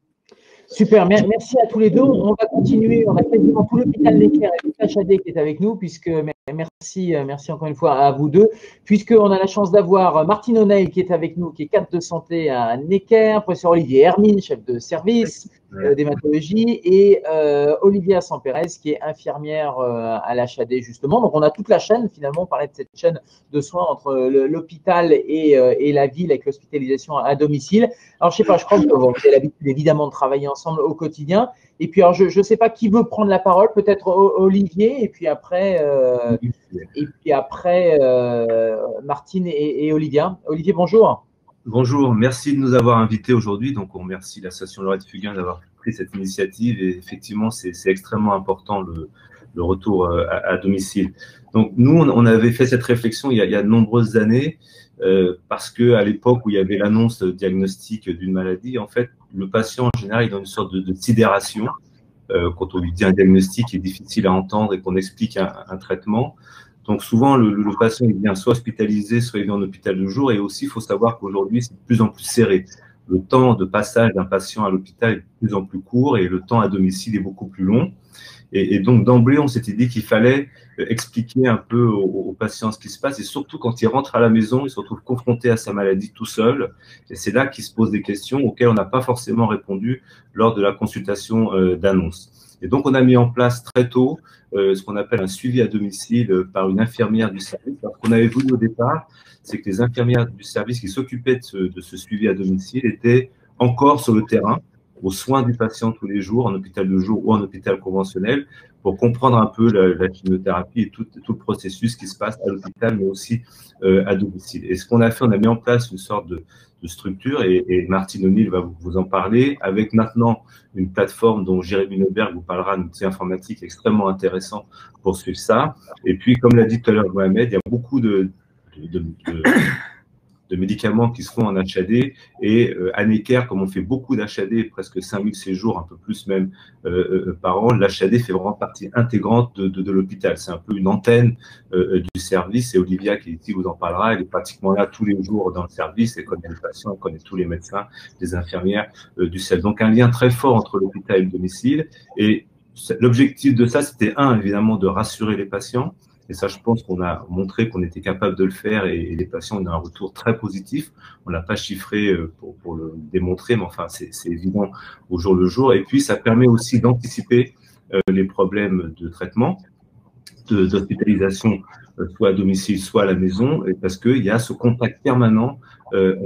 Super, merci à tous les deux. On va continuer. On a quasiment tout l'hôpital Necker et toute HAD qui est avec nous, puisque merci, merci encore une fois à vous deux, puisqu'on a la chance d'avoir Martine O'Neill qui est avec nous, qui est cadre de santé à Necker, professeur Olivier Hermine, chef de service euh, d'hématologie, et euh, Olivia Samperez qui est infirmière euh, à l'HAD justement. Donc on a toute la chaîne finalement, on parlait de cette chaîne de soins entre l'hôpital et, et, la ville avec l'hospitalisation à domicile. Alors je sais pas, je crois que vous avez l'habitude évidemment de travailler ensemble au quotidien. Et puis, alors, je ne sais pas qui veut prendre la parole, peut-être Olivier, et puis après, euh, et puis après euh, Martine et, Olivia. Olivier, bonjour. Bonjour, merci de nous avoir invités aujourd'hui. Donc, on remercie l'association Lorette Fugain d'avoir pris cette initiative. Et effectivement, c'est extrêmement important le, retour euh, à, domicile. Donc, nous, on avait fait cette réflexion il y a, de nombreuses années euh, parce que à l'époque où il y avait l'annonce diagnostique d'une maladie, en fait, le patient en général est dans une sorte de, sidération euh, quand on lui dit un diagnostic qui est difficile à entendre et qu'on explique un, traitement. Donc souvent, le, le, patient il vient soit hospitalisé, soit il vient en hôpital de jour. Et aussi, il faut savoir qu'aujourd'hui, c'est de plus en plus serré. Le temps de passage d'un patient à l'hôpital est de plus en plus court et le temps à domicile est beaucoup plus long. Et, donc d'emblée, on s'était dit qu'il fallait euh, expliquer un peu aux, aux, patients ce qui se passe et surtout quand il rentre à la maison, il se retrouve confronté à sa maladie tout seul. Et c'est là qu'il se pose des questions auxquelles on n'a pas forcément répondu lors de la consultation euh, d'annonce. Et donc, on a mis en place très tôt euh, ce qu'on appelle un suivi à domicile euh, par une infirmière du service. Alors, ce qu'on avait voulu au départ, c'est que les infirmières du service qui s'occupaient de ce suivi à domicile étaient encore sur le terrain, aux soins du patient tous les jours, en hôpital de jour ou en hôpital conventionnel, pour comprendre un peu la, la chimiothérapie et tout, tout, le processus qui se passe à l'hôpital, mais aussi euh, à domicile. Et ce qu'on a fait, on a mis en place une sorte de, de structure, et, et Martine O'Neill va vous, en parler, avec maintenant une plateforme dont Jérémy Neuberg vous parlera, un outil informatique extrêmement intéressant pour suivre ça. Et puis, comme l'a dit tout à l'heure Mohamed, il y a beaucoup de, de, de de médicaments qui se font en HAD et euh, à Necker, comme on fait beaucoup d'HAD, presque 5000 séjours, un peu plus même euh, euh par an, l'HAD fait vraiment partie intégrante de, de, de l'hôpital. C'est un peu une antenne euh, du service et Olivia qui ici vous en parlera, elle est pratiquement là tous les jours dans le service, elle connaît les patients, elle connaît tous les médecins, les infirmières euh, du CEL. Donc un lien très fort entre l'hôpital et le domicile et l'objectif de ça, c'était un, évidemment, de rassurer les patients, et ça, je pense qu'on a montré qu'on était capable de le faire et, les patients ont un retour très positif. On l'a pas chiffré euh, pour, le démontrer, mais enfin, c'est évident au jour le jour. Et puis, ça permet aussi d'anticiper euh, les problèmes de traitement, d'hospitalisation, euh, soit à domicile, soit à la maison, parce qu'il y a ce contact permanent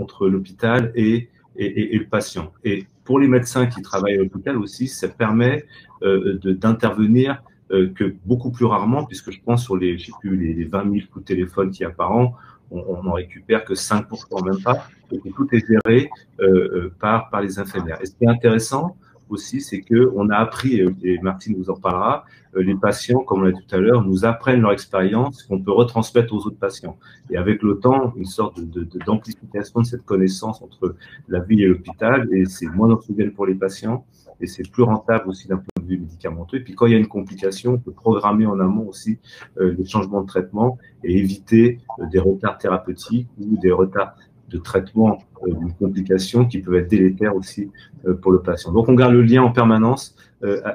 entre l'hôpital et, et, le patient. Et pour les médecins qui travaillent à l'hôpital aussi, ça permet d'intervenir euh, que beaucoup plus rarement, puisque je pense sur les, je plus, les, les 20 000 coups de téléphone qu'il y a par an, on, on en récupère que 5%, même pas, et tout est géré euh, euh, par, par les infirmières. Et ce qui est intéressant aussi, c'est que on a appris, et Martine vous en parlera, les patients, comme on l'a dit tout à l'heure, nous apprennent leur expérience qu'on peut retransmettre aux autres patients. Et avec le temps, une sorte d'amplification de, de, de, cette connaissance entre la ville et l'hôpital, et c'est moins anxiogène pour les patients, et c'est plus rentable aussi d'un médicamenteux. Et puis quand il y a une complication, on peut programmer en amont aussi euh, les changements de traitement et éviter euh, des retards thérapeutiques ou des retards de traitement euh, d'une complication qui peuvent être délétères aussi euh, pour le patient. Donc on garde le lien en permanence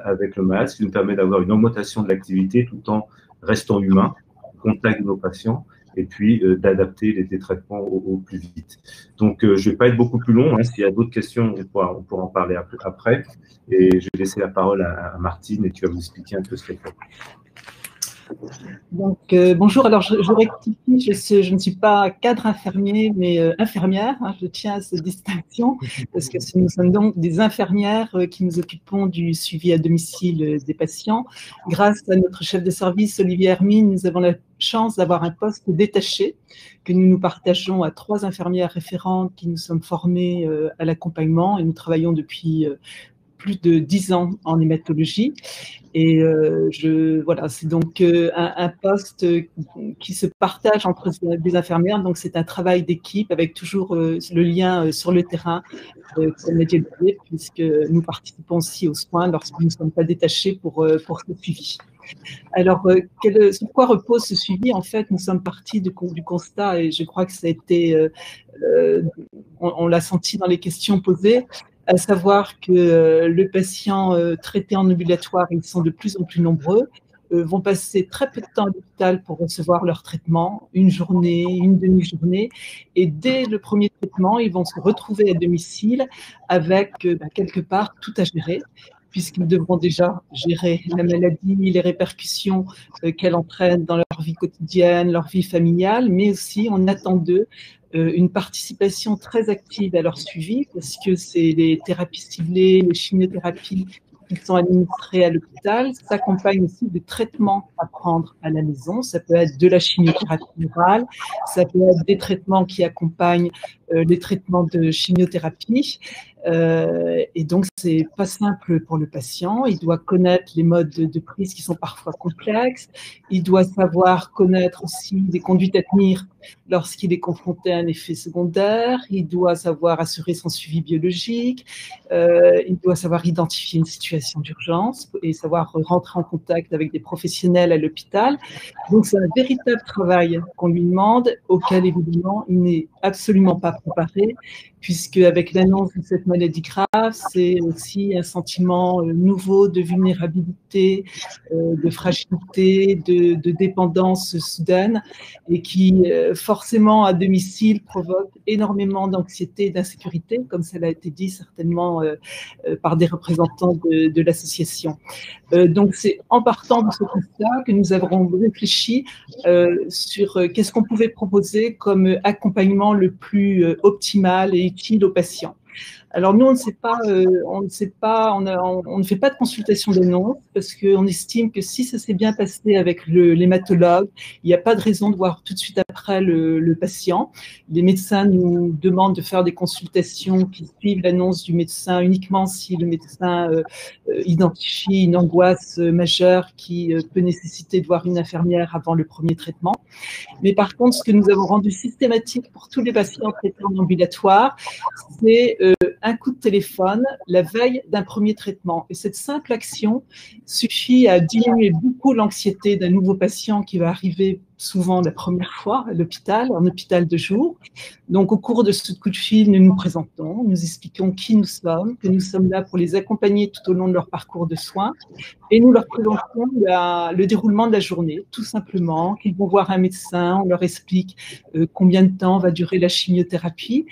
avec le malade, ce qui nous permet d'avoir une augmentation de l'activité tout en restant humain, contact de nos patients et puis euh, d'adapter les, traitements au, plus vite. Donc, euh, je ne vais pas être beaucoup plus long. Hein. S'il y a d'autres questions, on pourra, on pourra, en parler après. Et je vais laisser la parole à, à Martine et tu vas vous expliquer un peu ce qu'elle fait. Donc, euh, bonjour. Alors, je, rectifie, je, ne suis pas cadre infirmier, mais euh, infirmière. Hein, je tiens à cette distinction parce que nous sommes donc des infirmières euh, qui nous occupons du suivi à domicile des patients. Grâce à notre chef de service, Olivier Hermine, nous avons la chance d'avoir un poste détaché que nous nous partageons à trois infirmières référentes qui nous sommes formées à l'accompagnement et nous travaillons depuis plus de dix ans en hématologie. Et euh, voilà, c'est donc euh, un, poste qui se partage entre les infirmières. Donc, c'est un travail d'équipe avec toujours euh, le lien sur le terrain, puisque nous participons aussi aux soins lorsque nous ne sommes pas détachés pour, pour ce suivi. Alors, sur quoi repose ce suivi? En fait, nous sommes partis du, constat, et je crois que ça a été, on l'a senti dans les questions posées, à savoir que euh, le patient euh, traité en ambulatoire, ils sont de plus en plus nombreux, euh, vont passer très peu de temps à l'hôpital pour recevoir leur traitement, une journée, une demi-journée, et dès le premier traitement, ils vont se retrouver à domicile avec bah, quelque part tout à gérer puisqu'ils devront déjà gérer la maladie, les répercussions qu'elle entraîne dans leur vie quotidienne, leur vie familiale, mais aussi on attend d'eux euh, une participation très active à leur suivi, parce que c'est les thérapies ciblées, les chimiothérapies qui sont administrées à l'hôpital, s'accompagne aussi de traitements à prendre à la maison. Ça peut être de la chimiothérapie orale, ça peut être des traitements qui accompagnent les traitements de chimiothérapie. Euh, et donc, c'est pas simple pour le patient. Il doit connaître les modes de, prise qui sont parfois complexes. Il doit savoir connaître aussi des conduites à tenir lorsqu'il est confronté à un effet secondaire. Il doit savoir assurer son suivi biologique. Euh, il doit savoir identifier une situation d'urgence et savoir rentrer en contact avec des professionnels à l'hôpital. Donc, c'est un véritable travail qu'on lui demande, auquel évidemment il n'est absolument pas préparé puisque avec l'annonce de cette maladie grave, c'est aussi un sentiment euh, nouveau de vulnérabilité, euh, de fragilité, de, dépendance soudaine, et qui euh, forcément à domicile provoque énormément d'anxiété et d'insécurité, comme cela a été dit certainement par des représentants de, de l'association. donc c'est en partant de ce constat que nous avons réfléchi sur qu'est-ce qu'on pouvait proposer comme accompagnement le plus optimal et utile aux patients. Alors nous, on ne sait pas, euh, on ne fait pas de consultation d'annonce parce qu'on estime que si ça s'est bien passé avec l'hématologue, il n'y a pas de raison de voir tout de suite après le, patient. Les médecins nous demandent de faire des consultations qui suivent l'annonce du médecin uniquement si le médecin euh, euh, identifie une angoisse majeure qui peut nécessiter de voir une infirmière avant le premier traitement. Mais par contre, ce que nous avons rendu systématique pour tous les patients traités en ambulatoire, c'est un coup de téléphone la veille d'un premier traitement. Et cette simple action suffit à diminuer beaucoup l'anxiété d'un nouveau patient qui va arriver souvent la première fois à l'hôpital, en hôpital de jour. Donc, au cours de ce coup de fil, nous nous présentons, nous expliquons qui nous sommes, que nous sommes là pour les accompagner tout au long de leur parcours de soins, et nous leur présentons le déroulement de la journée, tout simplement, qu'ils vont voir un médecin, on leur explique euh, combien de temps va durer la chimiothérapie,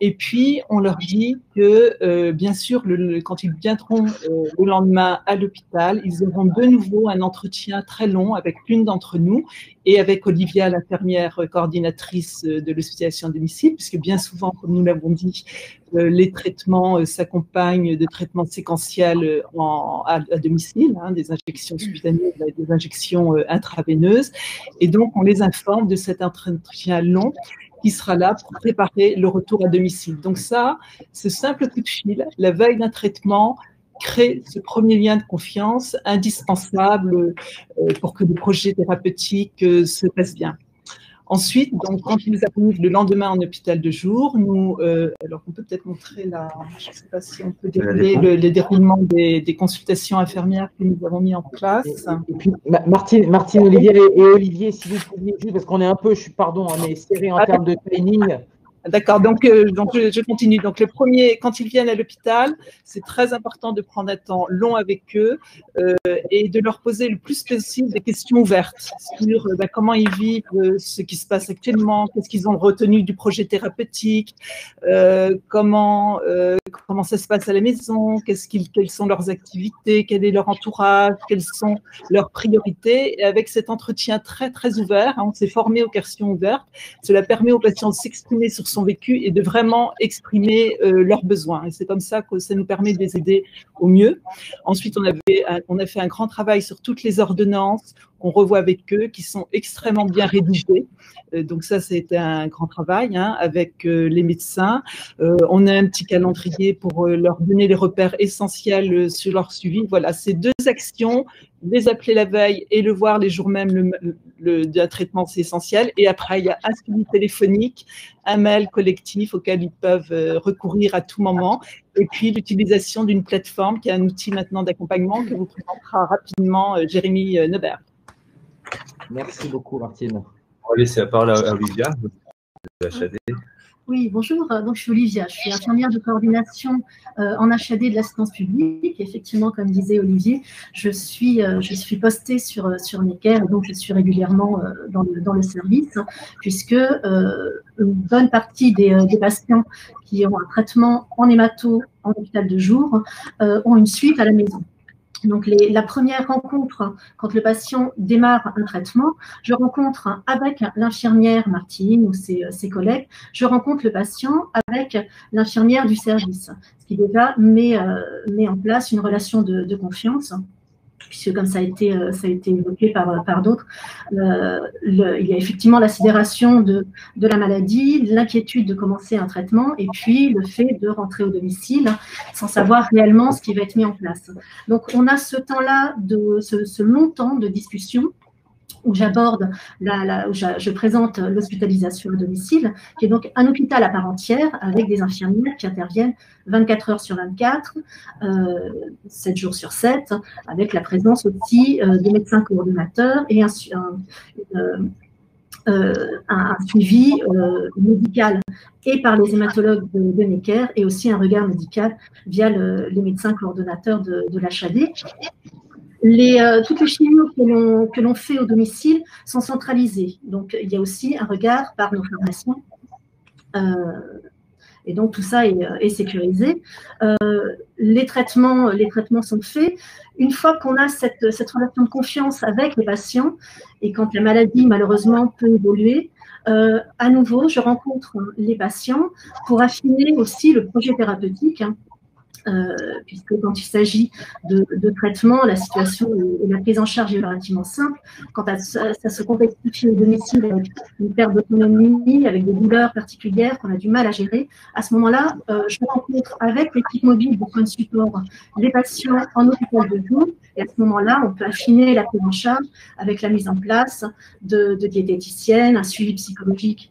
et puis on leur dit que, euh, bien sûr, quand ils viendront euh, le lendemain à l'hôpital, ils auront de nouveau un entretien très long avec l'une d'entre nous, et avec Olivia, l'infirmière coordinatrice de l'hospitalisation à domicile, puisque bien souvent, comme nous l'avons dit, euh, les traitements euh, s'accompagnent de traitements séquentiels euh, à, domicile, hein, des injections subcutanées, des injections intraveineuses. Et donc, on les informe de cet entretien long qui sera là pour préparer le retour à domicile. Donc ça, ce simple coup de fil, la veille d'un traitement, crée ce premier lien de confiance indispensable euh, pour que le projet thérapeutique euh, se passe bien. Ensuite, donc, quand ils arrivent le lendemain en hôpital de jour, nous, euh, alors on peut peut-être montrer la, je ne sais pas si on peut dérouler le, déroulement des, consultations infirmières que nous avons mis en place. Et puis, Martine, Martine Olivier et, Olivier, si vous pouviez, parce qu'on est un peu, je suis pardon, on est serré en ah, termes de timing. D'accord, donc, euh, je, continue. Donc le premier, quand ils viennent à l'hôpital, c'est très important de prendre un temps long avec eux euh, et de leur poser le plus possible des questions ouvertes sur euh, bah, comment ils vivent ce qui se passe actuellement, qu'est-ce qu'ils ont retenu du projet thérapeutique, comment comment ça se passe à la maison, quelles sont leurs activités, quel est leur entourage, quelles sont leurs priorités. Avec cet entretien très très ouvert, hein, on s'est formé aux questions ouvertes. Cela permet aux patients de s'exprimer sur son vécu et de vraiment exprimer euh, leurs besoins. Et c'est comme ça que ça nous permet de les aider au mieux. Ensuite, on, on a fait un grand travail sur toutes les ordonnances qu'on revoit avec eux, qui sont extrêmement bien rédigées. Euh, donc ça, c'était un grand travail hein, avec euh, les médecins. on a un petit calendrier pour leur donner les repères essentiels sur leur suivi. Voilà, ces deux actions les appeler la veille et le voir les jours même le, le, d'un traitement, c'est essentiel. Et après, il y a un suivi téléphonique, un mail collectif auquel ils peuvent euh, recourir à tout moment. Et puis, l'utilisation d'une plateforme qui est un outil maintenant d'accompagnement que vous présentera rapidement euh, Jérémy euh, Neubert. Merci beaucoup, Martine. On va laisser la parole à Olivia de HAD. Oui, bonjour. Donc, je suis Olivia. Je suis infirmière de coordination euh, en HAD de l'assistance publique. Effectivement, comme disait Olivier, je suis, euh, je suis postée sur, euh, sur Necker, donc je suis régulièrement dans, le, dans le service, puisque une bonne partie des, des, patients qui ont un traitement en hémato en hôpital de jour ont une suite à la maison. Donc, la première rencontre, quand le patient démarre un traitement, je rencontre avec l'infirmière Martine ou ses, collègues, je rencontre le patient avec l'infirmière du service, ce qui déjà met, euh, en place une relation de, confiance puisque comme ça a été, ça a été évoqué par, par d'autres, il y a effectivement la sidération de, de la maladie, l'inquiétude de commencer un traitement, et puis le fait de rentrer au domicile sans savoir réellement ce qui va être mis en place. Donc on a ce temps-là, de ce long temps de discussion où j'aborde, où je, présente l'hospitalisation à domicile, qui est donc un hôpital à part entière avec des infirmières qui interviennent 24 heures sur 24, euh, 7 jours sur 7, avec la présence aussi euh, des médecins coordonnateurs et un, euh, euh, suivi médical et par les hématologues de, Necker et aussi un regard médical via les médecins coordonnateurs de, de l'HAD. Euh, toutes les chimios que l'on fait au domicile sont centralisées. Donc, il y a aussi un regard par nos pharmaciens. Euh, et donc, tout ça est, euh, sécurisé. les, traitements, sont faits. Une fois qu'on a cette, cette, relation de confiance avec les patients, et quand la maladie, malheureusement, peut évoluer, à nouveau, je rencontre les patients pour affiner aussi le projet thérapeutique. Hein. Euh, puisque quand il s'agit de, traitement, la situation et, la prise en charge est relativement simple. Quand ça, se complexifie au domicile avec une perte d'autonomie, avec des douleurs particulières qu'on a du mal à gérer, à ce moment-là, euh, je rencontre avec l'équipe mobile de soins de support les patients en hôpital de jour. Et à ce moment-là, on peut affiner la prise en charge avec la mise en place de, de diététiciennes, un suivi psychologique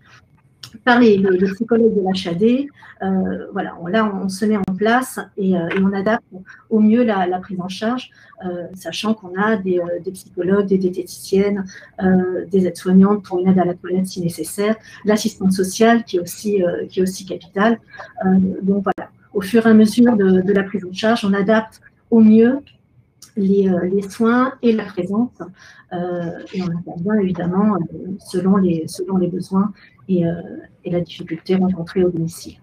par les, psychologues de l'HAD. Euh, voilà, là, on se met en place et, euh, on adapte au mieux la, prise en charge, euh, sachant qu'on a des, psychologues, des diététiciennes, des aides-soignantes pour une aide à la toilette si nécessaire, l'assistante sociale qui est aussi, qui est aussi capitale. donc voilà, au fur et à mesure de, la prise en charge, on adapte au mieux les, soins et la présence. et on intervient évidemment selon, les, selon les besoins euh, et, la difficulté rencontrée au domicile.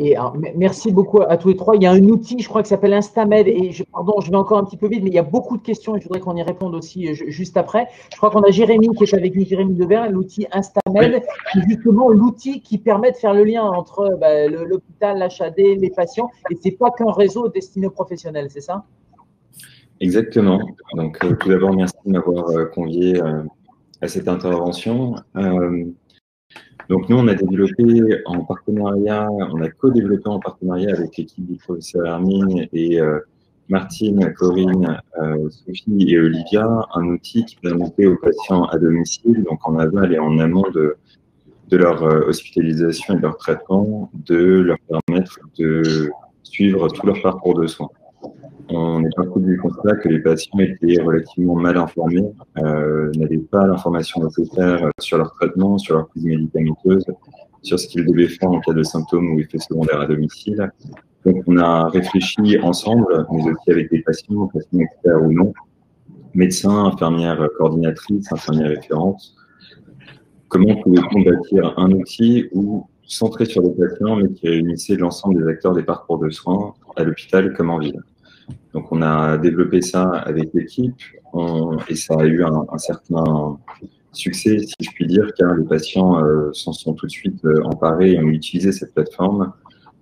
Et merci beaucoup à tous les trois. Il y a un outil, je crois, qui s'appelle Instamed. Et je, pardon, je vais encore un petit peu vite, mais il y a beaucoup de questions et je voudrais qu'on y réponde aussi euh, juste après. Je crois qu'on a Jérémy qui est avec nous, Jérémy Devers, l'outil Instamed, qui est justement l'outil qui permet de faire le lien entre bah, l'hôpital, l'HAD, les patients. Et ce n'est pas qu'un réseau destiné aux professionnels, c'est ça? Exactement. Donc, euh, tout d'abord, merci de m'avoir convié à cette intervention. Donc nous, on a développé en partenariat, on a co-développé en partenariat avec l'équipe du professeur Hermine et euh, Martine, Corinne, euh, Sophie et Olivia, un outil qui permettait aux patients à domicile, donc en aval et en amont de, de leur euh, hospitalisation et de leur traitement, de leur permettre de suivre tout leur parcours de soins on est parti du constat que les patients étaient relativement mal informés, euh, n'avaient pas l'information nécessaire sur leur traitement, sur leur prise médicamenteuse, sur ce qu'ils devaient faire en cas de symptômes ou effets secondaires à domicile. Donc, on a réfléchi ensemble, mais aussi avec des patients, patients experts ou non, médecins, infirmières coordinatrices, infirmières référentes, comment pouvait-on bâtir un outil où centré sur les patients, mais qui réunissait l'ensemble des acteurs des parcours de soins à l'hôpital comme en ville. Donc, on a développé ça avec l'équipe et ça a eu un, certain succès, si je puis dire, car les patients euh, s'en sont tout de suite euh, emparés et ont utilisé cette plateforme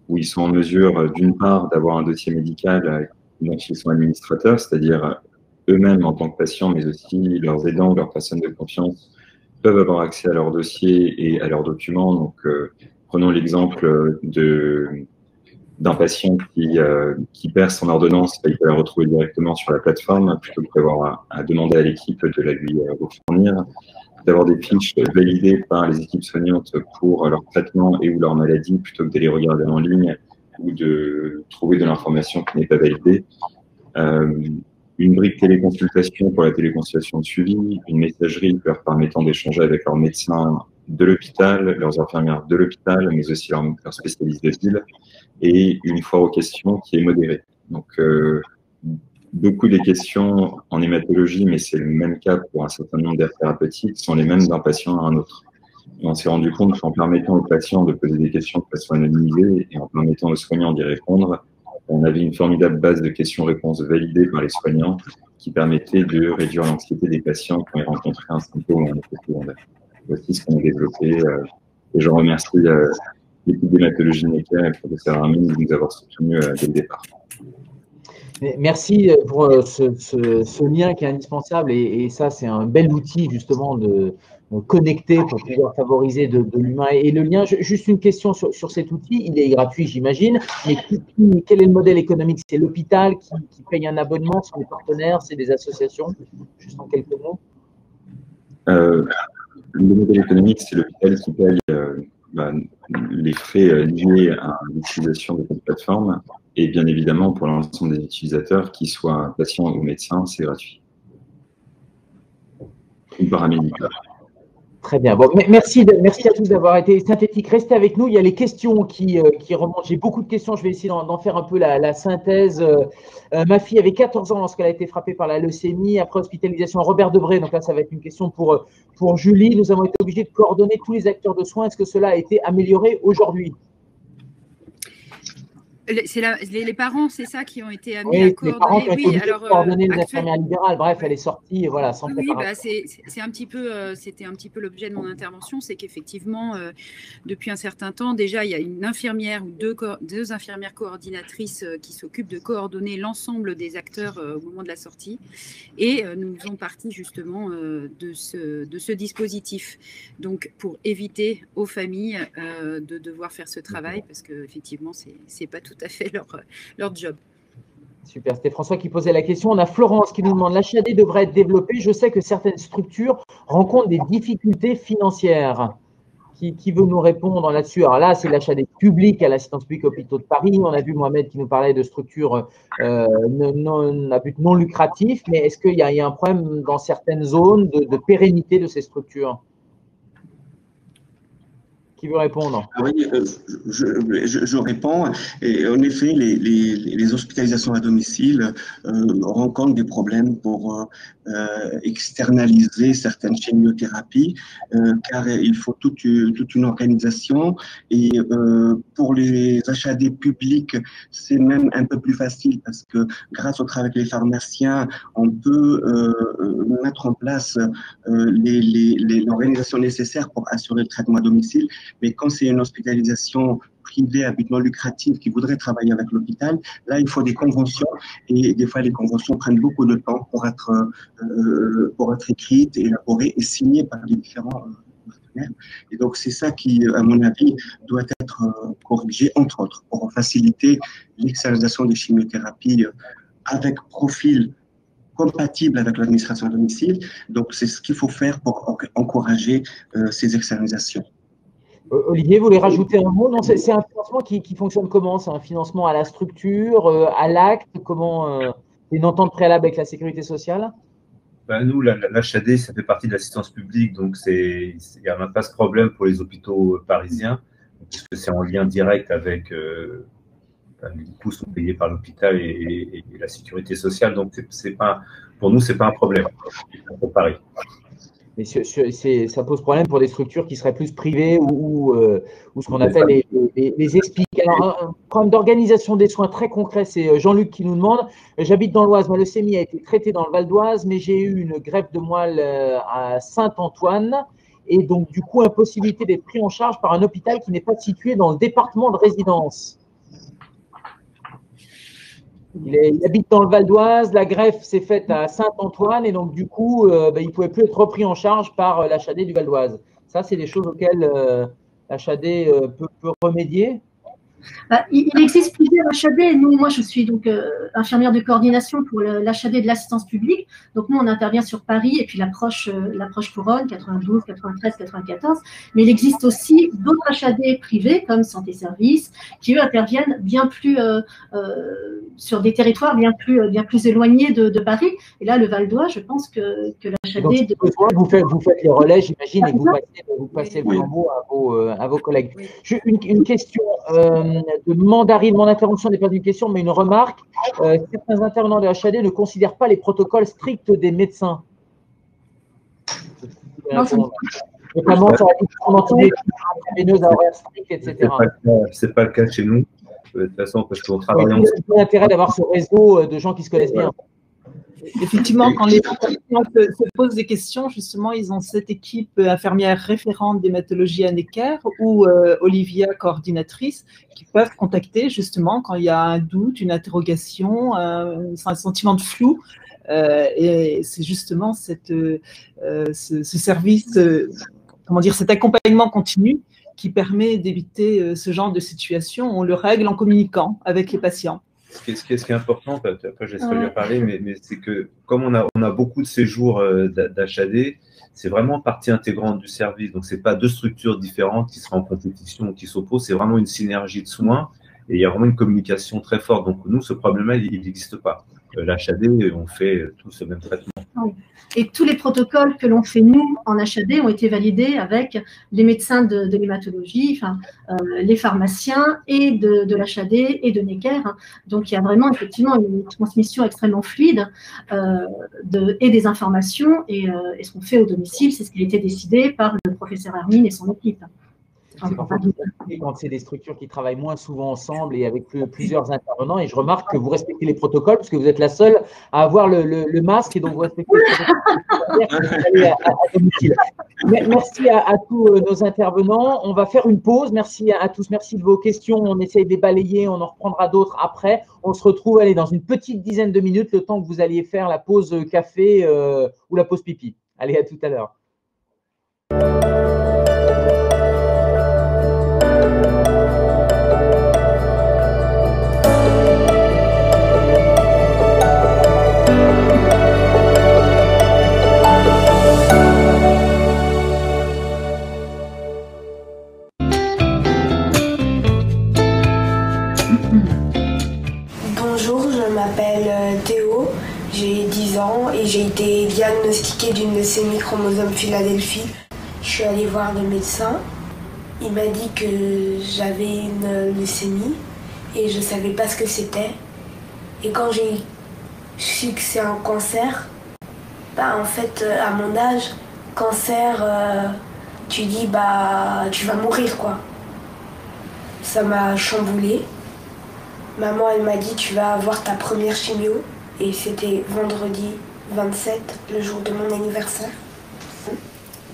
où ils sont en mesure, euh, d'une part, d'avoir un dossier médical dont ils sont administrateurs, c'est-à-dire eux-mêmes en tant que patients, mais aussi leurs aidants, leurs personnes de confiance, peuvent avoir accès à leur dossier et à leurs documents. Donc, prenons l'exemple de d'un patient qui, euh, qui perd son ordonnance, il peut la retrouver directement sur la plateforme plutôt que d'avoir à, demander à l'équipe de la lui euh, fournir, d'avoir des fiches validées par les équipes soignantes pour leur traitement et ou leur maladie plutôt que de les regarder en ligne ou de trouver de l'information qui n'est pas validée. Euh, une brique téléconsultation pour la téléconsultation de suivi, une messagerie leur permettant d'échanger avec leurs médecins de l'hôpital, leurs infirmières de l'hôpital, mais aussi leurs, spécialistes de ville, et une foire aux questions qui est modérée. Donc, euh, beaucoup des questions en hématologie, mais c'est le même cas pour un certain nombre d'aires thérapeutiques, sont les mêmes d'un patient à un autre. on s'est rendu compte qu'en permettant aux patients de poser des questions de façon anonymisée et en permettant aux soignants d'y répondre, on avait une formidable base de questions-réponses validées par les soignants qui permettait de réduire l'anxiété des patients quand ils rencontraient un symptôme ou un effet secondaire. Voici ce qu'on a développé. Euh, et je remercie euh, l'équipe d'hématologie et le professeur Armin de nous avoir soutenus euh, dès le départ. Merci pour ce, lien qui est indispensable et, ça, c'est un bel outil justement de, connecter pour pouvoir favoriser de, l'humain et le lien. Juste une question sur, cet outil, il est gratuit j'imagine, mais quel est le modèle économique? C'est l'hôpital qui, paye un abonnement, sont les partenaires, c'est des associations? Juste en quelques mots. Euh, le modèle économique, c'est l'hôpital qui paye euh, bah, les frais liés à l'utilisation de cette plateforme et bien évidemment, pour l'ensemble des utilisateurs, qu'ils soient patients ou médecins, c'est gratuit. Ou paramédical. Très bien. Bon, merci, merci à tous d'avoir été synthétiques. Restez avec nous. Il y a les questions qui, euh, remontent. J'ai beaucoup de questions. Je vais essayer d'en faire un peu la, synthèse. Euh, euh, ma fille avait 14 ans lorsqu'elle a été frappée par la leucémie. Après hospitalisation, Robert Debré. Donc là, ça va être une question pour, pour Julie. Nous avons été obligés de coordonner tous les acteurs de soins. Est-ce que cela a été amélioré aujourd'hui? C'est les, parents, c'est ça, qui ont été amenés à coordonner. oui, alors, euh, coordonner les infirmières libérales. Bref, elle est sortie, voilà, sans Oui, bah, c'est un petit peu, euh, c'était un petit peu l'objet de mon intervention, c'est qu'effectivement, euh, depuis un certain temps, déjà, il y a une infirmière ou deux, deux infirmières coordinatrices qui s'occupent de coordonner l'ensemble des acteurs au moment de la sortie, et nous faisons partie justement de ce de ce dispositif. Donc, pour éviter aux familles de devoir faire ce travail, parce que effectivement, c'est pas tout à fait leur, leur job. Super, c'était François qui posait la question. On a Florence qui nous demande l'HAD devrait être développé. Je sais que certaines structures rencontrent des difficultés financières. Qui, qui veut nous répondre là-dessus? Alors là, c'est l'HAD public à l'assistance publique hôpitaux de Paris. On a vu Mohamed qui nous parlait de structures euh, à but non lucratif. Mais est-ce qu'il y, a un problème dans certaines zones de pérennité de ces structures? Qui veut répondre? Ah Oui, euh, je, je, réponds. Et en effet, les, les, les hospitalisations à domicile euh, rencontrent des problèmes pour euh, externaliser certaines chimiothérapies, car il faut toute, une organisation. Et pour les HAD publics, c'est même un peu plus facile parce que grâce au travail avec les pharmaciens, on peut mettre en place l'organisation nécessaire pour assurer le traitement à domicile. Mais quand c'est une hospitalisation privée à but non lucratif qui voudrait travailler avec l'hôpital, là, il faut des conventions et des fois, les conventions prennent beaucoup de temps pour être, euh, pour être écrites, élaborées et signées par les différents euh, partenaires. Et donc, c'est ça qui, à mon avis, doit être euh, corrigé, entre autres, pour faciliter l'externalisation des chimiothérapies avec profil compatible avec l'administration à domicile. Donc, c'est ce qu'il faut faire pour encourager ces externalisations. Euh, Olivier, vous voulez rajouter un mot? Non, c'est un financement qui, fonctionne comment C'est un financement à la structure, euh, à l'acte? Comment euh, une entente préalable avec la sécurité sociale? Ben Nous, l'HAD, ça fait partie de l'assistance publique, donc il n'y a pas ce problème pour les hôpitaux parisiens, puisque c'est en lien direct avec ben, les coûts sont payés par l'hôpital et, la sécurité sociale, donc c'est pas, pour nous, ce n'est pas un problème pour Paris. Mais ça pose problème pour des structures qui seraient plus privées ou, euh, ce qu'on appelle les, les, Alors, un problème d'organisation des soins très concret, c'est euh, Jean-Luc qui nous demande. J'habite dans l'Oise, ma leucémie a été traitée dans le Val d'Oise, mais j'ai eu une greffe de moelle euh, à Saint-Antoine et donc du coup impossibilité d'être pris en charge par un hôpital qui n'est pas situé dans le département de résidence. Il, habite dans le Val d'Oise, la greffe s'est faite à Saint-Antoine et donc du coup, euh, ben, il ne pouvait plus être repris en charge par euh, l'HAD du Val d'Oise. Ça, c'est des choses auxquelles euh, l'HAD peut, remédier. Bah, il, existe plusieurs HAD. Nous, moi, je suis donc euh, infirmière de coordination pour l'HAD de l'assistance publique. Donc, nous, on intervient sur Paris et puis l'approche euh, l'approche couronne, 92, 93, 94. Mais il existe aussi d'autres HAD privés comme Santé Service qui, eux, interviennent bien plus euh, sur des territoires bien plus, bien plus éloignés de, Paris. Et là, le Val d'Oise, je pense que, que l'HAD. De... Vous, faites, vous faites les relais, j'imagine, et vous passez, vous passez le flambeau à vos, à vos collègues. Une, une question de mandarine. Mon intervention n'est pas une question, mais une remarque. Euh, certains intervenants de HAD ne considèrent pas les protocoles stricts des médecins. Notamment sur la à horaire strict, etc. Ce n'est pas, le cas chez nous, de toute façon, parce qu'on travaille ensemble. Il y a intérêt d'avoir ce réseau euh, de gens qui se connaissent bien. Effectivement, quand les patients se, se, posent des questions, justement, ils ont cette équipe infirmière référente d'hématologie à Necker ou euh, Olivia, coordinatrice, qui peuvent contacter justement quand il y a un doute, une interrogation, un, un sentiment de flou. Euh, et c'est justement cette, euh, ce, ce, service, comment dire, cet accompagnement continu qui permet d'éviter ce genre de situation. On le règle en communiquant avec les patients ce qui, est, ce, qui est, ce qui est, important, après je laisse ouais. parler, mais, mais c'est que comme on a, on a beaucoup de séjours euh, d'HAD, c'est vraiment partie intégrante du service. Donc, ce n'est pas deux structures différentes qui seraient en compétition ou qui s'opposent, c'est vraiment une synergie de soins et il y a vraiment une communication très forte. Donc, nous, ce problème-là, il n'existe pas. Euh, L'HAD, on fait tous ce même traitement. Et tous les protocoles que l'on fait, nous, en HAD, ont été validés avec les médecins de, l'hématologie, euh, les pharmaciens et de, de l'HAD et de Necker. Donc, il y a vraiment, effectivement, une transmission extrêmement fluide euh, de, et des informations. Et, euh, et ce qu'on fait au domicile, c'est ce qui a été décidé par le professeur Hermine et son équipe. C'est parfois quand c'est des structures qui travaillent moins souvent ensemble et avec plusieurs intervenants. Et je remarque que vous respectez les protocoles parce que vous êtes la seule à avoir le, le, le masque et donc vous respectez les protocoles. à, à, à Merci à, tous nos intervenants. On va faire une pause. Merci à, tous. Merci de vos questions. On essaye de les balayer. On en reprendra d'autres après. On se retrouve allez, dans une petite dizaine de minutes, le temps que vous alliez faire la pause café euh, ou la pause pipi. Allez, à tout à l'heure. J'ai été diagnostiquée d'une leucémie chromosome Philadelphie. Je suis allée voir le médecin. Il m'a dit que j'avais une leucémie et je ne savais pas ce que c'était. Et quand j'ai su que c'est un cancer, bah en fait, à mon âge, cancer, euh, tu dis, bah tu vas mourir quoi. Ça m'a chamboulé. Maman, elle m'a dit, tu vas avoir ta première chimio. Et c'était vendredi 27, le jour de mon anniversaire.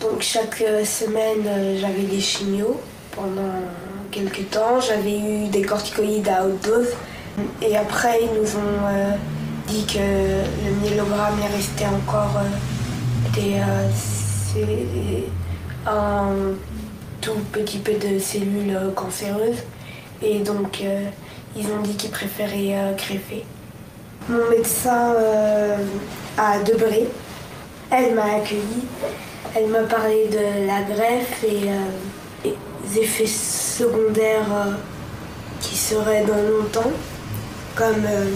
Donc chaque semaine, j'avais des chimios pendant quelques temps. J'avais eu des corticoïdes à haute dose. Et après, ils nous ont euh, dit que le myélogramme est resté encore euh, des, euh, un tout petit peu de cellules cancéreuses. Et donc, ils ont dit qu'ils préféraient greffer. Mon médecin euh, à Debré, elle m'a accueilli. Elle m'a parlé de la greffe et euh, des effets secondaires euh, qui seraient dans longtemps, comme euh,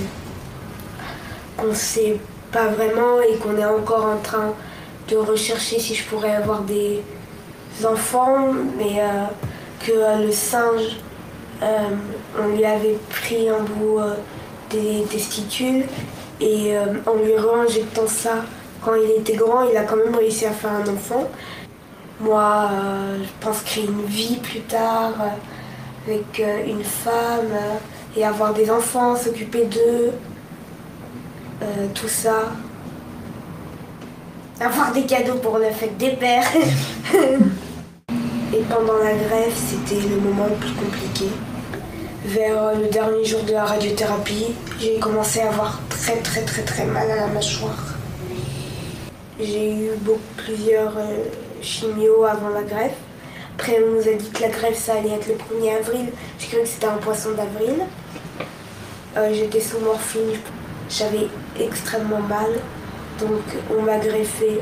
qu'on ne sait pas vraiment et qu'on est encore en train de rechercher si je pourrais avoir des enfants, mais euh, que le singe, on lui avait pris un bout des testicules et euh, en lui réinjectant ça quand il était grand, il a quand même réussi à faire un enfant. Moi, euh, je pense créer une vie plus tard euh, avec une femme et avoir des enfants, s'occuper d'eux, tout ça. Avoir des cadeaux pour la fête des pères. [laughs] et pendant la grève, c'était le moment le plus compliqué vers le dernier jour de la radiothérapie, j'ai commencé à avoir très très très très mal à la mâchoire. J'ai eu beaucoup, plusieurs euh, chimios avant la greffe. Après, on nous a dit que la greffe, ça allait être le 1er avril. J'ai cru que c'était un poisson d'avril. Euh, J'étais sous morphine. J'avais extrêmement mal. Donc, on m'a greffé.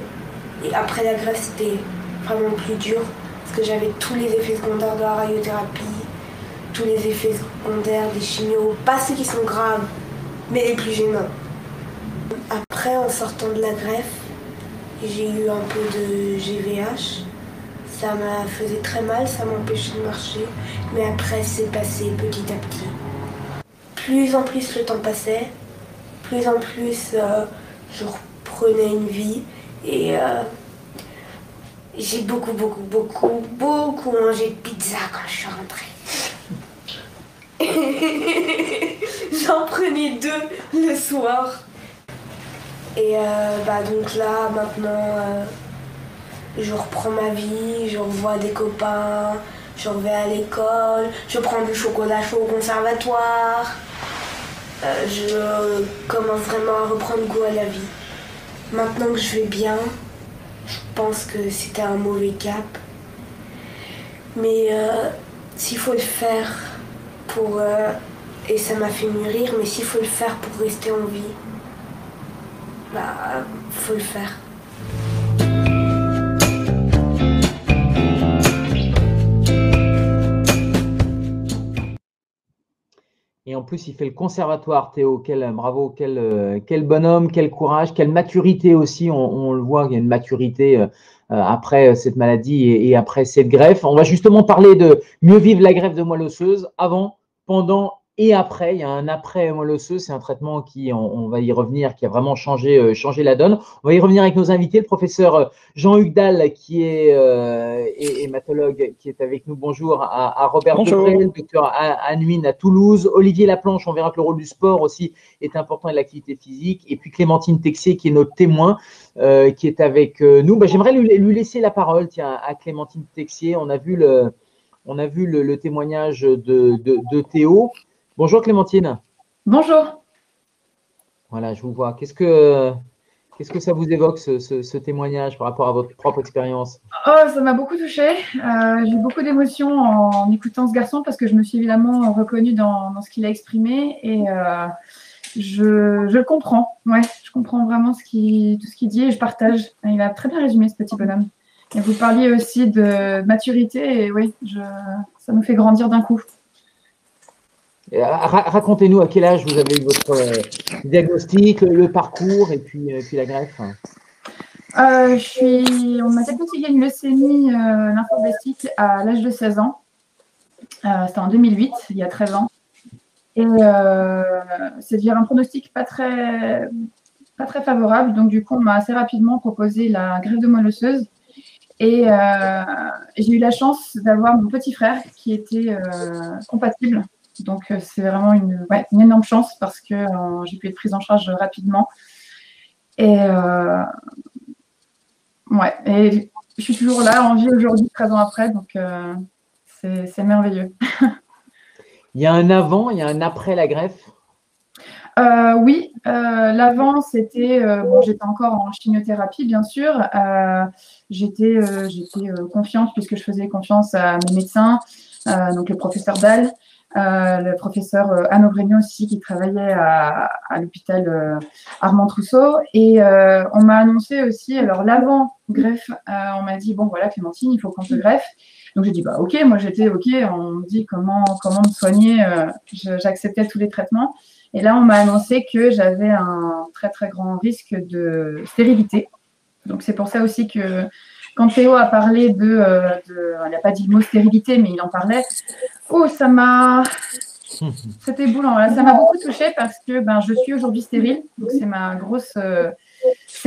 Et après la greffe, c'était vraiment plus dur. Parce que j'avais tous les effets secondaires de la radiothérapie tous les effets secondaires des chimios, pas ceux qui sont graves, mais les plus gênants. Après, en sortant de la greffe, j'ai eu un peu de GVH. Ça m'a faisait très mal, ça m'empêchait de marcher, mais après c'est passé petit à petit. Plus en plus le temps passait, plus en plus euh, je reprenais une vie et euh, j'ai beaucoup, beaucoup, beaucoup, beaucoup mangé de pizza quand je suis rentrée. [laughs] J'en prenais deux le soir. Et bah, donc là, maintenant, je reprends ma vie, je revois des copains, je reviens à l'école, je prends du chocolat chaud au conservatoire. je commence vraiment à reprendre goût à la vie. Maintenant que je vais bien, je pense que c'était un mauvais cap. Mais euh, s'il faut le faire pour... Euh, et ça m'a fait mûrir, mais s'il faut le faire pour rester en vie, bah, faut le faire. Et en plus, il fait le conservatoire, Théo. Quel, bravo, quel, euh, quel bonhomme, quel courage, quelle maturité aussi. On, le voit, il y a une maturité euh, euh, après cette maladie et, après cette greffe. On va justement parler de mieux vivre la greffe de moelle osseuse avant, pendant et après, il y a un après moelle c'est un traitement qui, on, va y revenir, qui a vraiment changé, euh, changé la donne. On va y revenir avec nos invités, le professeur euh, Jean-Hugues Dalle, qui est euh, hématologue, qui est avec nous. Bonjour à, Robert Debré, le docteur Anuine à Toulouse, Olivier Laplanche, on verra que le rôle du sport aussi est important et de l'activité physique, et puis Clémentine Texier, qui est notre témoin, qui est avec nous. Bah, j'aimerais lui, laisser la parole, tiens, à Clémentine Texier. On a vu le, on a vu le, témoignage de, de, de Théo. Bonjour Clémentine. Bonjour. Voilà, je vous vois. Qu'est-ce que, qu'est-ce que ça vous évoque, ce, témoignage par rapport à votre propre expérience? Oh, ça m'a beaucoup touchée. Euh, j'ai eu beaucoup d'émotions en écoutant ce garçon parce que je me suis évidemment reconnue dans, ce qu'il a exprimé et euh, je, je, le comprends. Ouais, comprends vraiment ce qui, tout ce qu'il dit et je partage. Il a très bien résumé ce petit bonhomme. Et vous parliez aussi de maturité et oui, je, ça me fait grandir d'un coup. Racontez-nous à quel âge vous avez eu votre euh, diagnostic, le parcours et puis, euh, puis la greffe. Euh, je suis, on m'a diagnostiqué une leucémie lymphoblastique à l'âge de 16 ans. C'était en 2008, il y a 13 ans. Et c'est dire un pronostic pas très, pas très favorable. Donc, du coup, on m'a assez rapidement proposé la greffe de moelle osseuse. Et j'ai eu la chance d'avoir mon petit frère qui était compatible donc, euh, c'est vraiment une, énorme chance parce que euh, j'ai pu être prise en charge rapidement. Et, euh, ouais, et je suis toujours là, en vie aujourd'hui, 13 ans après. Donc, c'est merveilleux. [laughs] il y a un avant, il y a un après la greffe? Oui, l'avant, c'était, bon, j'étais encore en chimiothérapie, bien sûr. j'étais, j'étais confiante puisque je faisais confiance à mes médecins, donc le professeur Dahl, euh, le professeur euh, Anne aussi qui travaillait à, l'hôpital euh, Armand Trousseau. Et on m'a annoncé aussi, alors l'avant-greffe, on m'a dit, bon voilà Clémentine, il faut qu'on te greffe. Donc j'ai dit, bah ok, moi j'étais ok, on me dit comment, comment me soigner, j'acceptais tous les traitements. Et là, on m'a annoncé que j'avais un très très grand risque de stérilité. Donc c'est pour ça aussi que quand Théo a parlé de, il n'a pas dit le mot stérilité, mais il en parlait, Oh, ça m'a. [laughs] C'était boulant. Ça m'a beaucoup touchée parce que ben, je suis aujourd'hui stérile. Donc, c'est ma grosse euh, euh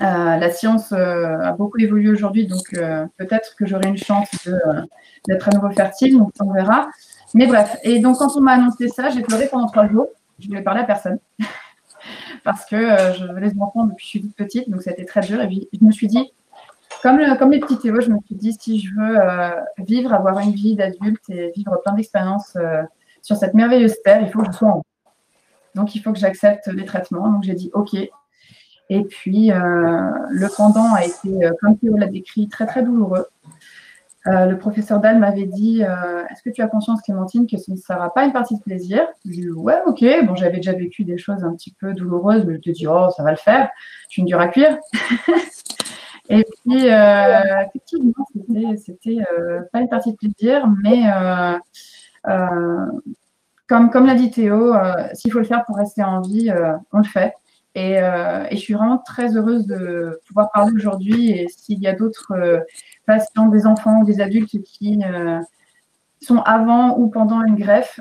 la science euh, a beaucoup évolué aujourd'hui, donc euh, peut-être que j'aurai une chance d'être à nouveau fertile, donc on verra. Mais bref, et donc quand on m'a annoncé ça, j'ai pleuré pendant trois jours. Je ne voulais parler à personne [laughs] parce que je veux les enfants depuis que je suis toute petite, donc ça a été très dur. Et puis, je me suis dit, comme, comme les petits Théo, je me suis dit, si je veux euh, vivre, avoir une vie d'adulte et vivre plein d'expériences euh, sur cette merveilleuse terre, il faut que je sois en Donc, il faut que j'accepte les traitements. Donc, j'ai dit OK. Et puis, euh, le pendant a été, comme Théo l'a décrit, très, très douloureux. Le professeur Dahl m'avait dit Est-ce que tu as conscience, Clémentine, que ce ne sera pas une partie de plaisir? Je lui ai dit Ouais, ok. Bon, j'avais déjà vécu des choses un petit peu douloureuses, mais je te dis Oh, ça va le faire. Je suis une dure à cuire. [laughs] Et puis, euh, effectivement, c'était euh, pas une partie de plaisir, mais euh, comme, comme l'a dit Théo, s'il faut le faire pour rester en vie, on le fait. Et, et, je suis vraiment très heureuse de pouvoir parler aujourd'hui. Et s'il y a d'autres patients, des enfants ou des adultes qui sont avant ou pendant une greffe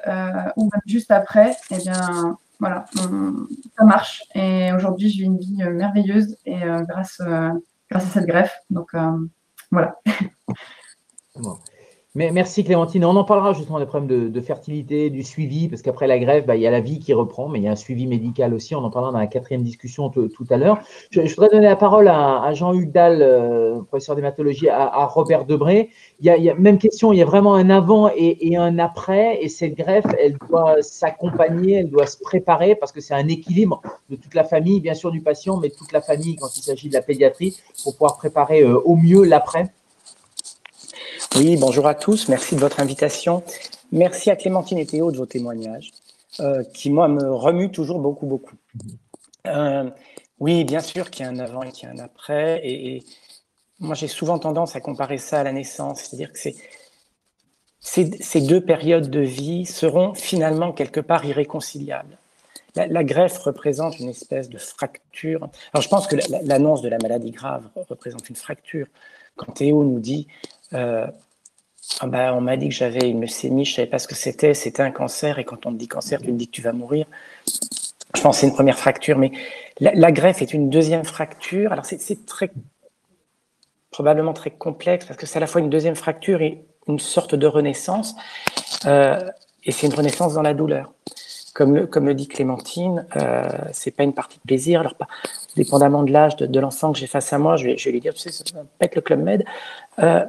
ou même juste après, eh bien, voilà, ça marche. Et aujourd'hui, j'ai une vie merveilleuse et grâce grâce à cette greffe. Donc euh, voilà. Merci Clémentine. On en parlera justement des problèmes de, fertilité, du suivi, parce qu'après la grève, bah, il y a la vie qui reprend, mais il y a un suivi médical aussi. On en parlera dans la quatrième discussion tout à l'heure. Je, voudrais donner la parole à, Jean-Hugues Dahl, euh, professeur d'hématologie, à, Robert Debré. Il y, a, même question, il y a vraiment un avant et, un après, et cette greffe, elle doit s'accompagner, elle doit se préparer, parce que c'est un équilibre de toute la famille, bien sûr du patient, mais de toute la famille quand il s'agit de la pédiatrie, pour pouvoir préparer euh, au mieux l'après. Oui, bonjour à tous. Merci de votre invitation. Merci à Clémentine et Théo de vos témoignages, euh, qui, moi, me remuent toujours beaucoup, beaucoup. Euh, oui, bien sûr qu'il y a un avant et qu'il y a un après. Et, moi, j'ai souvent tendance à comparer ça à la naissance. C'est-à-dire que ces deux périodes de vie seront finalement quelque part irréconciliables. La, greffe représente une espèce de fracture. Alors, je pense que l'annonce de la maladie grave représente une fracture. Quand Théo nous dit euh, ah bah, on m'a dit que j'avais une leucémie, je ne savais pas ce que c'était, c'était un cancer, et quand on te dit cancer, tu me dis que tu vas mourir. Je pense que c'est une première fracture, mais la, greffe est une deuxième fracture. Alors c'est très probablement très complexe parce que c'est à la fois une deuxième fracture et une sorte de renaissance, euh, et c'est une renaissance dans la douleur. Comme le, dit Clémentine, euh, c'est pas une partie de plaisir. Alors, pas, dépendamment de l'âge de, l'enfant que j'ai face à moi, je vais, lui dire, tu sais, pète le club med. Euh,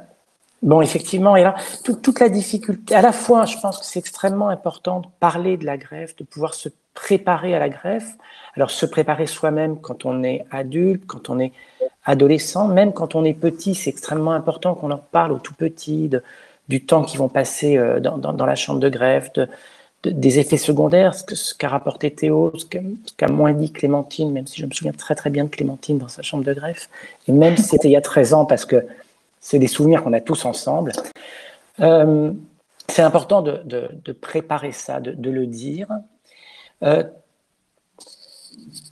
Bon, effectivement, et là, toute la difficulté, à la fois, je pense que c'est extrêmement important de parler de la greffe, de pouvoir se préparer à la greffe. Alors, se préparer soi-même quand on est adulte, quand on est adolescent, même quand on est petit, c'est extrêmement important qu'on en parle aux tout petits, du temps qu'ils vont passer euh, dans, la chambre de greffe, des effets secondaires, ce qu'a rapporté Théo, ce qu'a moins dit Clémentine, même si je me souviens très très bien de Clémentine dans sa chambre de greffe, et même si c'était il y a 13 ans, parce que c'est des souvenirs qu'on a tous ensemble. Euh, c'est important de, préparer ça, de, le dire, euh,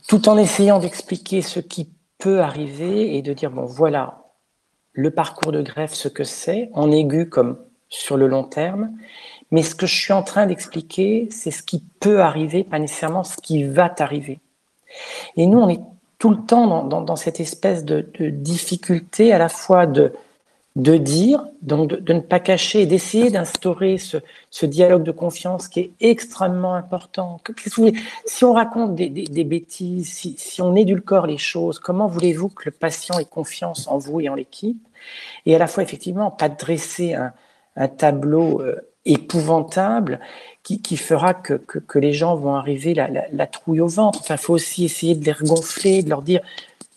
tout en essayant d'expliquer ce qui peut arriver et de dire, bon voilà, le parcours de greffe, ce que c'est, en aigu comme sur le long terme, mais ce que je suis en train d'expliquer, c'est ce qui peut arriver, pas nécessairement ce qui va t'arriver. Et nous, on est tout le temps dans, cette espèce de, difficulté à la fois de de dire, donc de, ne pas cacher, d'essayer d'instaurer ce, dialogue de confiance qui est extrêmement important. Si on raconte des, bêtises, si, on édulcore les choses, comment voulez-vous que le patient ait confiance en vous et en l'équipe? Et à la fois, effectivement, pas dresser un, tableau euh, épouvantable qui, fera que, les gens vont arriver la, la trouille au ventre. Enfin, il faut aussi essayer de les regonfler, de leur dire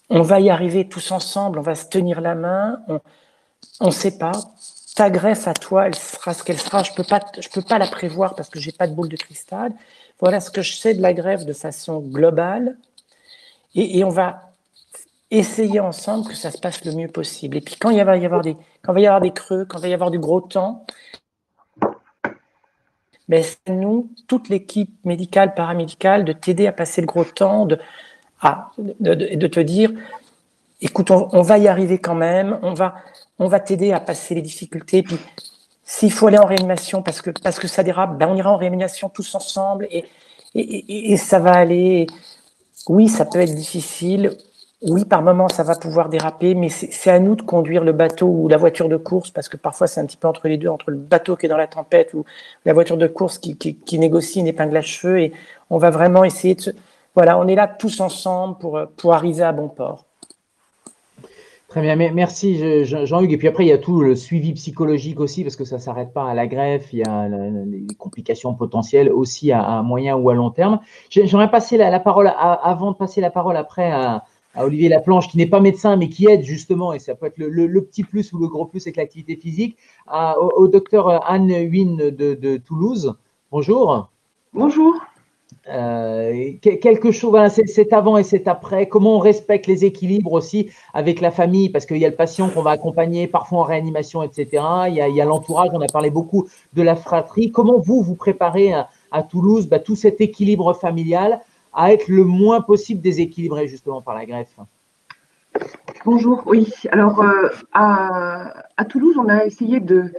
on va y arriver tous ensemble, on va se tenir la main. Ne sait pas. Ta greffe à toi, elle sera ce qu'elle sera. Je ne peux, pas, peux pas la prévoir parce que je n'ai pas de boule de cristal. Voilà ce que je sais de la greffe de façon globale. Et, on va essayer ensemble que ça se passe le mieux possible. Et puis quand il va y avoir des, quand il va y avoir des creux, quand il va y avoir du gros temps, ben, c'est nous, toute l'équipe médicale, paramédicale, de t'aider à passer le gros temps, de, ah, de, te dire, écoute, on, on, va y arriver quand même, on va, on va t'aider à passer les difficultés. Puis, s'il faut aller en réanimation parce que, parce que ça dérape, ben on ira en réanimation tous ensemble et, et, ça va aller. Oui, ça peut être difficile. Oui, par moments, ça va pouvoir déraper, mais c'est à nous de conduire le bateau ou la voiture de course, parce que parfois, c'est un petit peu entre les deux, entre le bateau qui est dans la tempête ou la voiture de course qui, qui, négocie une épingle à cheveux. Et on va vraiment essayer de. Voilà, on est là tous ensemble pour, pour arriver à bon port. Très bien, merci Jean-Hugues. Et puis après, il y a tout le suivi psychologique aussi, parce que ça ne s'arrête pas à la greffe, il y a les complications potentielles aussi à, moyen ou à long terme. J'aimerais passer la, parole, avant de passer la parole après à, Olivier Laplanche, qui n'est pas médecin, mais qui aide justement, et ça peut être le, petit plus ou le gros plus avec l'activité physique, au, docteur Anne Huyn de Toulouse. Bonjour. Bonjour. Euh, quelque chose, voilà, c'est avant et c'est après. Comment on respecte les équilibres aussi avec la famille, parce qu'il y a le patient qu'on va accompagner parfois en réanimation, etc. Il y a l'entourage, on a parlé beaucoup de la fratrie. Comment vous, vous préparez à, Toulouse bah, tout cet équilibre familial à être le moins possible déséquilibré justement par la greffe? Bonjour, oui. Alors, euh, à, Toulouse, on a essayé de,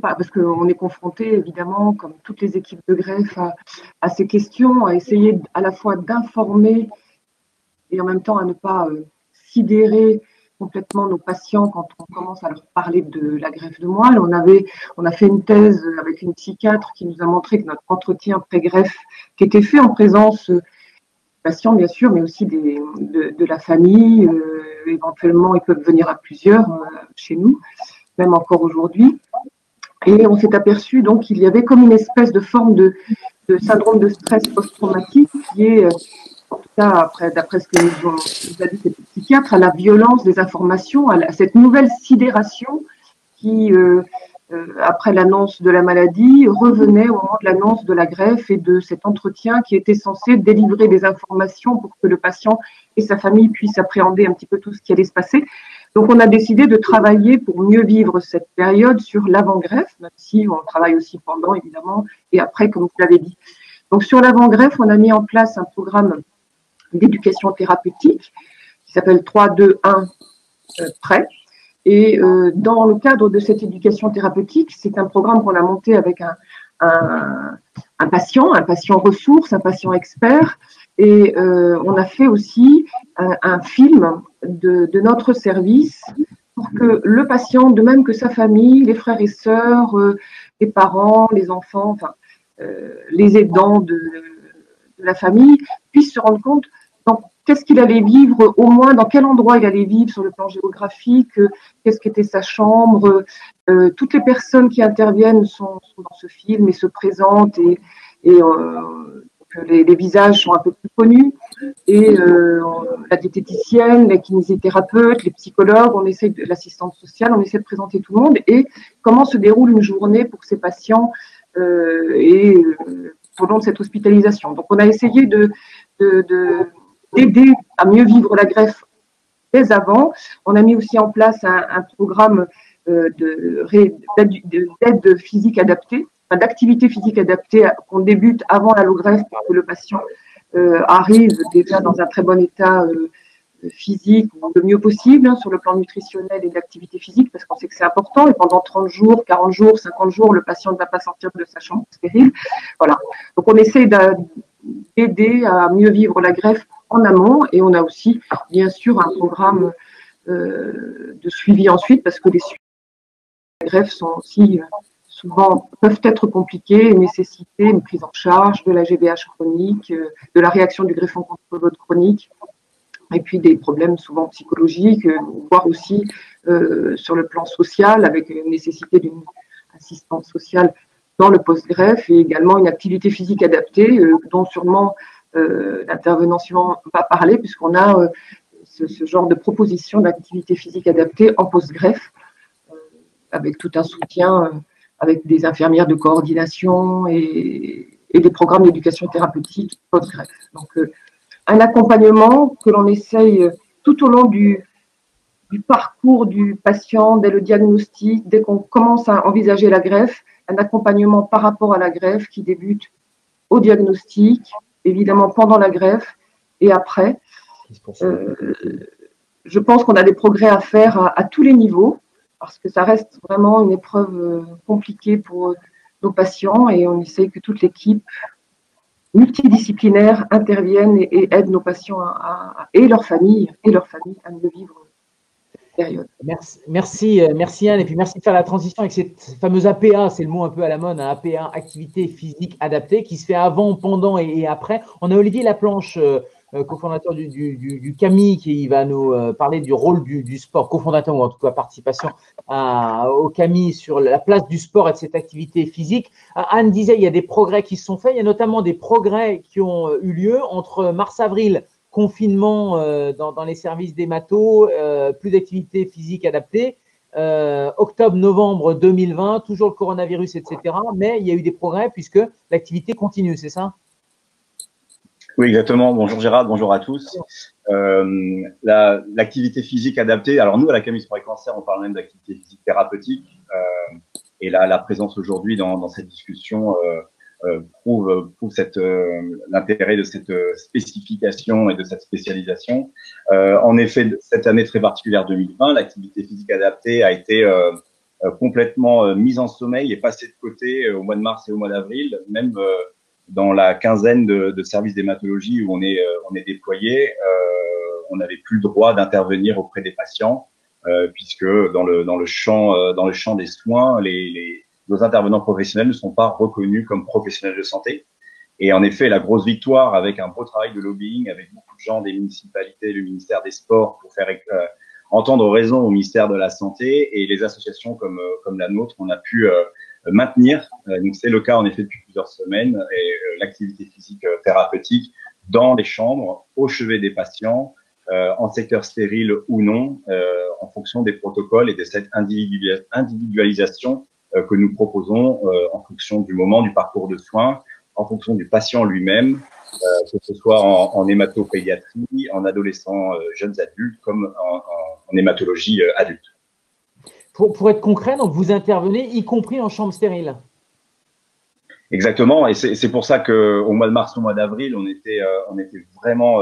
parce qu'on est confronté évidemment, comme toutes les équipes de greffe, à, ces questions, à essayer à la fois d'informer et en même temps à ne pas euh, sidérer complètement nos patients quand on commence à leur parler de la greffe de moelle. On, avait, on a fait une thèse avec une psychiatre qui nous a montré que notre entretien pré-greffe, qui était fait en présence des patients, bien sûr, mais aussi de, la famille, euh, éventuellement, ils peuvent venir à plusieurs euh, chez nous, même encore aujourd'hui. Et on s'est aperçu donc qu'il y avait comme une espèce de forme de, syndrome de stress post-traumatique qui est euh, en tout cas, après, d'après ce que nous, ont, dit cette psychiatre, à la violence des informations, à, cette nouvelle sidération qui, euh, euh, après l'annonce de la maladie, revenait au moment de l'annonce de la greffe et de cet entretien qui était censé délivrer des informations pour que le patient et sa famille puissent appréhender un petit peu tout ce qui allait se passer. Donc, on a décidé de travailler pour mieux vivre cette période sur l'avant-greffe, même si on travaille aussi pendant, évidemment, et après, comme vous l'avez dit. Donc, sur l'avant-greffe, on a mis en place un programme d'éducation thérapeutique qui s'appelle 3, 2, 1 prêt. Et euh, dans le cadre de cette éducation thérapeutique, c'est un programme qu'on a monté avec un, un, patient, un patient ressource, un patient expert. Et euh, on a fait aussi un, film de, notre service pour que le patient, de même que sa famille, les frères et sœurs, euh, les parents, les enfants, enfin, les aidants de, la famille, puissent se rendre compte qu'est-ce qu'il allait vivre, au moins dans quel endroit il allait vivre sur le plan géographique, euh, qu'est-ce qu'était sa chambre. Euh, toutes les personnes qui interviennent sont, dans ce film et se présentent et, euh, les, visages sont un peu plus connus. Et la diététicienne, la kinésithérapeute, les psychologues, on essaie l'assistante sociale, on essaie de présenter tout le monde et comment se déroule une journée pour ces patients et au long de cette hospitalisation? Donc on a essayé de, de d'aider à mieux vivre la greffe dès avant. On a mis aussi en place un, programme euh, d'aide physique adaptée, d'activité physique adaptée qu'on débute avant l'allogreffe pour que le patient euh, arrive déjà dans un très bon état euh, physique le mieux possible hein, sur le plan nutritionnel et d'activité physique parce qu'on sait que c'est important et pendant 30 jours, 40 jours, 50 jours, le patient ne va pas sortir de sa chambre stérile. Voilà. Donc on essaie d'aider à mieux vivre la greffe en amont et on a aussi bien sûr un programme euh, de suivi ensuite parce que les suivis de greffe sont aussi euh, souvent peuvent être compliqués et nécessiter une prise en charge de la GBH chronique, euh, de la réaction du greffon contre l'autre chronique et puis des problèmes souvent psychologiques, voire aussi sur le plan social avec une nécessité d'une assistance sociale dans le post-greffe et également une activité physique adaptée dont sûrement euh, l'intervenant suivant va parler, puisqu'on a euh, ce, genre de proposition d'activité physique adaptée en post-greffe, euh, avec tout un soutien, avec des infirmières de coordination et, des programmes d'éducation thérapeutique post-greffe. Donc, un accompagnement que l'on essaye tout au long du, du, parcours du patient, dès le diagnostic, dès qu'on commence à envisager la greffe, un accompagnement par rapport à la greffe qui débute au diagnostic, évidemment pendant la greffe et après. Euh, je pense qu'on a des progrès à faire à, tous les niveaux parce que ça reste vraiment une épreuve euh, compliquée pour nos patients et on essaie que toute l'équipe multidisciplinaire intervienne et, aide nos patients et leurs familles et leurs familles à mieux vivre Merci, merci, euh, merci Anne, et puis merci de faire la transition avec cette fameuse APA, c'est le mot un peu à la mode, hein, APA, activité physique adaptée, qui se fait avant, pendant et, après. On a Olivier Laplanche, euh, euh, cofondateur du, du, CAMI, qui va nous parler du rôle du, sport, cofondateur ou en tout cas participation au CAMI sur la place du sport et de cette activité physique. Anne disait, il y a des progrès qui se sont faits, il y a notamment des progrès qui ont eu lieu entre mars-avril confinement euh, dans, les services des matos, euh, plus d'activité physique adaptée. Euh, octobre-novembre 2020, toujours le coronavirus, etc. Mais il y a eu des progrès puisque l'activité continue, c'est ça? Oui, exactement. Bonjour Gérard, bonjour à tous. l'activité physique adaptée, alors nous à la Camus pour les cancers, on parle même d'activité physique thérapeutique. et la, la présence aujourd'hui dans, dans, cette discussion euh, prouve, prouve cette, euh, l'intérêt de cette euh, spécification et de cette spécialisation. en effet, cette année très particulière 2020, l'activité physique adaptée a été complètement mise en sommeil et passée de côté au mois de mars et au mois d'avril, même dans la quinzaine de, de services d'hématologie où on est, on est déployé. on n'avait plus le droit d'intervenir auprès des patients, puisque dans le, dans, le champ, dans le champ des soins, les, les, nos intervenants professionnels ne sont pas reconnus comme professionnels de santé. Et en effet, la grosse victoire avec un beau travail de lobbying, avec beaucoup de gens des municipalités, le ministère des Sports, pour faire euh, entendre raison au ministère de la Santé et les associations comme, euh, comme la nôtre, on a pu euh, maintenir. donc c'est le cas en effet depuis plusieurs semaines et l'activité physique thérapeutique dans les chambres, au chevet des patients, en secteur stérile ou non, en fonction des protocoles et de cette individualisation que nous proposons en fonction du moment du parcours de soins en fonction du patient lui-même, euh, que ce soit en, en hématopédiatrie, en adolescents, euh, jeunes adultes, comme en, en hématologie euh, adulte. Pour, être concret, donc vous intervenez y compris en chambre stérile Exactement, et c'est pour ça qu'au mois de mars, au mois d'avril, on était, on était vraiment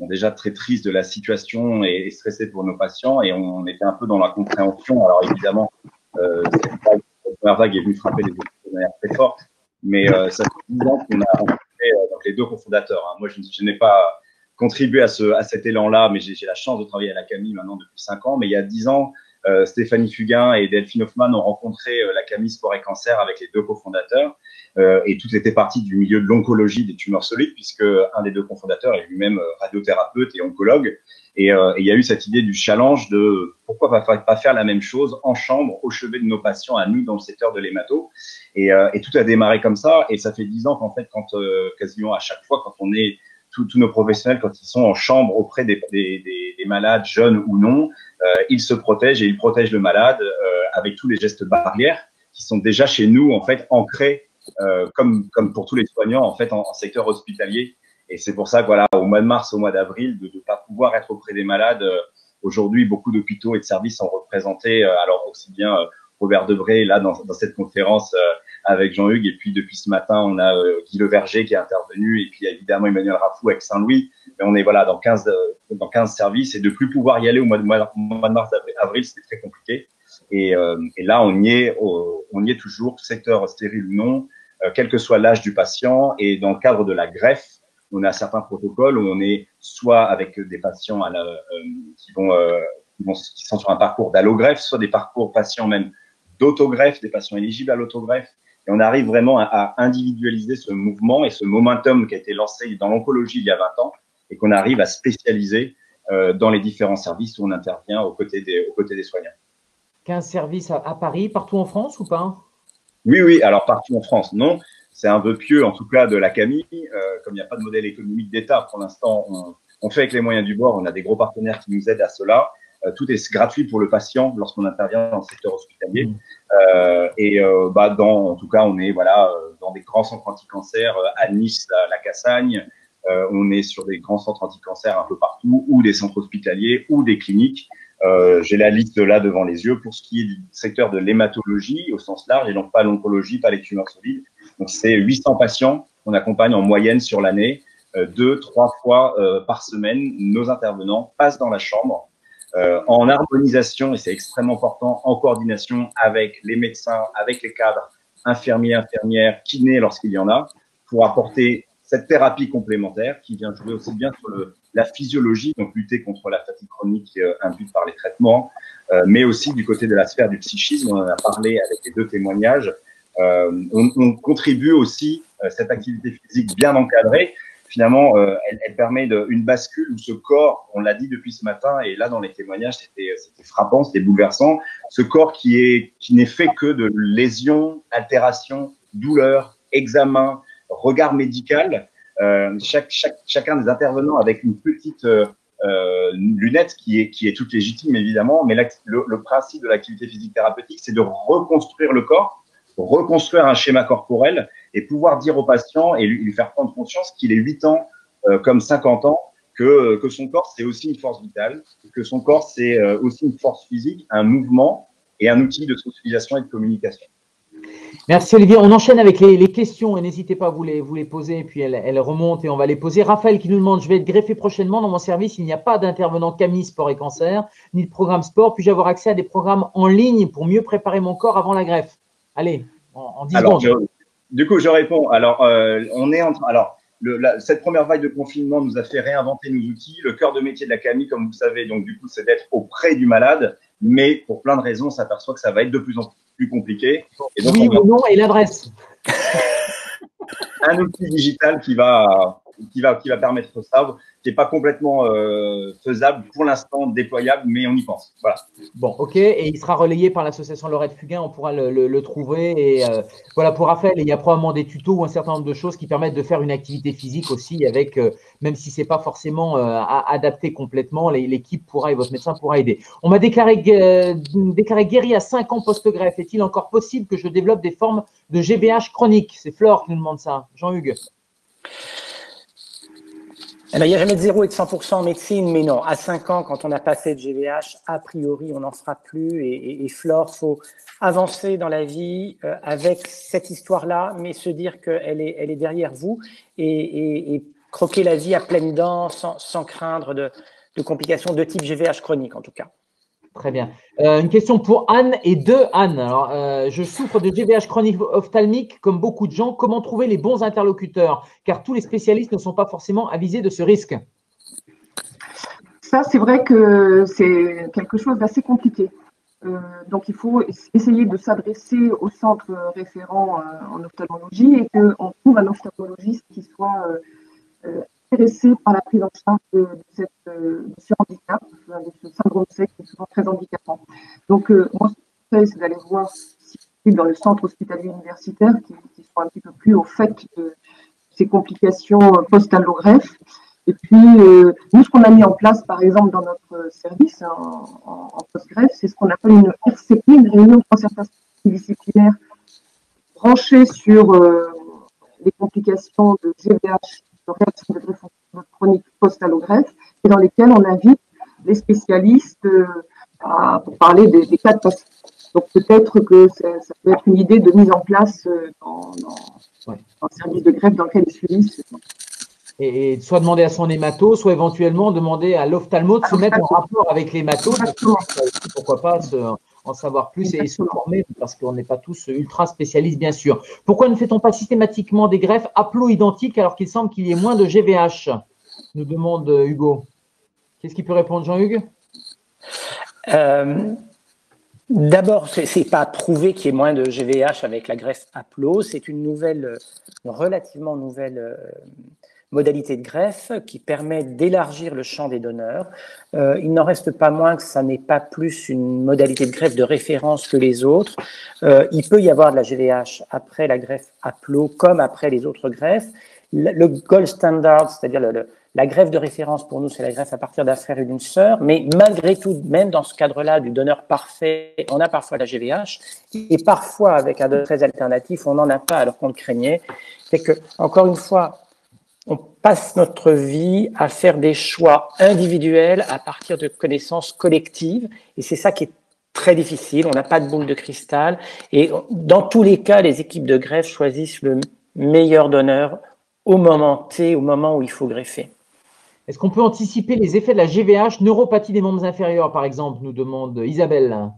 déjà très triste de la situation et, stressé pour nos patients, et on, était un peu dans la compréhension. Alors évidemment, cette première vague est venue frapper les équipes de manière très forte, mais euh, ça fait 10 ans qu'on a rencontré euh, donc les deux cofondateurs. Hein. Moi, je, n'ai pas contribué à, ce, à cet élan-là, mais j'ai la chance de travailler à la Camille maintenant depuis 5 ans. Mais il y a 10 ans, euh, Stéphanie Fugain et Delphine Hoffman ont rencontré euh, la Camille Sport et Cancer avec les deux cofondateurs. Euh, et tout était parti du milieu de l'oncologie des tumeurs solides, puisque un des deux cofondateurs est lui-même radiothérapeute et oncologue. Et, il y a eu cette idée du challenge de pourquoi pas, pas faire la même chose en chambre, au chevet de nos patients, à nous, dans le secteur de l'hémato. Et, et, tout a démarré comme ça. Et ça fait dix ans qu'en fait, quand quasiment à chaque fois, quand on est tous nos professionnels, quand ils sont en chambre auprès des, des, des, malades, jeunes ou non, euh, ils se protègent et ils protègent le malade euh, avec tous les gestes barrières qui sont déjà chez nous, en fait, ancrés, euh, comme, comme pour tous les soignants, en fait, en, secteur hospitalier. Et c'est pour ça voilà, au mois de mars, au mois d'avril, de ne pas pouvoir être auprès des malades, aujourd'hui, beaucoup d'hôpitaux et de services sont représentés, alors aussi bien Robert Debré, là, dans, dans cette conférence avec Jean-Hugues. Et puis depuis ce matin, on a euh, Guy Le Verger qui est intervenu et puis évidemment Emmanuel Rafou avec Saint-Louis. Mais on est voilà dans 15 euh, dans 15 services et de plus pouvoir y aller au mois de, mars avril, c'était très compliqué. Et, euh, et, là, on y est, on y est toujours, secteur stérile ou non, quel que soit l'âge du patient. Et dans le cadre de la greffe, on a certains protocoles où on est soit avec des patients qui, vont, qui sont sur un parcours d'allogreffe, soit des parcours patients même d'autogreffe, des patients éligibles à l'autogreffe. Et on arrive vraiment à, individualiser ce mouvement et ce momentum qui a été lancé dans l'oncologie il y a 20 ans et qu'on arrive à spécialiser euh, dans les différents services où on intervient aux côtés des, aux côtés des soignants. 15 services à, Paris, partout en France ou pas? Oui, oui, alors partout en France, non. C'est un peu pieux, en tout cas, de la Camille. Euh, comme il n'y a pas de modèle économique d'État pour l'instant, on, on, fait avec les moyens du bord. On a des gros partenaires qui nous aident à cela. Euh, tout est gratuit pour le patient lorsqu'on intervient dans le secteur hospitalier. Mmh. Euh, et euh, bah, dans, en tout cas, on est voilà dans des grands centres anti-cancer à Nice, à la Cassagne. on est sur des grands centres anti-cancer un peu partout, ou des centres hospitaliers, ou des cliniques. Euh, J'ai la liste là devant les yeux pour ce qui est du secteur de l'hématologie au sens large et donc pas l'oncologie, pas les tumeurs solides. Donc c'est 800 patients qu'on accompagne en moyenne sur l'année, euh, deux, trois fois euh, par semaine. Nos intervenants passent dans la chambre euh, en harmonisation, et c'est extrêmement important, en coordination avec les médecins, avec les cadres, infirmiers, infirmières, kinés lorsqu'il y en a, pour apporter cette thérapie complémentaire qui vient jouer aussi bien sur le, la physiologie, donc lutter contre la fatigue chronique euh, induite par les traitements, euh, mais aussi du côté de la sphère du psychisme, on en a parlé avec les deux témoignages. Euh, on, on, contribue aussi, euh, cette activité physique bien encadrée, finalement, euh, elle, permet une bascule où ce corps, on l'a dit depuis ce matin, et là dans les témoignages, c'était frappant, c'était bouleversant, ce corps qui est qui n'est fait que de lésions, altérations, douleurs, examens, regard médical. Euh, chaque, chacun des intervenants avec une petite euh lunette qui est, qui est toute légitime évidemment, mais le, le principe de l'activité physique thérapeutique, c'est de reconstruire le corps, reconstruire un schéma corporel et pouvoir dire au patient et lui, faire prendre conscience qu'il est 8 ans euh, comme 50 ans, que, que son corps, c'est aussi une force vitale, que son corps, c'est euh, aussi une force physique, un mouvement et un outil de socialisation et de communication. Merci Olivier. On enchaîne avec les, les questions et n'hésitez pas à vous les, vous les poser et puis elles, elles, remontent et on va les poser. Raphaël qui nous demande, je vais être greffé prochainement dans mon service, il n'y a pas d'intervenant Camille Sport et Cancer, ni de programme sport, puis-je avoir accès à des programmes en ligne pour mieux préparer mon corps avant la greffe? Allez, en, en 10 Alors, secondes. du coup, je réponds. Alors, euh, on est en train. Alors, cette première vague de confinement nous a fait réinventer nos outils. Le cœur de métier de la CAMI, comme vous savez, donc du coup, c'est d'être auprès du malade, mais pour plein de raisons, on s'aperçoit que ça va être de plus en plus compliqué. Et donc, oui, nom et l'adresse. [laughs] un outil digital qui va, qui va, qui va permettre ça n'est pas complètement euh, faisable pour l'instant, déployable, mais on y pense. Voilà. Bon, ok, et il sera relayé par l'association Lorette Fugain, on pourra le, trouver. Et euh, voilà, pour Raphaël, il y a probablement des tutos ou un certain nombre de choses qui permettent de faire une activité physique aussi, avec, euh, même si ce n'est pas forcément adapté complètement, l'équipe pourra et votre médecin pourra aider. On m'a déclaré, déclaré guéri à 5 ans post-greffe. Est-il encore possible que je développe des formes de GBH chronique C'est Flore qui nous demande ça. Jean-Hugues il n'y a jamais de 0 et de 100% en médecine, mais non, à 5 ans, quand on a passé de GVH, a priori, on n'en fera plus. Et, et, Flore, il faut avancer dans la vie euh, avec cette histoire-là, mais se dire qu'elle est, elle est derrière vous et, et, croquer la vie à pleines dents sans, sans craindre de, de complications de type GVH chronique, en tout cas. Très bien. Euh, une question pour Anne et de Anne. Alors, euh, je souffre de GVH chronique ophtalmique comme beaucoup de gens. Comment trouver les bons interlocuteurs? Car tous les spécialistes ne sont pas forcément avisés de ce risque. Ça, c'est vrai que c'est quelque chose d'assez compliqué. Euh, donc, il faut essayer de s'adresser au centre référent en ophtalmologie et qu'on trouve un ophtalmologiste qui soit intéressés par la prise en charge de, cette, euh, ce handicap, de ce syndrome sec qui est souvent très handicapant. Donc, euh, moi, ce que je fais, c'est d'aller voir si dans le centre hospitalier universitaire qui, qui sont un petit peu plus au fait de ces complications post-allogreffe. Et puis, euh, nous, ce qu'on a mis en place, par exemple, dans notre service en, post-greffe, c'est ce qu'on appelle une RCP, une réunion de concertation disciplinaire branchée sur les complications de GVH de réaction de greffe chronique post-allogreffe, et dans lesquels on invite les spécialistes euh, à, pour parler des, cas de patients. Donc peut-être que ça, peut être une idée de mise en place euh, dans, un service de greffe dans lequel ils suivent. Et, soit demander à son hémato, soit éventuellement demander à l'ophtalmo de se mettre en rapport avec l'hémato. Pourquoi pas se, en savoir plus et se former parce qu'on n'est pas tous ultra spécialistes, bien sûr. Pourquoi ne fait-on pas systématiquement des greffes haplo-identiques alors qu'il semble qu'il y ait moins de GVH nous demande Hugo. Qu'est-ce qu'il peut répondre, Jean-Hugues? Euh, D'abord, ce n'est pas prouvé qu'il y ait moins de GVH avec la greffe haplo. C'est une nouvelle, relativement nouvelle euh, modalité de greffe qui permet d'élargir le champ des donneurs. Euh, il n'en reste pas moins que ça n'est pas plus une modalité de greffe de référence que les autres. Euh, il peut y avoir de la GVH après la greffe Aplo comme après les autres greffes. Le, gold standard, c'est-à-dire la greffe de référence pour nous, c'est la greffe à partir d'un frère et d'une sœur, mais malgré tout, même dans ce cadre-là du donneur parfait, on a parfois la GVH, et parfois avec un donneur très alternatif, on n'en a pas alors qu'on le craignait. C'est que, encore une fois, on passe notre vie à faire des choix individuels à partir de connaissances collectives. Et c'est ça qui est très difficile. On n'a pas de boule de cristal. Et dans tous les cas, les équipes de greffe choisissent le meilleur donneur au moment T, au moment où il faut greffer. Est-ce qu'on peut anticiper les effets de la GVH, neuropathie des membres inférieurs, par exemple, nous demande Isabelle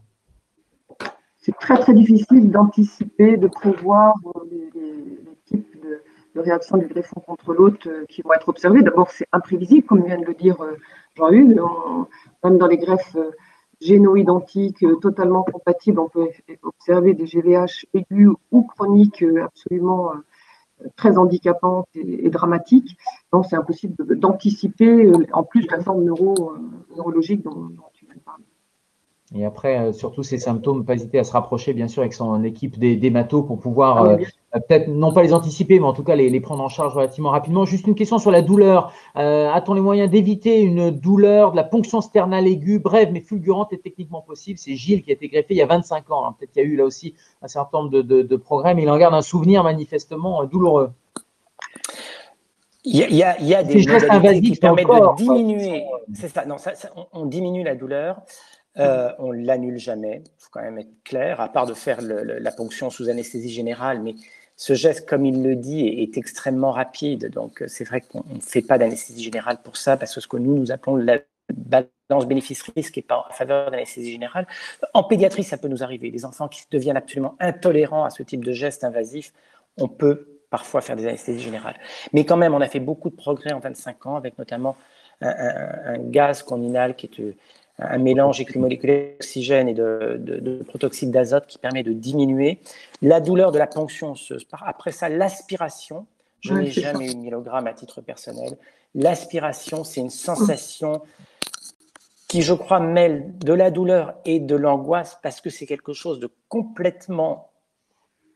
C'est très, très difficile d'anticiper, de prévoir les, de réaction du greffon contre l'autre euh, qui vont être observées. D'abord, c'est imprévisible, comme vient de le dire euh, Jean-Hugues. Même dans les greffes euh, géno-identiques totalement compatibles, on peut observer des GVH aigus ou chroniques absolument très handicapantes et, dramatiques. Donc, c'est impossible d'anticiper, en plus la forme neuro, neurologique dont, dont tu viens de parler. Et après, euh, surtout ces symptômes, pas hésiter à se rapprocher, bien sûr, avec son équipe des, des matos pour pouvoir ah euh, peut-être non pas les anticiper, mais en tout cas les, les, prendre en charge relativement rapidement. Juste une question sur la douleur. Euh, A-t-on les moyens d'éviter une douleur de la ponction sternale aiguë, brève mais fulgurante et techniquement possible? C'est Gilles qui a été greffé il y a 25 ans. Peut-être qu'il y a eu là aussi un certain nombre de, de, de progrès, mais il en garde un souvenir manifestement douloureux. Il y, a, il, y a, des modalités qui permettent de diminuer. C'est ça, non, ça, on, on, diminue la douleur. Euh, on ne l'annule jamais, il faut quand même être clair, à part de faire la ponction sous anesthésie générale, mais ce geste, comme il le dit, est, extrêmement rapide. Donc, c'est vrai qu'on ne fait pas d'anesthésie générale pour ça, parce que ce que nous, nous appelons la balance bénéfice-risque n'est pas en faveur d'anesthésie générale. En pédiatrie, ça peut nous arriver. Les enfants qui deviennent absolument intolérants à ce type de geste invasif, on peut parfois faire des anesthésies générales. Mais quand même, on a fait beaucoup de progrès en 25 ans, avec notamment un, gaz qu'on inhale qui est un mélange électromoléculaire d'oxygène et de, protoxyde d'azote qui permet de diminuer la douleur de la ponction osseuse. Après ça, l'aspiration. Je n'ai jamais eu de myelogramme à titre personnel. L'aspiration, c'est une sensation qui, je crois, mêle de la douleur et de l'angoisse parce que c'est quelque chose de complètement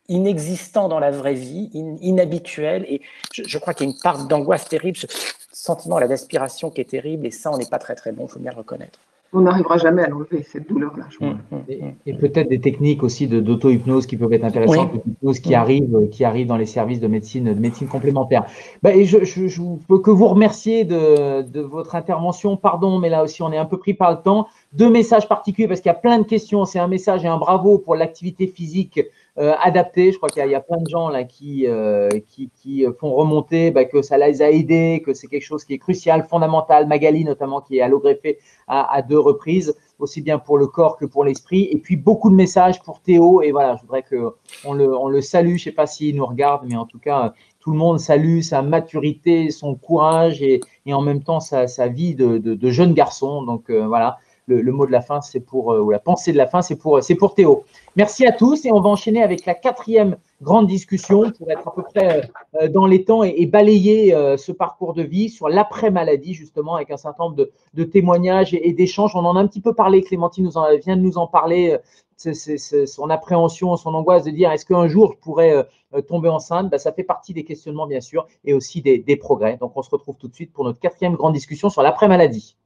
inexistant dans la vraie vie, inhabituel. Et je, crois qu'il y a une part d'angoisse terrible, ce sentiment d'aspiration qui est terrible. Et ça, on n'est pas très très bon, il faut bien le reconnaître on n'arrivera jamais à l'enlever, cette douleur-là. Mmh, mmh, mmh. Et, peut-être des techniques aussi d'auto-hypnose qui peuvent être intéressantes, oui. qui arrivent, qui arrivent dans les services de médecine, de médecine complémentaire. Bah, et je, je, je, peux que vous remercier de, de, votre intervention. Pardon, mais là aussi, on est un peu pris par le temps. Deux messages particuliers parce qu'il y a plein de questions. C'est un message et un bravo pour l'activité physique euh, adapté. Je crois qu'il y, a plein de gens là qui, euh, qui, qui, font remonter bah, que ça les a aidés, que c'est quelque chose qui est crucial, fondamental. Magali notamment qui est allogreffée à, à deux reprises, aussi bien pour le corps que pour l'esprit. Et puis beaucoup de messages pour Théo. Et voilà, je voudrais que on le, on le salue. Je sais pas s'il nous regarde, mais en tout cas, tout le monde salue sa maturité, son courage et, et en même temps sa, sa vie de, de, de, jeune garçon. Donc euh, voilà, le, mot de la fin, c'est pour, ou la pensée de la fin, c'est pour, c'est pour Théo. Merci à tous et on va enchaîner avec la quatrième grande discussion pour être à peu près euh, dans les temps et, balayer euh, ce parcours de vie sur l'après-maladie, justement, avec un certain nombre de, témoignages et, d'échanges. On en a un petit peu parlé, Clémentine nous en, vient de nous en parler, euh, c'est, son appréhension, son angoisse de dire est-ce qu'un jour je pourrais tomber enceinte? Ben, Ça fait partie des questionnements, bien sûr, et aussi des, des progrès. Donc on se retrouve tout de suite pour notre quatrième grande discussion sur l'après-maladie.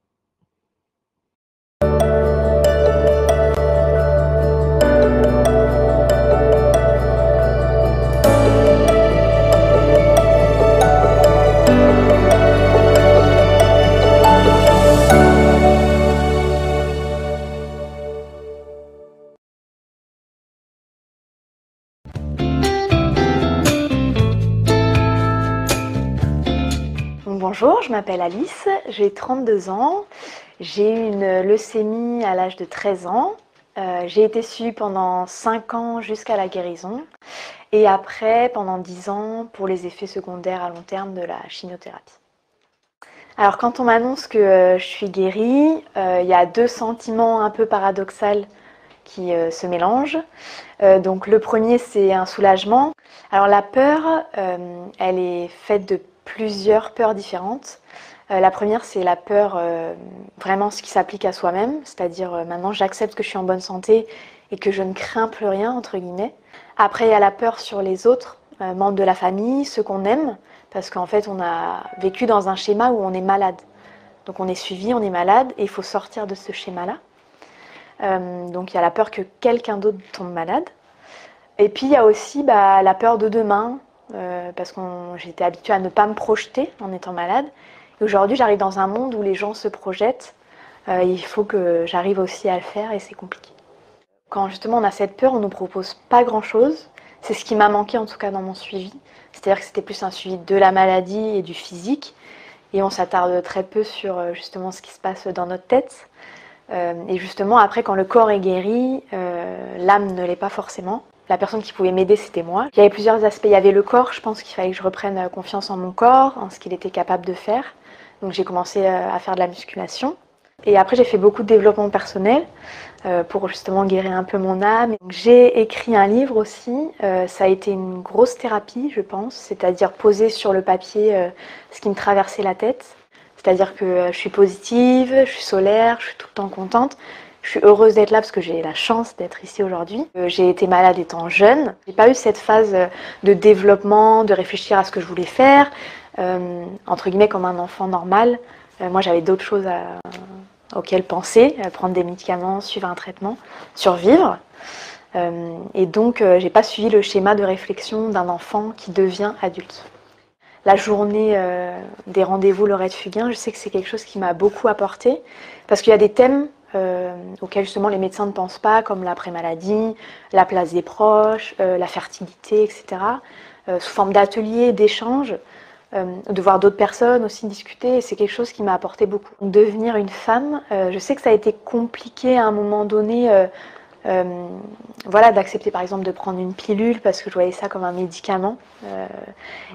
Bonjour, je m'appelle Alice, j'ai 32 ans, j'ai eu une leucémie à l'âge de 13 ans, euh, j'ai été suivie pendant 5 ans jusqu'à la guérison et après pendant 10 ans pour les effets secondaires à long terme de la chimiothérapie. Alors quand on m'annonce que euh, je suis guérie, euh, il y a deux sentiments un peu paradoxaux qui se mélangent. donc le premier c'est un soulagement. Alors la peur, elle est faite de plusieurs peurs différentes. Euh, la première, c'est la peur, euh, vraiment ce qui s'applique à soi-même, c'est-à-dire euh, maintenant j'accepte que je suis en bonne santé et que je ne crains plus rien, entre guillemets. Après, il y a la peur sur les autres, membres de la famille, ceux qu'on aime, parce qu'en fait, on a vécu dans un schéma où on est malade. Donc on est suivi, on est malade, et il faut sortir de ce schéma-là. donc il y a la peur que quelqu'un d'autre tombe malade. Et puis il y a aussi bah, la peur de demain, euh, parce que j'étais habituée à ne pas me projeter en étant malade. Et aujourd'hui, j'arrive dans un monde où les gens se projettent. Euh, il faut que j'arrive aussi à le faire et c'est compliqué. Quand justement on a cette peur, on ne nous propose pas grand-chose. C'est ce qui m'a manqué en tout cas dans mon suivi. C'est-à-dire que c'était plus un suivi de la maladie et du physique. Et on s'attarde très peu sur euh, justement ce qui se passe dans notre tête. et justement, après, quand le corps est guéri, l'âme ne l'est pas forcément. La personne qui pouvait m'aider, c'était moi. Il y avait plusieurs aspects. Il y avait le corps, je pense qu'il fallait que je reprenne euh, confiance en mon corps, en ce qu'il était capable de faire. Donc j'ai commencé euh, à faire de la musculation. Et après, j'ai fait beaucoup de développement personnel euh, pour justement guérir un peu mon âme. J'ai écrit un livre aussi. ça a été une grosse thérapie, je pense, c'est-à-dire poser sur le papier ce qui me traversait la tête. C'est-à-dire que je suis positive, je suis solaire, je suis tout le temps contente. Je suis heureuse d'être là parce que j'ai la chance d'être ici aujourd'hui. Euh, j'ai été malade étant jeune. J'ai pas eu cette phase euh, de développement, de réfléchir à ce que je voulais faire, euh, entre guillemets comme un enfant normal. moi, j'avais d'autres choses auxquelles penser, prendre des médicaments, suivre un traitement, survivre. et donc, j'ai pas suivi le schéma de réflexion d'un enfant qui devient adulte. La journée des rendez-vous Lorette Fugain, je sais que c'est quelque chose qui m'a beaucoup apporté parce qu'il y a des thèmes euh, auxquels justement les médecins ne pensent pas, comme l'après-maladie, la place des proches, euh, la fertilité, etc., euh, sous forme d'ateliers, d'échanges, de voir d'autres personnes aussi discuter, c'est quelque chose qui m'a apporté beaucoup. Devenir une femme, je sais que ça a été compliqué à un moment donné voilà, d'accepter par exemple de prendre une pilule parce que je voyais ça comme un médicament.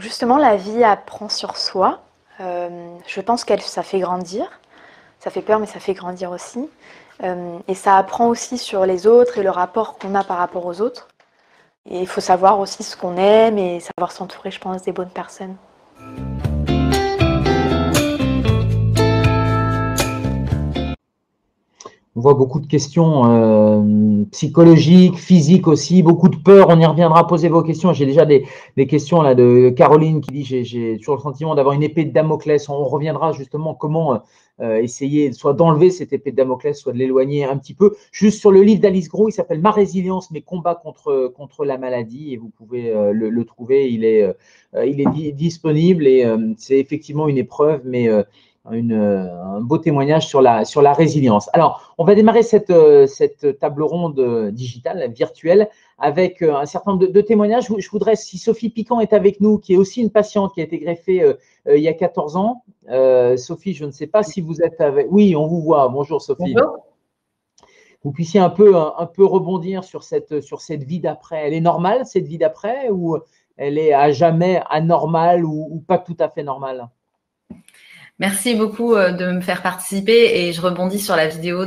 justement, la vie apprend sur soi. je pense que ça fait grandir. Ça fait peur, mais ça fait grandir aussi. et ça apprend aussi sur les autres et le rapport qu'on a par rapport aux autres. Et il faut savoir aussi ce qu'on aime et savoir s'entourer, je pense, des bonnes personnes. On voit beaucoup de questions euh, psychologiques, physiques aussi, beaucoup de peur. On y reviendra poser vos questions. J'ai déjà des, questions là de Caroline qui dit j'ai toujours le sentiment d'avoir une épée de Damoclès. On reviendra justement comment euh, essayer soit d'enlever cette épée de Damoclès, soit de l'éloigner un petit peu. Juste sur le livre d'Alice Gros, il s'appelle Ma résilience, mes combats contre, contre la maladie, et vous pouvez euh, le, trouver. Il est, il est disponible et c'est effectivement une épreuve, mais une, un beau témoignage sur la, sur la résilience. Alors, on va démarrer cette, euh, cette table ronde digitale, virtuelle, avec euh, un certain nombre de, témoignages. Je voudrais, si Sophie Piquant est avec nous, qui est aussi une patiente qui a été greffée euh, il y a 14 ans. Sophie, je ne sais pas si vous êtes avec. Oui, on vous voit. Bonjour Sophie. Bonjour. Vous puissiez un peu, un, peu rebondir sur cette, sur cette vie d'après. Elle est normale, cette vie d'après, ou elle est à jamais anormale ou, ou pas tout à fait normale? Merci beaucoup euh, de me faire participer et je rebondis sur la vidéo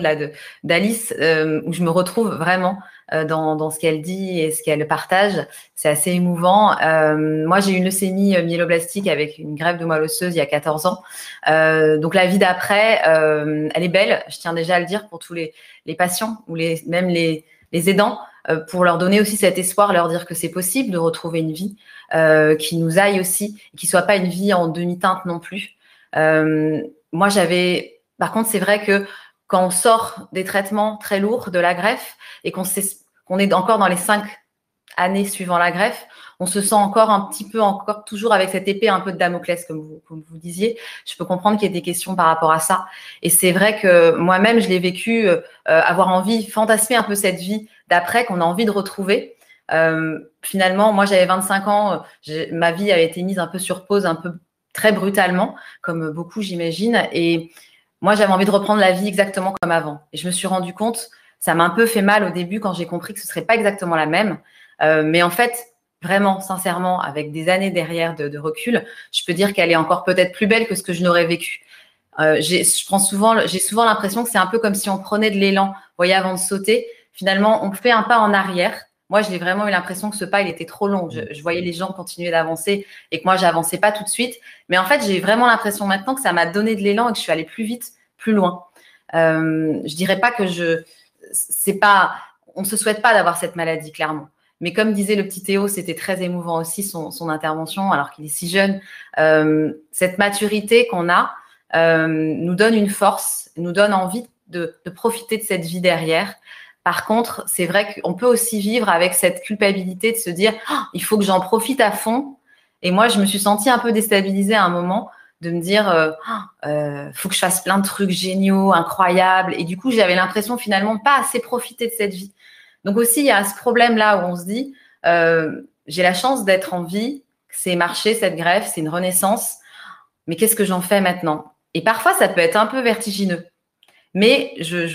d'Alice euh, où je me retrouve vraiment euh, dans, ce qu'elle dit et ce qu'elle partage. C'est assez émouvant. moi, j'ai eu une leucémie myéloblastique avec une grève de moelle osseuse il y a 14 ans. donc la vie d'après, elle est belle, je tiens déjà à le dire pour tous les, patients ou les, même les, les aidants, pour leur donner aussi cet espoir, leur dire que c'est possible de retrouver une vie qui nous aille aussi, qui soit pas une vie en demi-teinte non plus. Euh, moi, j'avais. Par contre, c'est vrai que quand on sort des traitements très lourds de la greffe et qu'on est encore dans les cinq années suivant la greffe, on se sent encore un petit peu, encore toujours avec cette épée un peu de Damoclès, comme vous, vous disiez. Je peux comprendre qu'il y ait des questions par rapport à ça. Et c'est vrai que moi-même, je l'ai vécu, euh, avoir envie, fantasmer un peu cette vie d'après qu'on a envie de retrouver. Euh, finalement, moi, j'avais 25 ans, ma vie avait été mise un peu sur pause, un peu très brutalement, comme beaucoup, j'imagine. Et moi, j'avais envie de reprendre la vie exactement comme avant. Et je me suis rendu compte, ça m'a un peu fait mal au début quand j'ai compris que ce serait pas exactement la même. Euh, mais en fait, vraiment, sincèrement, avec des années derrière de, recul, je peux dire qu'elle est encore peut-être plus belle que ce que je n'aurais vécu. Euh, je prends souvent, j'ai souvent l'impression que c'est un peu comme si on prenait de l'élan, voyez, avant de sauter. Finalement, on fait un pas en arrière moi, j'ai vraiment eu l'impression que ce pas, il était trop long. Je, voyais les gens continuer d'avancer et que moi, j'avançais pas tout de suite. Mais en fait, j'ai vraiment l'impression maintenant que ça m'a donné de l'élan et que je suis allée plus vite, loin. Euh, je dirais pas que je, c'est pas, on se souhaite pas d'avoir cette maladie, clairement. Mais comme disait le petit Théo, c'était très émouvant aussi son, intervention, alors qu'il est si jeune. Euh, cette maturité qu'on a euh, nous donne une force, nous donne envie de, de profiter de cette vie derrière. Par contre, c'est vrai qu'on peut aussi vivre avec cette culpabilité de se dire ah, il faut que j'en profite à fond. Et moi, je me suis sentie un peu déstabilisée à un moment de me dire euh, [gasps] euh, faut que je fasse plein de trucs géniaux, incroyables. Et du coup, j'avais l'impression finalement pas assez profiter de cette vie. Donc aussi, il y a ce problème-là où on se dit euh, j'ai la chance d'être en vie, c'est marché cette greffe, c'est une renaissance. Mais qu'est-ce que j'en fais maintenant? Et parfois, ça peut être un peu vertigineux. Mais je,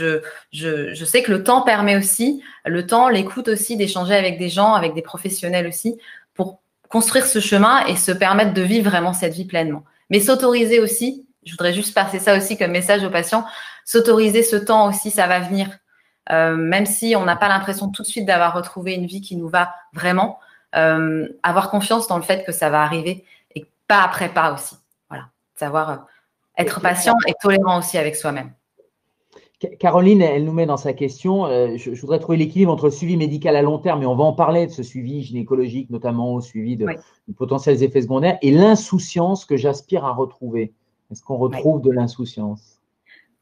je, sais que le temps permet aussi, le temps, l'écoute aussi, d'échanger avec des gens, avec des professionnels aussi, pour construire ce chemin et se permettre de vivre vraiment cette vie pleinement. Mais s'autoriser aussi, je voudrais juste passer ça aussi comme message aux patients, s'autoriser ce temps aussi, ça va venir. Euh, même si on n'a pas l'impression tout de suite d'avoir retrouvé une vie qui nous va vraiment, euh, avoir confiance dans le fait que ça va arriver et pas après pas aussi. Voilà, savoir euh, être patient et tolérant aussi avec soi-même. Caroline, elle nous met dans sa question, euh, je, voudrais trouver l'équilibre entre le suivi médical à long terme, et on va en parler de ce suivi gynécologique, notamment au suivi de, potentiels effets secondaires, et l'insouciance que j'aspire à retrouver. Est-ce qu'on retrouve de l'insouciance?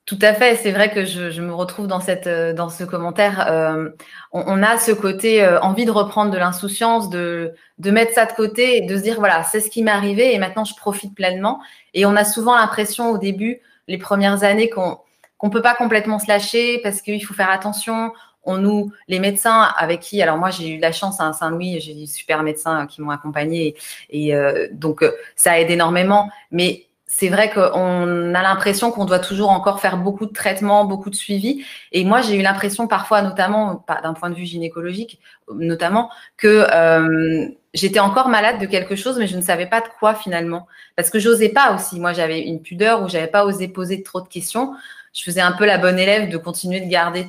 Tout à fait, c'est vrai que je, me retrouve dans, cette, euh, dans ce commentaire. Euh, on, a ce côté envie de reprendre de l'insouciance, de, de mettre ça de côté et de se dire, voilà, c'est ce qui m'est arrivé et maintenant je profite pleinement. Et on a souvent l'impression au début, les premières années, qu'on qu'on peut pas complètement se lâcher parce qu'il faut faire attention. On nous, les médecins avec qui, alors moi j'ai eu la chance à Saint-Louis, j'ai des super médecins qui m'ont accompagné et, euh, donc euh, ça aide énormément. Mais c'est vrai qu'on a l'impression qu'on doit toujours encore faire beaucoup de traitements, beaucoup de suivi. Et moi, j'ai eu l'impression parfois, notamment d'un point de vue gynécologique, notamment, que euh, j'étais encore malade de quelque chose, mais je ne savais pas de quoi finalement. Parce que j'osais pas aussi. Moi, j'avais une pudeur où j'avais pas osé poser trop de questions. Je faisais un peu la bonne élève de continuer de garder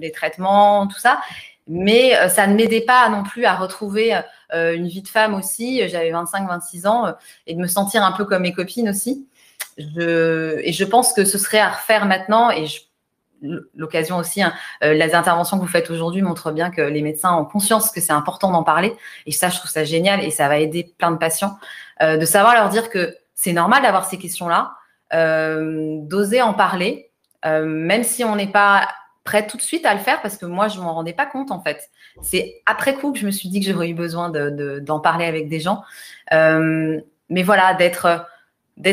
les traitements, tout ça. Mais euh, ça ne m'aidait pas non plus à retrouver euh, une vie de femme aussi. J'avais 25-26 ans euh, et de me sentir un peu comme mes copines aussi. Et je pense que ce serait à refaire maintenant. Et l'occasion aussi, hein, les interventions que vous faites aujourd'hui montrent bien que les médecins ont conscience que c'est important d'en parler. Et ça, je trouve ça génial et ça va aider plein de patients de savoir leur dire que c'est normal d'avoir ces questions-là, d'oser en parler, même si on n'est pas prête tout de suite à le faire parce que moi, je ne m'en rendais pas compte en fait. C'est après coup que je me suis dit que j'aurais eu besoin d'en parler avec des gens. Euh, mais voilà, d'être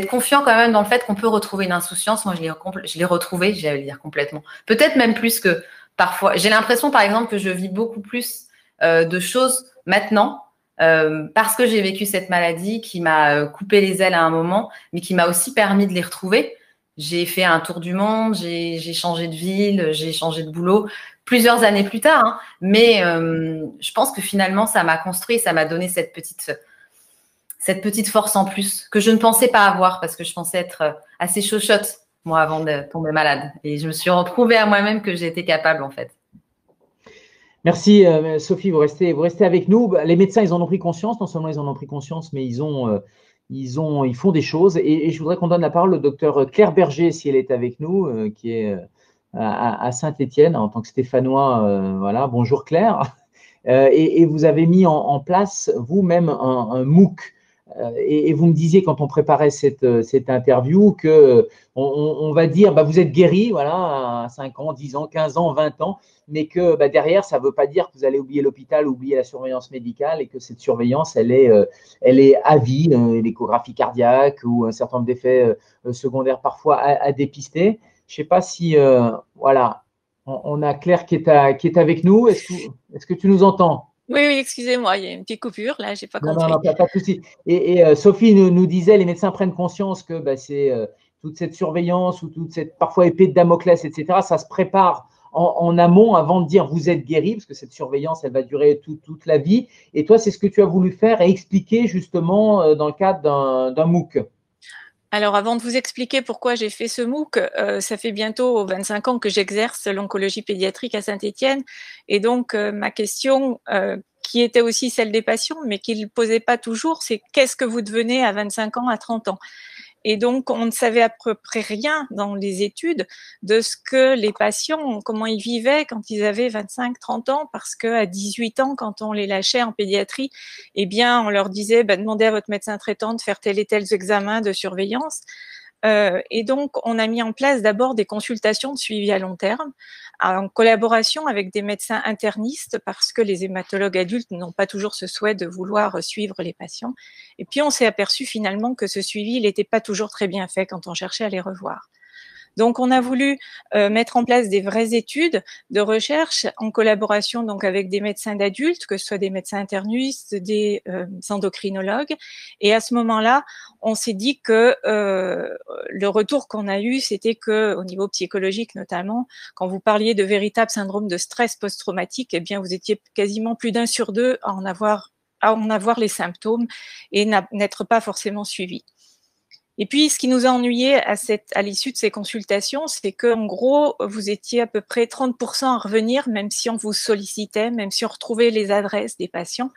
confiant quand même dans le fait qu'on peut retrouver une insouciance. Moi, je l'ai, je l'ai retrouvée, j'allais dire complètement. Peut-être même plus que parfois. J'ai l'impression, par exemple, que je vis beaucoup plus euh, de choses maintenant euh, parce que j'ai vécu cette maladie qui m'a coupé les ailes à un moment, mais qui m'a aussi permis de les retrouver. J'ai fait un tour du monde, j'ai changé de ville, j'ai changé de boulot plusieurs années plus tard. Hein. mais euh, je pense que finalement, ça m'a construit, ça m'a donné cette petite, cette petite force en plus que je ne pensais pas avoir parce que je pensais être assez chauchotte, moi, avant de tomber malade. Et je me suis retrouvée à moi-même que j'étais capable, en fait. Merci euh, Sophie, vous restez, avec nous. Les médecins, ils en ont pris conscience. Non seulement ils en ont pris conscience, mais ils euh, font des choses. Et, je voudrais qu'on donne la parole au docteur Claire Berger, si elle est avec nous, euh, qui est à, Saint-Étienne en tant que stéphanois. Voilà, bonjour Claire. Et, vous avez mis en, place vous-même un, MOOC. Et, vous me disiez quand on préparait cette, cette interview que on, va dire bah, vous êtes guéri voilà, à 5 ans, 10 ans, 15 ans, 20 ans, mais que bah, derrière, ça ne veut pas dire que vous allez oublier l'hôpital, oublier la surveillance médicale et que cette surveillance, elle est, euh, elle est à vie, euh, l'échographie cardiaque ou un certain nombre d'effets euh, secondaires parfois à, dépister. Je ne sais pas si, voilà, on, a Claire qui est, qui est avec nous. Est-ce que, est que tu nous entends? Oui, oui, excusez-moi, il y a une petite coupure, là, je n'ai pas compris. Non, non, pas, pas de souci. Et, Sophie nous, nous, disait, les médecins prennent conscience que bah, c'est toute cette surveillance ou toute cette parfois épée de Damoclès, etc., ça se prépare en, amont avant de dire vous êtes guéri, parce que cette surveillance, elle va durer toute la vie. Et toi, c'est ce que tu as voulu faire et expliquer justement euh, dans le cadre d'un MOOC. Alors, avant de vous expliquer pourquoi j'ai fait ce MOOC, euh, ça fait bientôt 25 ans que j'exerce l'oncologie pédiatrique à Saint-Étienne. Et donc, euh, ma question, qui était aussi celle des patients, mais qui ne posait pas toujours, c'est qu'est-ce que vous devenez à 25 ans, à 30 ans? Et donc, on ne savait à peu près rien dans les études de ce que les patients, comment ils vivaient quand ils avaient 25, 30 ans, parce qu'à 18 ans, quand on les lâchait en pédiatrie, eh bien, on leur disait, ben, demandez à votre médecin traitant de faire tel et tel examen de surveillance. Euh, et donc, on a mis en place d'abord des consultations de suivi à long terme en collaboration avec des médecins internistes parce que les hématologues adultes n'ont pas toujours ce souhait de vouloir suivre les patients. Et puis, on s'est aperçu finalement que ce suivi, il n'était pas toujours très bien fait quand on cherchait à les revoir. Donc, on a voulu euh, mettre en place des vraies études de recherche en collaboration donc avec des médecins d'adultes, que ce soit des médecins internistes, des euh, endocrinologues. Et à ce moment-là, on s'est dit que euh, le retour qu'on a eu, c'était que au niveau psychologique notamment, quand vous parliez de véritable syndrome de stress post-traumatique, eh bien, vous étiez quasiment plus d'un sur deux à en avoir à en avoir les symptômes et n'être pas forcément suivi. Et puis, ce qui nous a ennuyé à, l'issue de ces consultations, c'est qu'en gros, vous étiez à peu près 30% à revenir, même si on vous sollicitait, même si on retrouvait les adresses des patients.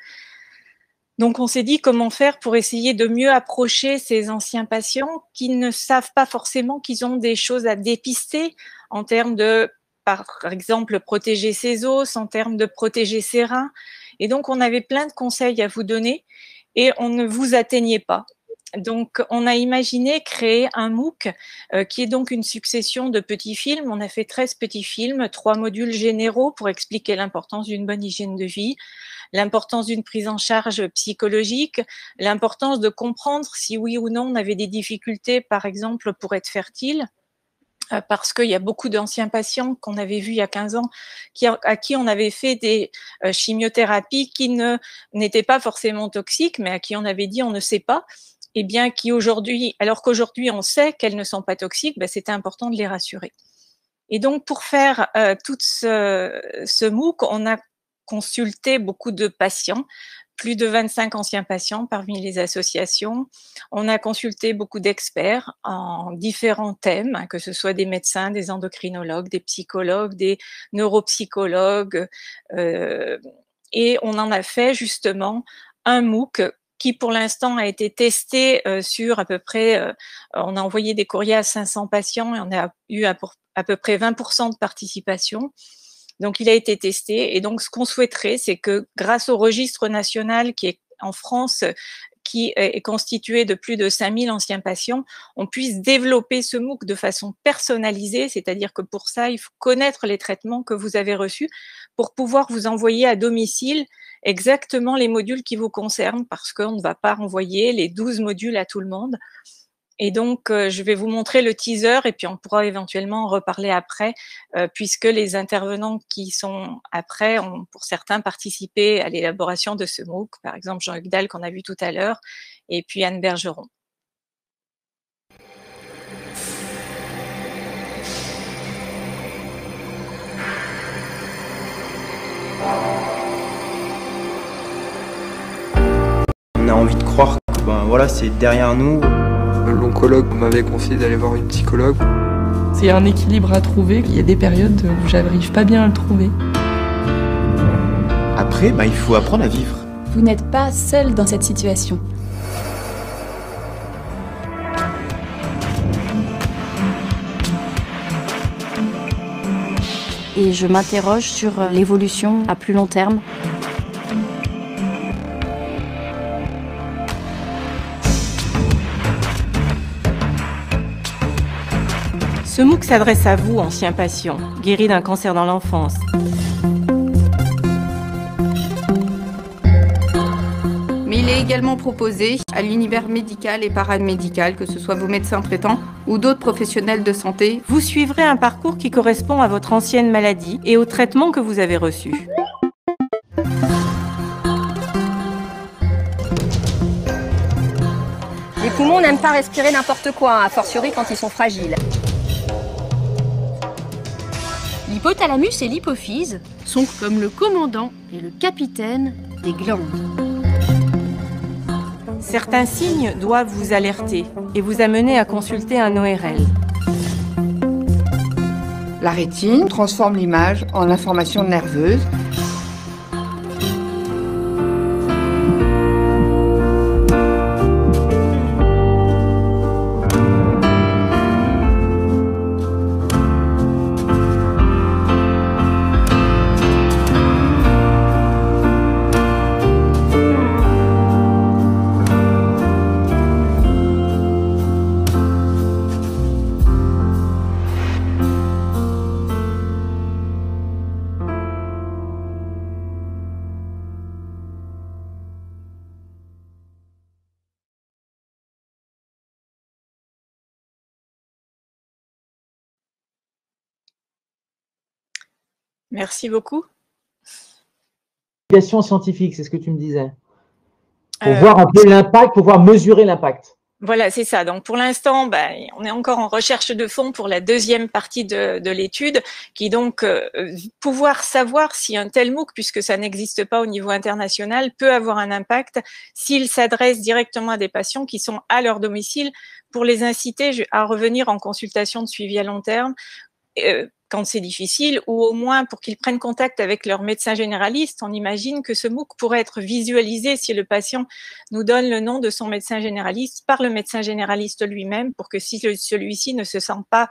Donc, on s'est dit comment faire pour essayer de mieux approcher ces anciens patients qui ne savent pas forcément qu'ils ont des choses à dépister en termes de, par exemple, protéger ses os, en termes de protéger ses reins. Et donc, on avait plein de conseils à vous donner et on ne vous atteignait pas. Donc, on a imaginé créer un MOOC euh, qui est donc une succession de petits films. On a fait 13 petits films, trois modules généraux pour expliquer l'importance d'une bonne hygiène de vie, l'importance d'une prise en charge psychologique, l'importance de comprendre si oui ou non on avait des difficultés, par exemple, pour être fertile euh, parce qu'il y a beaucoup d'anciens patients qu'on avait vus il y a 15 ans à qui on avait fait des euh, chimiothérapies qui n'étaient pas forcément toxiques, mais à qui on avait dit on ne sait pas. Et bien qui aujourd'hui, alors qu'aujourd'hui on sait qu'elles ne sont pas toxiques, ben, c'était important de les rassurer. Et donc pour faire euh, tout ce, ce MOOC, on a consulté beaucoup de patients, plus de 25 anciens patients parmi les associations. On a consulté beaucoup d'experts en différents thèmes, hein, que ce soit des médecins, des endocrinologues, des psychologues, des neuropsychologues, euh, et on en a fait justement un MOOC qui pour l'instant a été testé euh, sur à peu près, euh, on a envoyé des courriers à 500 patients et on a eu à, à peu près 20% de participation. Donc il a été testé et donc ce qu'on souhaiterait, c'est que grâce au registre national qui est en France qui est constitué de plus de 5000 anciens patients, on puisse développer ce MOOC de façon personnalisée, c'est-à-dire que pour ça, il faut connaître les traitements que vous avez reçus pour pouvoir vous envoyer à domicile exactement les modules qui vous concernent, parce qu'on ne va pas renvoyer les 12 modules à tout le monde. Et donc, euh, je vais vous montrer le teaser et puis on pourra éventuellement en reparler après, euh, puisque les intervenants qui sont après ont pour certains participé à l'élaboration de ce MOOC, par exemple Jean-Luc Dalle qu'on a vu tout à l'heure, et puis Anne Bergeron. On a envie de croire que ben, voilà, c'est derrière nous. L'oncologue m'avait conseillé d'aller voir une psychologue. C'est un équilibre à trouver. Il y a des périodes où j'arrive pas bien à le trouver. Après, bah, il faut apprendre à vivre. Vous n'êtes pas seul dans cette situation. Et je m'interroge sur l'évolution à plus long terme. Ce MOOC s'adresse à vous, anciens patients, guéris d'un cancer dans l'enfance. Mais il est également proposé à l'univers médical et paramédical, que ce soit vos médecins traitants ou d'autres professionnels de santé. Vous suivrez un parcours qui correspond à votre ancienne maladie et au traitement que vous avez reçu. Les poumons n'aiment pas respirer n'importe quoi, a fortiori quand ils sont fragiles. L'hypothalamus et l'hypophyse sont comme le commandant et le capitaine des glandes. Certains signes doivent vous alerter et vous amener à consulter un ORL. La rétine transforme l'image en information nerveuse Merci beaucoup. scientifique, c'est ce que tu me disais. Pour Euh, voir un peu l'impact, pour pouvoir mesurer l'impact. Voilà, c'est ça. Donc pour l'instant, ben, on est encore en recherche de fonds pour la deuxième partie de, de l'étude, qui est donc euh, pouvoir savoir si un tel MOOC, puisque ça n'existe pas au niveau international, peut avoir un impact s'il s'adresse directement à des patients qui sont à leur domicile pour les inciter à revenir en consultation de suivi à long terme. euh, quand c'est difficile, ou au moins pour qu'ils prennent contact avec leur médecin généraliste. On imagine que ce MOOC pourrait être visualisé si le patient nous donne le nom de son médecin généraliste par le médecin généraliste lui-même, pour que si celui-ci ne se sent pas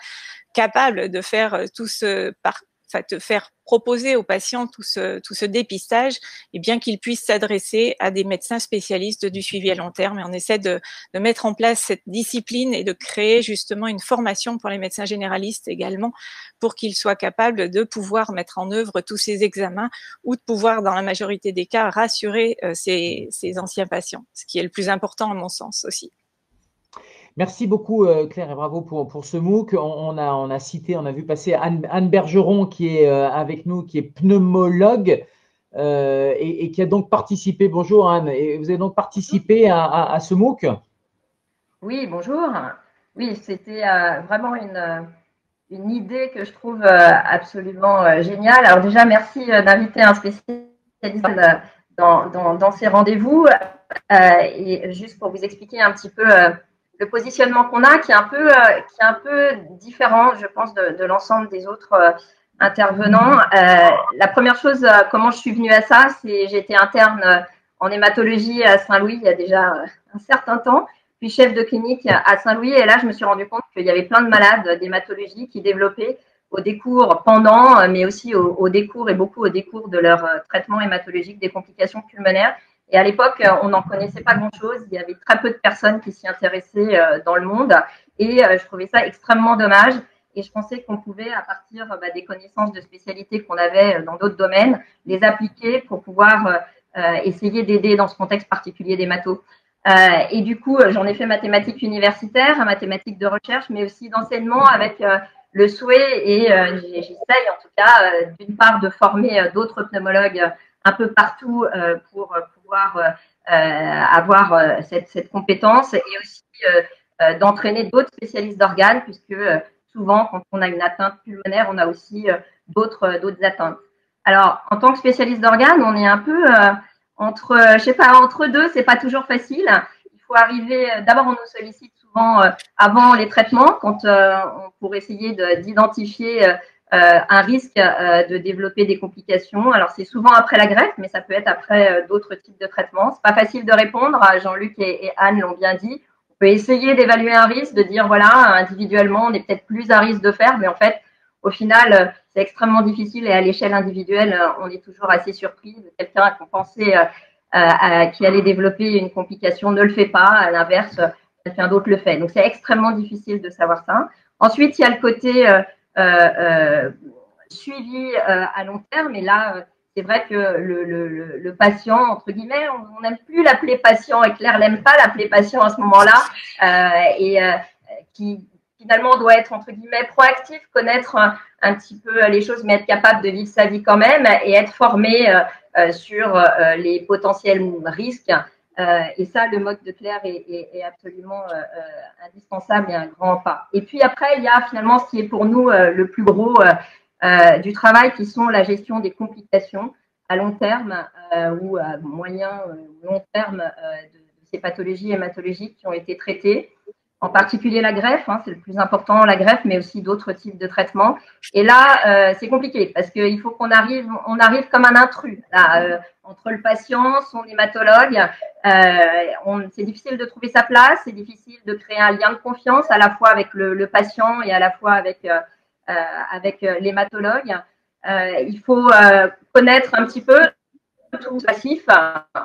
capable de faire euh, tout ce par enfin, faire proposer aux patients tout ce, tout ce dépistage, et bien qu'il puisse s'adresser à des médecins spécialistes du suivi à long terme. Et on essaie de, de mettre en place cette discipline et de créer justement une formation pour les médecins généralistes également, pour qu'ils soient capables de pouvoir mettre en œuvre tous ces examens ou de pouvoir, dans la majorité des cas, rassurer euh, ces, ces anciens patients, ce qui est le plus important à mon sens aussi. Merci beaucoup euh, Claire et bravo pour, pour ce MOOC. On, a, on a cité, on a vu passer Anne, Bergeron qui est euh, avec nous, qui est pneumologue euh, et, qui a donc participé. Bonjour Anne, et vous avez donc participé à, à- à ce MOOC? Oui, bonjour. Oui, c'était vraiment une, une idée que je trouve absolument géniale. Alors déjà, merci d'inviter un spécialiste dans, dans, dans ces rendez-vous. et juste pour vous expliquer un petit peu le positionnement qu'on a, qui est un peu, qui est un peu différent, je pense, de, l'ensemble des autres intervenants. Euh, la première chose, euh, comment je suis venue à ça, c'est j'étais interne euh, en hématologie à Saint-Louis il y a déjà un certain temps, puis chef de clinique à Saint-Louis. Et là, je me suis rendu compte qu'il y avait plein de malades d'hématologie qui développaient au décours pendant, mais aussi au, décours et beaucoup au décours de leur traitement hématologique des complications pulmonaires. Et à l'époque, on n'en connaissait pas grand-chose. Il y avait très peu de personnes qui s'y intéressaient dans le monde. Et je trouvais ça extrêmement dommage. Et je pensais qu'on pouvait, à partir bah, des connaissances de spécialité qu'on avait euh, dans d'autres domaines, les appliquer pour pouvoir euh, euh, essayer d'aider dans ce contexte particulier des mathos. et du coup, j'en ai fait mathématiques universitaires, mathématiques de recherche, mais aussi d'enseignement avec le souhait, et j'essaye en tout cas, d'une part, de former d'autres pneumologues un peu partout pour pouvoir avoir cette, cette, compétence et aussi d'entraîner d'autres spécialistes d'organes, puisque souvent, quand on a une atteinte pulmonaire, on a aussi euh, d'autres euh, atteintes. Alors, en tant que spécialiste d'organes, on est un peu euh, entre, je sais pas, entre deux, c'est pas toujours facile. Il faut arriver, d'abord, on nous sollicite souvent avant les traitements, quand pour essayer d'identifier un risque de développer des complications. Alors, c'est souvent après la greffe, mais ça peut être après d'autres types de traitements. C'est pas facile de répondre. Jean-Luc et Anne l'ont bien dit peut essayer d'évaluer un risque, de dire voilà, individuellement, on est peut-être plus à risque de faire, mais en fait, au final, euh, c'est extrêmement difficile et à l'échelle individuelle, euh, on est toujours assez surpris de quelqu'un qu'on pensait euh, qui allait développer une complication ne le fait pas, à l'inverse, quelqu'un d'autre le fait. Donc c'est extrêmement difficile de savoir ça. Ensuite, il y a le côté suivi à long terme, et là, c'est vrai que le, patient, entre guillemets, on n'aime plus l'appeler patient et Claire n'aime pas l'appeler patient à ce moment-là, euh, et euh, qui finalement doit être, entre guillemets, proactif, connaître un, petit peu les choses, mais être capable de vivre sa vie quand même et être formé euh, sur les potentiels risques. Et ça, le mode de Claire est, absolument indispensable et un grand pas. Et puis après, il y a finalement ce qui est pour nous le plus gros euh, du travail qui sont la gestion des complications à long terme euh, ou à moyen ou long terme de, ces pathologies hématologiques qui ont été traitées en particulier la greffe, hein, c'est le plus important, la greffe, mais aussi d'autres types de traitements. Et là, euh, c'est compliqué parce qu'il faut qu'on arrive, on arrive comme un intrus là, entre le patient, son hématologue. Euh, c'est difficile de trouver sa place, c'est difficile de créer un lien de confiance à la fois avec le, le patient et à la fois avec euh, avec euh, l'hématologue. Euh, il faut connaître un petit peu tout passif.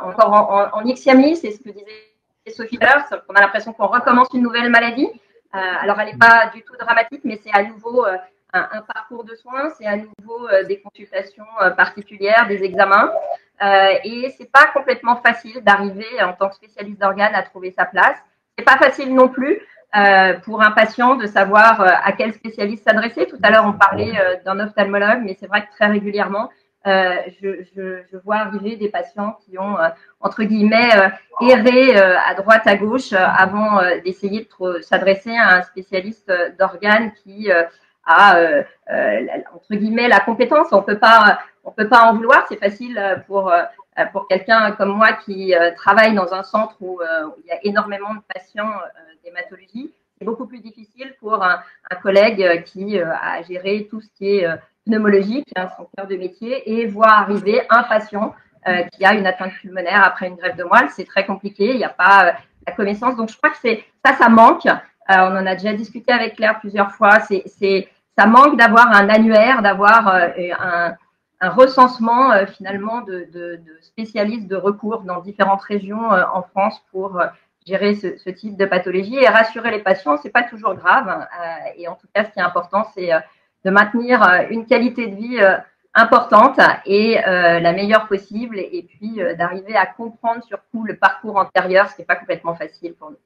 Encore en, en, c'est ce que disait Sophie Bers, on a l'impression qu'on recommence une nouvelle maladie. alors, elle n'est pas du tout dramatique, mais c'est à nouveau un, parcours de soins, c'est à nouveau des consultations particulières, des examens. et c'est pas complètement facile d'arriver en tant que spécialiste d'organes à trouver sa place. C'est pas facile non plus euh, pour un patient de savoir euh, à quel spécialiste s'adresser. Tout à l'heure, on parlait euh, d'un ophtalmologue, mais c'est vrai que très régulièrement, je, je, je, vois arriver des patients qui ont, entre guillemets, erré à droite, à gauche, avant d'essayer de s'adresser à un spécialiste d'organes qui a, entre guillemets, la compétence. On peut pas, on peut pas en vouloir. C'est facile pour pour quelqu'un comme moi qui travaille dans un centre où, il y a énormément de patients d'hématologie. C'est beaucoup plus difficile pour un, collègue qui euh, a géré tout ce qui est euh, pneumologique, hein, son cœur de métier, et voir arriver un patient euh, qui a une atteinte pulmonaire après une grève de moelle. C'est très compliqué, il n'y a pas la connaissance. Donc, je crois que ça, ça manque. on en a déjà discuté avec Claire plusieurs fois. Ça manque d'avoir un annuaire, d'avoir un, recensement finalement de, spécialistes de recours dans différentes régions en France pour gérer ce, type de pathologie et rassurer les patients, c'est pas toujours grave. Euh, et en tout cas, ce qui est important, c'est euh, de maintenir euh, une qualité de vie importante et la meilleure possible, et puis d'arriver à comprendre surtout le parcours antérieur, ce qui n'est pas complètement facile pour nous.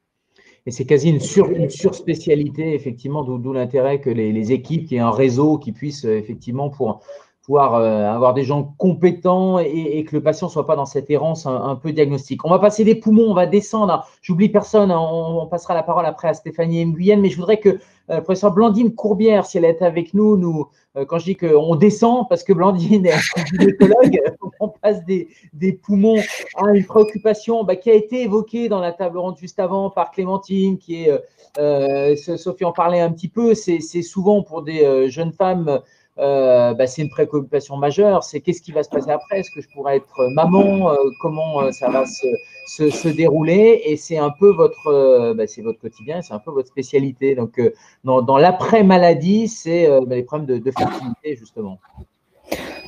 Et c'est quasi une, sur, une surspécialité, effectivement, d'où l'intérêt que les, les, équipes, qui aient un réseau qui puisse effectivement pour pouvoir avoir des gens compétents et, que le patient soit pas dans cette errance un, peu diagnostique. On va passer des poumons, on va descendre. J'oublie personne, hein, on, passera la parole après à Stéphanie Nguyen, mais je voudrais que euh, professeur Blandine Courbière, si elle est avec nous, nous quand je dis qu'on descend, parce que Blandine est gynécologue, [laughs] on passe des, poumons à une préoccupation bah, qui a été évoquée dans la table ronde juste avant par Clémentine, qui est, euh, Sophie en parlait un petit peu, c'est souvent pour des euh, jeunes femmes euh, bah, c'est une préoccupation majeure. C'est qu'est-ce qui va se passer après? Est-ce que je pourrais être maman? Comment ça va se, se, dérouler? Et c'est un peu votre, bah, c'est votre quotidien, c'est un peu votre spécialité. Donc, dans, dans l'après-maladie, c'est bah, les problèmes de, de fertilité, justement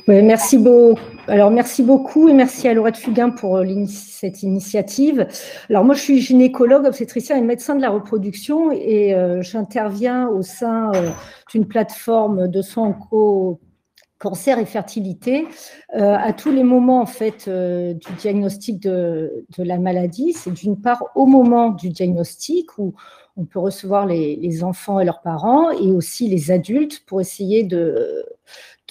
merci, beau. Alors, merci beaucoup et merci à Laurette Fugain pour euh, cette initiative. Alors, moi, je suis gynécologue, obstétricien et médecin de la reproduction et euh, j'interviens au sein euh, d'une plateforme de soins cancer et fertilité à tous les moments en fait du diagnostic de, la maladie. C'est d'une part au moment du diagnostic où on peut recevoir les, enfants et leurs parents et aussi les adultes pour essayer de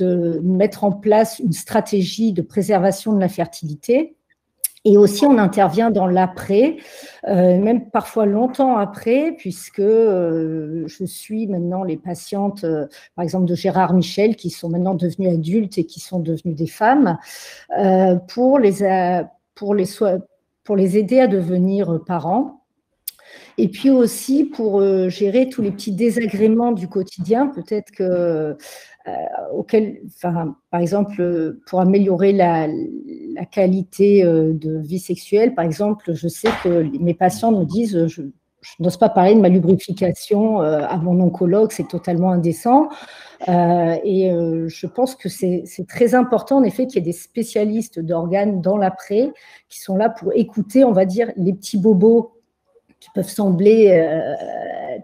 de mettre en place une stratégie de préservation de la fertilité. Et aussi, on intervient dans l'après, euh, même parfois longtemps après, puisque euh, je suis maintenant les patientes, euh, par exemple, de Gérard Michel, qui sont maintenant devenues adultes et qui sont devenues des femmes, pour, les, pour, les, pour les aider à devenir parents. Et puis aussi pour gérer tous les petits désagréments du quotidien. Peut-être que euh, auquel, enfin, par exemple, pour améliorer la, qualité euh, de vie sexuelle, par exemple, je sais que mes patients me disent, je, n'ose pas parler de ma lubrification euh, à mon oncologue, c'est totalement indécent. et je pense que c'est très important, en effet, qu'il y ait des spécialistes d'organes dans l'après qui sont là pour écouter, on va dire, les petits bobos qui peuvent sembler euh,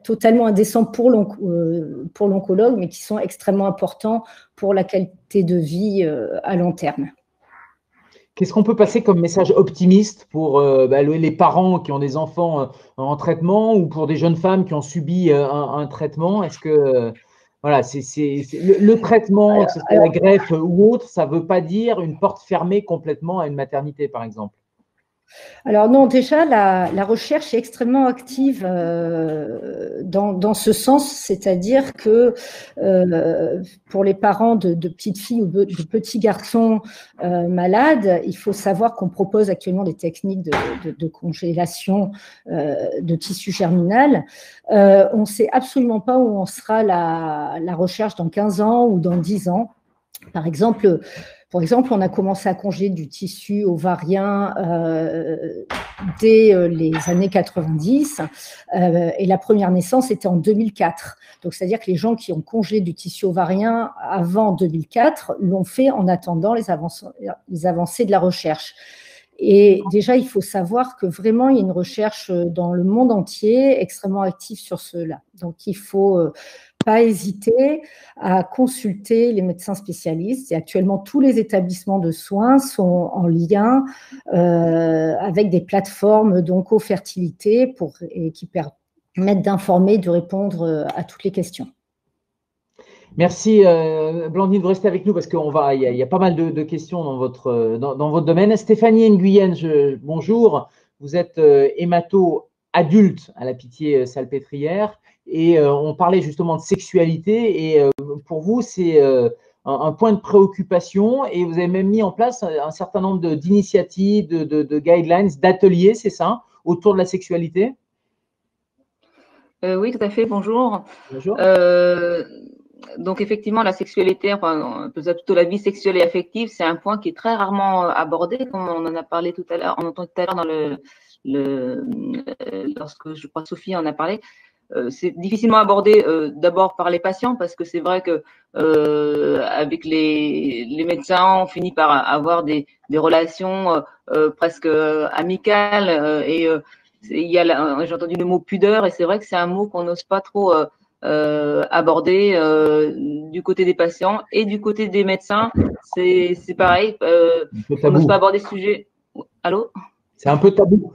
totalement indécents euh, pour l'oncologue, mais qui sont extrêmement importants pour la qualité de vie euh, à long terme. Qu'est-ce qu'on peut passer comme message optimiste pour bah, les parents qui ont des enfants en traitement ou pour des jeunes femmes qui ont subi un, traitement? Est-ce que voilà, c'est le, traitement, que ce soit la greffe ou autre, ça ne veut pas dire une porte fermée complètement à une maternité, par exemple? Alors non, déjà, la, recherche est extrêmement active euh, dans, ce sens, c'est-à-dire que euh, pour les parents de, petites filles ou de, petits garçons euh, malades, il faut savoir qu'on propose actuellement des techniques de, congélation de tissu germinal. on ne sait absolument pas où on sera la, la recherche dans 15 ans ou dans 10 ans. Par exemple, par exemple, on a commencé à congeler du tissu ovarien euh, dès euh, les années 90 euh, et la première naissance était en 2004. Donc, c'est-à-dire que les gens qui ont congelé du tissu ovarien avant 2004 l'ont fait en attendant les, les avancées de la recherche. Et déjà, il faut savoir que vraiment, il y a une recherche dans le monde entier extrêmement active sur cela. Donc, il faut pas hésiter à consulter les médecins spécialistes. Et actuellement, tous les établissements de soins sont en lien euh, avec des plateformes d'oncofertilité pour, et qui permettent d'informer, de répondre euh, à toutes les questions. Merci euh, Blandine de rester avec nous parce qu'il va, il y, a pas mal de, questions dans votre, dans, votre domaine. Stéphanie Nguyen, je, bonjour. Vous êtes hémato adulte à la Pitié Salpêtrière et euh, on parlait justement de sexualité. Et euh, pour vous, c'est euh, un, point de préoccupation. Et vous avez même mis en place un, certain nombre d'initiatives, de, guidelines, d'ateliers, c'est ça, autour de la sexualité? Oui, tout à fait. Bonjour. Bonjour. donc effectivement, la sexualité, enfin plutôt la vie sexuelle et affective, c'est un point qui est très rarement abordé, comme on en a parlé tout à l'heure, on entend tout à l'heure dans le, le, lorsque je crois Sophie en a parlé. Euh, c'est difficilement abordé euh, d'abord par les patients parce que c'est vrai que euh, avec les, les, médecins, on finit par avoir des, des relations presque amicales et il y a j'ai entendu le mot pudeur et c'est vrai que c'est un mot qu'on n'ose pas trop aborder du côté des patients et du côté des médecins. C'est pareil, on n'ose pas aborder ce sujet. Allô? C'est un peu tabou.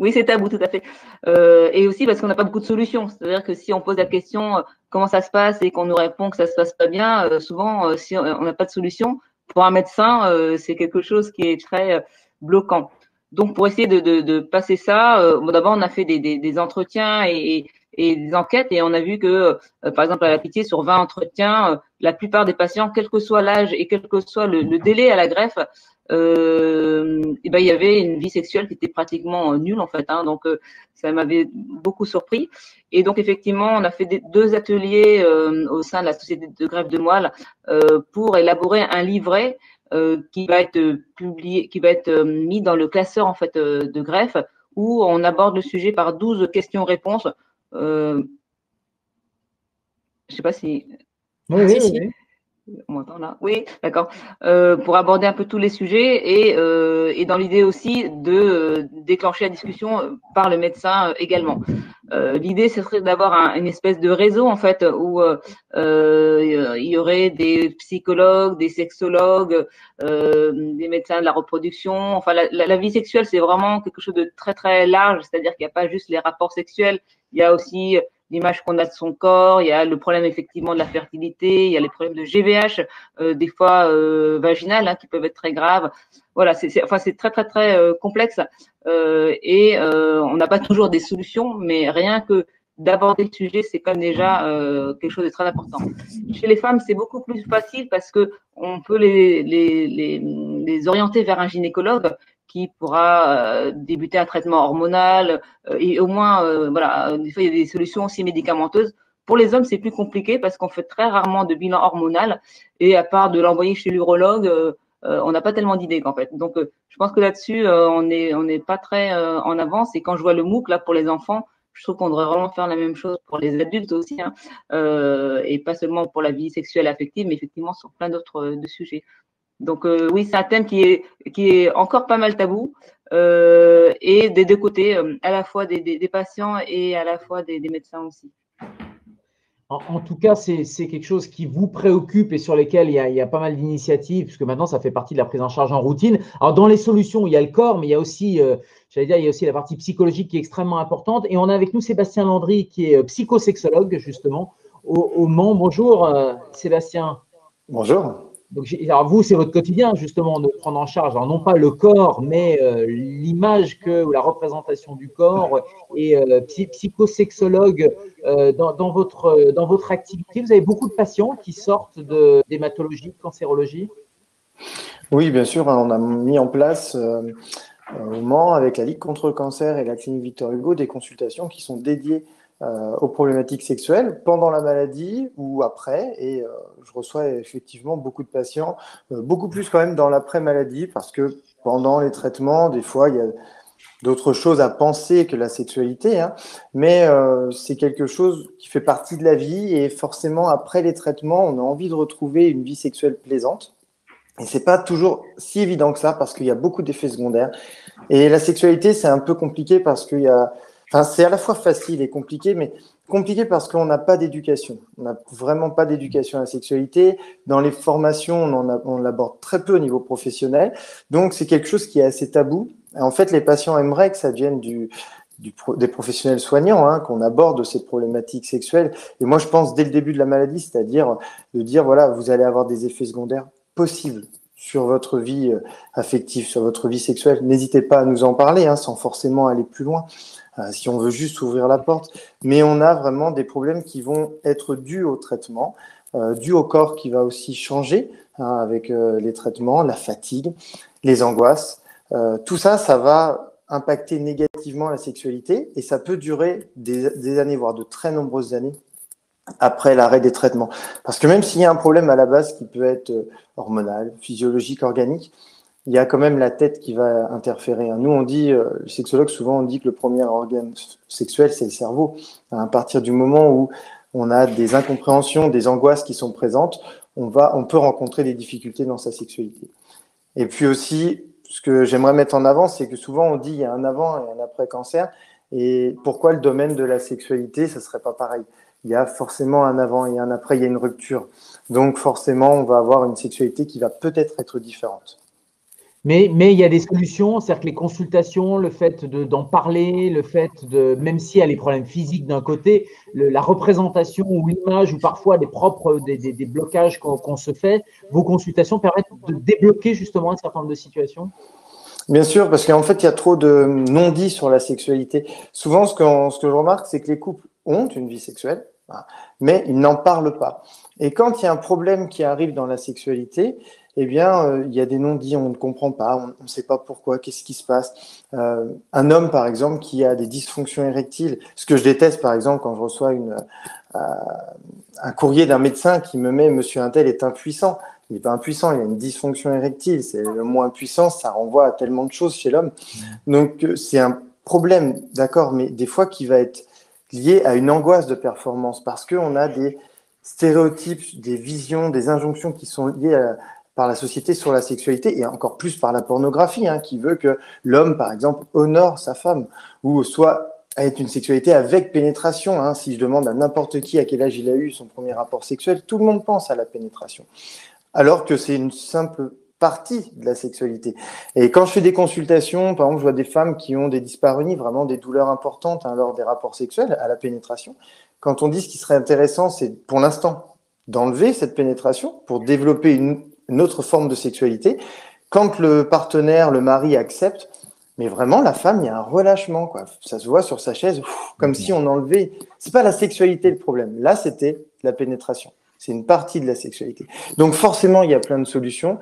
Oui, c'est tabou, tout à fait. Euh, et aussi parce qu'on n'a pas beaucoup de solutions. C'est-à-dire que si on pose la question euh, comment ça se passe et qu'on nous répond que ça se passe pas bien, euh, souvent, si on n'a pas de solution, pour un médecin, c'est quelque chose qui est très bloquant. Donc, pour essayer de, de, de passer ça, bon, d'abord, on a fait des, des, des entretiens et, et, des enquêtes et on a vu que, par exemple, à la Pitié, sur 20 entretiens, la plupart des patients, quel que soit l'âge et quel que soit le, le délai à la greffe, euh, et ben il y avait une vie sexuelle qui était pratiquement euh, nulle en fait. Hein, donc euh, ça m'avait beaucoup surpris. Et donc effectivement, on a fait des, deux ateliers euh, au sein de la société de greffe de moelle pour élaborer un livret qui va être publié, qui va être mis dans le classeur en fait de greffe où on aborde le sujet par 12 questions-réponses. Euh, je sais pas si. Oui, oui, oui. Oui, d'accord. Euh, pour aborder un peu tous les sujets et, euh, et dans l'idée aussi de euh, déclencher la discussion par le médecin également. l'idée, ce serait d'avoir une espèce de réseau en fait où il y aurait des psychologues, des sexologues, des médecins de la reproduction. Enfin, la, la vie sexuelle, c'est vraiment quelque chose de très très large, c'est-à-dire qu'il n'y a pas juste les rapports sexuels, il y a aussi l'image qu'on a de son corps, il y a le problème effectivement de la fertilité, il y a les problèmes de GVH, euh, des fois euh, vaginales, hein, qui peuvent être très graves. Voilà, c'est enfin très très très euh, complexe et on n'a pas toujours des solutions, mais rien que d'aborder le sujet, c'est quand même déjà quelque chose de très important. Chez les femmes, c'est beaucoup plus facile parce que on peut les, les, les orienter vers un gynécologue qui pourra euh, débuter un traitement hormonal euh, et au moins, euh, voilà, des fois il y a des solutions aussi médicamenteuses. Pour les hommes, c'est plus compliqué parce qu'on fait très rarement de bilan hormonal et à part de l'envoyer chez l'urologue, on n'a pas tellement d'idées en fait. Donc, je pense que là-dessus, on n'est on n'est pas très en avance. Et quand je vois le MOOC là pour les enfants, je trouve qu'on devrait vraiment faire la même chose pour les adultes aussi, hein, et pas seulement pour la vie sexuelle affective, mais effectivement sur plein d'autres sujets. Donc euh, oui, c'est un thème qui est, qui est encore pas mal tabou euh, et des deux côtés, euh, à la fois des, des, patients et à la fois des, des médecins aussi. En, tout cas, c'est quelque chose qui vous préoccupe et sur lesquels il y a, il y a pas mal d'initiatives, puisque maintenant, ça fait partie de la prise en charge en routine. Alors, dans les solutions, il y a le corps, mais il y a aussi, j'allais dire, il y a aussi la partie psychologique qui est extrêmement importante. Et on a avec nous Sébastien Landry, qui est psychosexologue, justement, au, au Mans. Bonjour, Sébastien. Bonjour. Alors vous, c'est votre quotidien justement de prendre en charge, non pas le corps, mais euh, l'image que ou la représentation du corps. Et euh, psychosexologue, euh, dans, dans, votre dans votre activité, vous avez beaucoup de patients qui sortent de d'hématologie, de cancérologie? Oui, bien sûr, on a mis en place au Mans avec la Ligue contre le cancer et la clinique Victor Hugo des consultations qui sont dédiées euh, aux problématiques sexuelles pendant la maladie ou après. Et euh, je reçois effectivement beaucoup de patients, euh, beaucoup plus quand même dans l'après-maladie, parce que pendant les traitements, des fois, il y a d'autres choses à penser que la sexualité, hein, mais c'est quelque chose qui fait partie de la vie et forcément après les traitements, on a envie de retrouver une vie sexuelle plaisante. Et c'est pas toujours si évident que ça parce qu'il y a beaucoup d'effets secondaires. Et la sexualité, c'est un peu compliqué parce qu'il y a C'est à la fois facile et compliqué, mais compliqué parce qu'on n'a pas d'éducation. On n'a vraiment pas d'éducation à la sexualité. Dans les formations, on, on l'aborde très peu au niveau professionnel. Donc, c'est quelque chose qui est assez tabou. En fait, les patients aimeraient que ça vienne du, du des professionnels soignants, hein, qu'on aborde ces problématiques sexuelles. Et moi, je pense dès le début de la maladie, c'est-à-dire de dire, voilà, vous allez avoir des effets secondaires possibles sur votre vie euh, affective, sur votre vie sexuelle. N'hésitez pas à nous en parler, hein, sans forcément aller plus loin. Euh, si on veut juste ouvrir la porte. Mais on a vraiment des problèmes qui vont être dus au traitement, euh, dus au corps qui va aussi changer hein, avec euh, les traitements, la fatigue, les angoisses. tout ça, ça va impacter négativement la sexualité et ça peut durer des, années, voire de très nombreuses années après l'arrêt des traitements. Parce que même s'il y a un problème à la base qui peut être hormonal, physiologique, organique, il y a quand même la tête qui va interférer. Nous, on dit, euh, les sexologues, souvent, on dit que le premier organe sexuel, c'est le cerveau. À partir du moment où on a des incompréhensions, des angoisses qui sont présentes, on, va, on peut rencontrer des difficultés dans sa sexualité. Et puis aussi, ce que j'aimerais mettre en avant, c'est que souvent on dit il y a un avant et un après cancer. Et pourquoi le domaine de la sexualité, ce serait pas pareil? Il y a forcément un avant et un après, il y a une rupture. Donc forcément, on va avoir une sexualité qui va peut-être être différente. Mais, il y a des solutions, c'est-à-dire que les consultations, le fait d'en parler, le fait de, même s'il y a les problèmes physiques d'un côté, la représentation ou l'image ou parfois des propres des, des, blocages qu'on se fait, vos consultations permettent de débloquer justement un certain nombre de situations? Bien sûr, parce qu'en fait, il y a trop de non-dits sur la sexualité. Souvent, ce que, ce que je remarque, c'est que les couples ont une vie sexuelle, mais ils n'en parlent pas. Et quand il y a un problème qui arrive dans la sexualité, eh bien, euh, il y a des non-dits, on ne comprend pas, on ne sait pas pourquoi, qu'est-ce qui se passe. Euh, un homme, par exemple, qui a des dysfonctions érectiles, ce que je déteste, par exemple, quand je reçois une, euh, un courrier d'un médecin qui me met Monsieur Intel est impuissant. Il n'est pas impuissant, il a une dysfonction érectile. C'est le mot impuissance, ça renvoie à tellement de choses chez l'homme. Donc, c'est un problème, d'accord, mais des fois qui va être lié à une angoisse de performance parce qu'on a des stéréotypes, des visions, des injonctions qui sont liées à, par la société sur la sexualité et encore plus par la pornographie, hein, qui veut que l'homme, par exemple, honore sa femme ou soit être une sexualité avec pénétration. Hein. Si je demande à n'importe qui à quel âge il a eu son premier rapport sexuel, tout le monde pense à la pénétration, alors que c'est une simple partie de la sexualité. Et quand je fais des consultations, par exemple, je vois des femmes qui ont des dyspareunies, vraiment des douleurs importantes hein, lors des rapports sexuels à la pénétration. Quand on dit ce qui serait intéressant, c'est pour l'instant d'enlever cette pénétration pour développer une une autre forme de sexualité. Quand le partenaire, le mari accepte, mais vraiment la femme, il y a un relâchement, quoi. Ça se voit sur sa chaise, comme si on enlevait. C'est pas la sexualité le problème. Là, c'était la pénétration. C'est une partie de la sexualité. Donc forcément, il y a plein de solutions.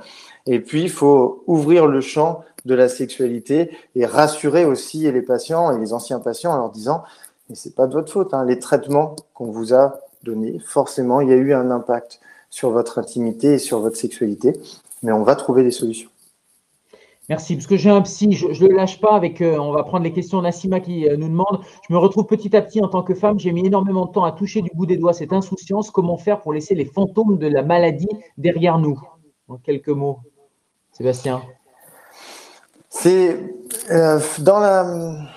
Et puis, il faut ouvrir le champ de la sexualité et rassurer aussi les patients et les anciens patients en leur disant, mais c'est pas de votre faute. Hein. Les traitements qu'on vous a donnés, forcément, il y a eu un impact sur votre intimité et sur votre sexualité. Mais on va trouver des solutions. Merci, parce que j'ai un psy, je ne le lâche pas avec, euh, on va prendre les questions d'Assima qui euh, nous demande, je me retrouve petit à petit en tant que femme, j'ai mis énormément de temps à toucher du bout des doigts cette insouciance, comment faire pour laisser les fantômes de la maladie derrière nous? En quelques mots, Sébastien. C'est euh, dans, la,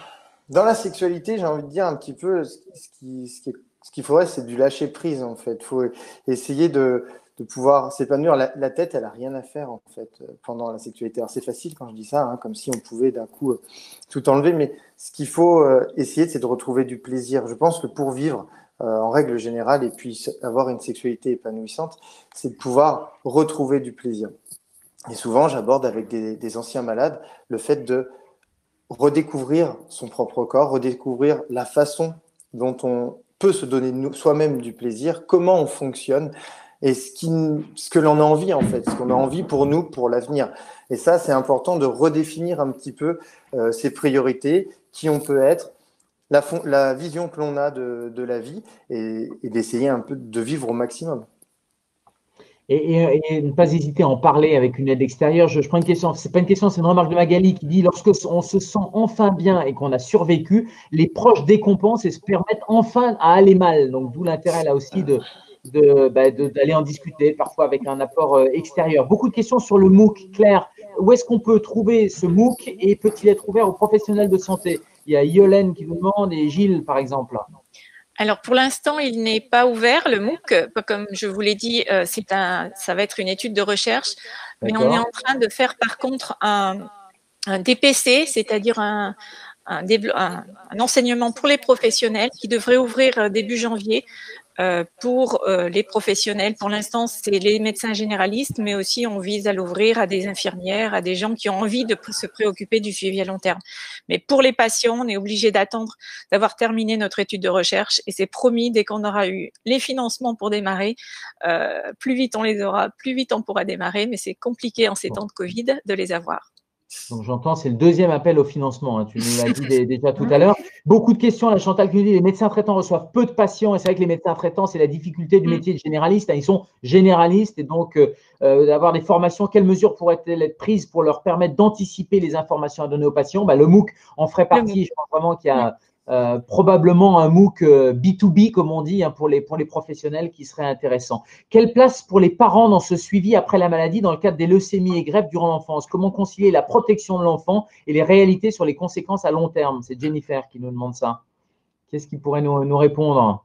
dans la sexualité, j'ai envie de dire un petit peu ce qui, ce qui est ce qu'il faudrait, c'est du lâcher prise, en fait. Il faut essayer de, pouvoir s'épanouir. La, tête, elle n'a rien à faire, en fait, pendant la sexualité. Alors, c'est facile quand je dis ça, hein, comme si on pouvait d'un coup euh, tout enlever, mais ce qu'il faut euh, essayer, c'est de retrouver du plaisir. Je pense que pour vivre, euh, en règle générale, et puis avoir une sexualité épanouissante, c'est de pouvoir retrouver du plaisir. Et souvent, j'aborde avec des, des anciens malades le fait de redécouvrir son propre corps, redécouvrir la façon dont on peut se donner soi-même du plaisir, comment on fonctionne et ce, que l'on a envie en fait, ce qu'on a envie pour nous, pour l'avenir. Et ça, c'est important de redéfinir un petit peu euh, ses priorités, qui on peut être, la, vision que l'on a de, la vie et d'essayer un peu de vivre au maximum et, ne pas hésiter à en parler avec une aide extérieure. Je, prends une question, c'est pas une question, c'est une remarque de Magali qui dit lorsque on se sent enfin bien et qu'on a survécu, les proches décompensent et se permettent enfin à aller mal. Donc d'où l'intérêt là aussi de bah, d'aller en discuter, parfois avec un apport euh, extérieur. Beaucoup de questions sur le MOOC. Claire, où est-ce qu'on peut trouver ce MOOC et peut-il être ouvert aux professionnels de santé? Il y a Yolène qui nous demande et Gilles, par exemple. Alors pour l'instant, il n'est pas ouvert le MOOC. Comme je vous l'ai dit, euh, c'est un, ça va être une étude de recherche, mais on est en train de faire par contre un, un DPC, c'est-à-dire un, un, un, enseignement pour les professionnels qui devrait ouvrir euh, début janvier pour euh, les professionnels. Pour l'instant, c'est les médecins généralistes, mais aussi on vise à l'ouvrir à des infirmières, à des gens qui ont envie de se préoccuper du suivi à long terme. Mais pour les patients, on est obligé d'attendre d'avoir terminé notre étude de recherche et c'est promis, dès qu'on aura eu les financements pour démarrer, euh, plus vite on les aura, plus vite on pourra démarrer, mais c'est compliqué en ces temps de Covid de les avoir. Donc j'entends, c'est le deuxième appel au financement. Hein. tu nous l'as dit [laughs] déjà tout à l'heure. Beaucoup de questions. La Chantal qui nous dit les médecins traitants reçoivent peu de patients. Et c'est vrai que les médecins traitants, c'est la difficulté du mm. métier de généraliste. Hein. Ils sont généralistes et donc euh, euh, d'avoir des formations. Quelles mesures pourraient-elles être prises pour leur permettre d'anticiper les informations à donner aux patients? Bah, Le MOOC en ferait partie. Je pense vraiment qu'il y a euh, probablement un MOOC B2B, euh, comme on dit, hein, pour, les, professionnels qui serait intéressant. Quelle place pour les parents dans ce suivi après la maladie dans le cadre des leucémies et greffes durant l'enfance? Comment concilier la protection de l'enfant et les réalités sur les conséquences à long terme? C'est Jennifer qui nous demande ça. Qu'est-ce qui pourrait nous répondre?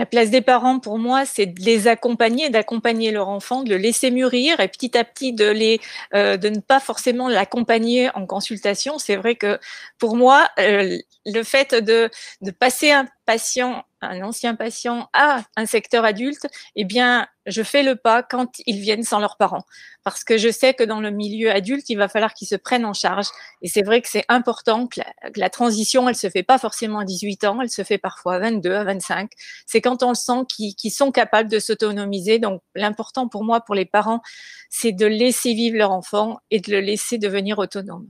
La place des parents, pour moi, c'est de les accompagner, d'accompagner leur enfant, de le laisser mûrir et petit à petit de les, euh, de ne pas forcément l'accompagner en consultation. C'est vrai que pour moi, euh, le fait de, de passer un patient un ancien patient à un secteur adulte, eh bien, je fais le pas quand ils viennent sans leurs parents. Parce que je sais que dans le milieu adulte, il va falloir qu'ils se prennent en charge. Et c'est vrai que c'est important que la, transition, elle se fait pas forcément à 18 ans, elle se fait parfois à 22, à 25. C'est quand on le sent qu'ils sont capables de s'autonomiser. Donc, l'important pour moi, pour les parents, c'est de laisser vivre leur enfant et de le laisser devenir autonome.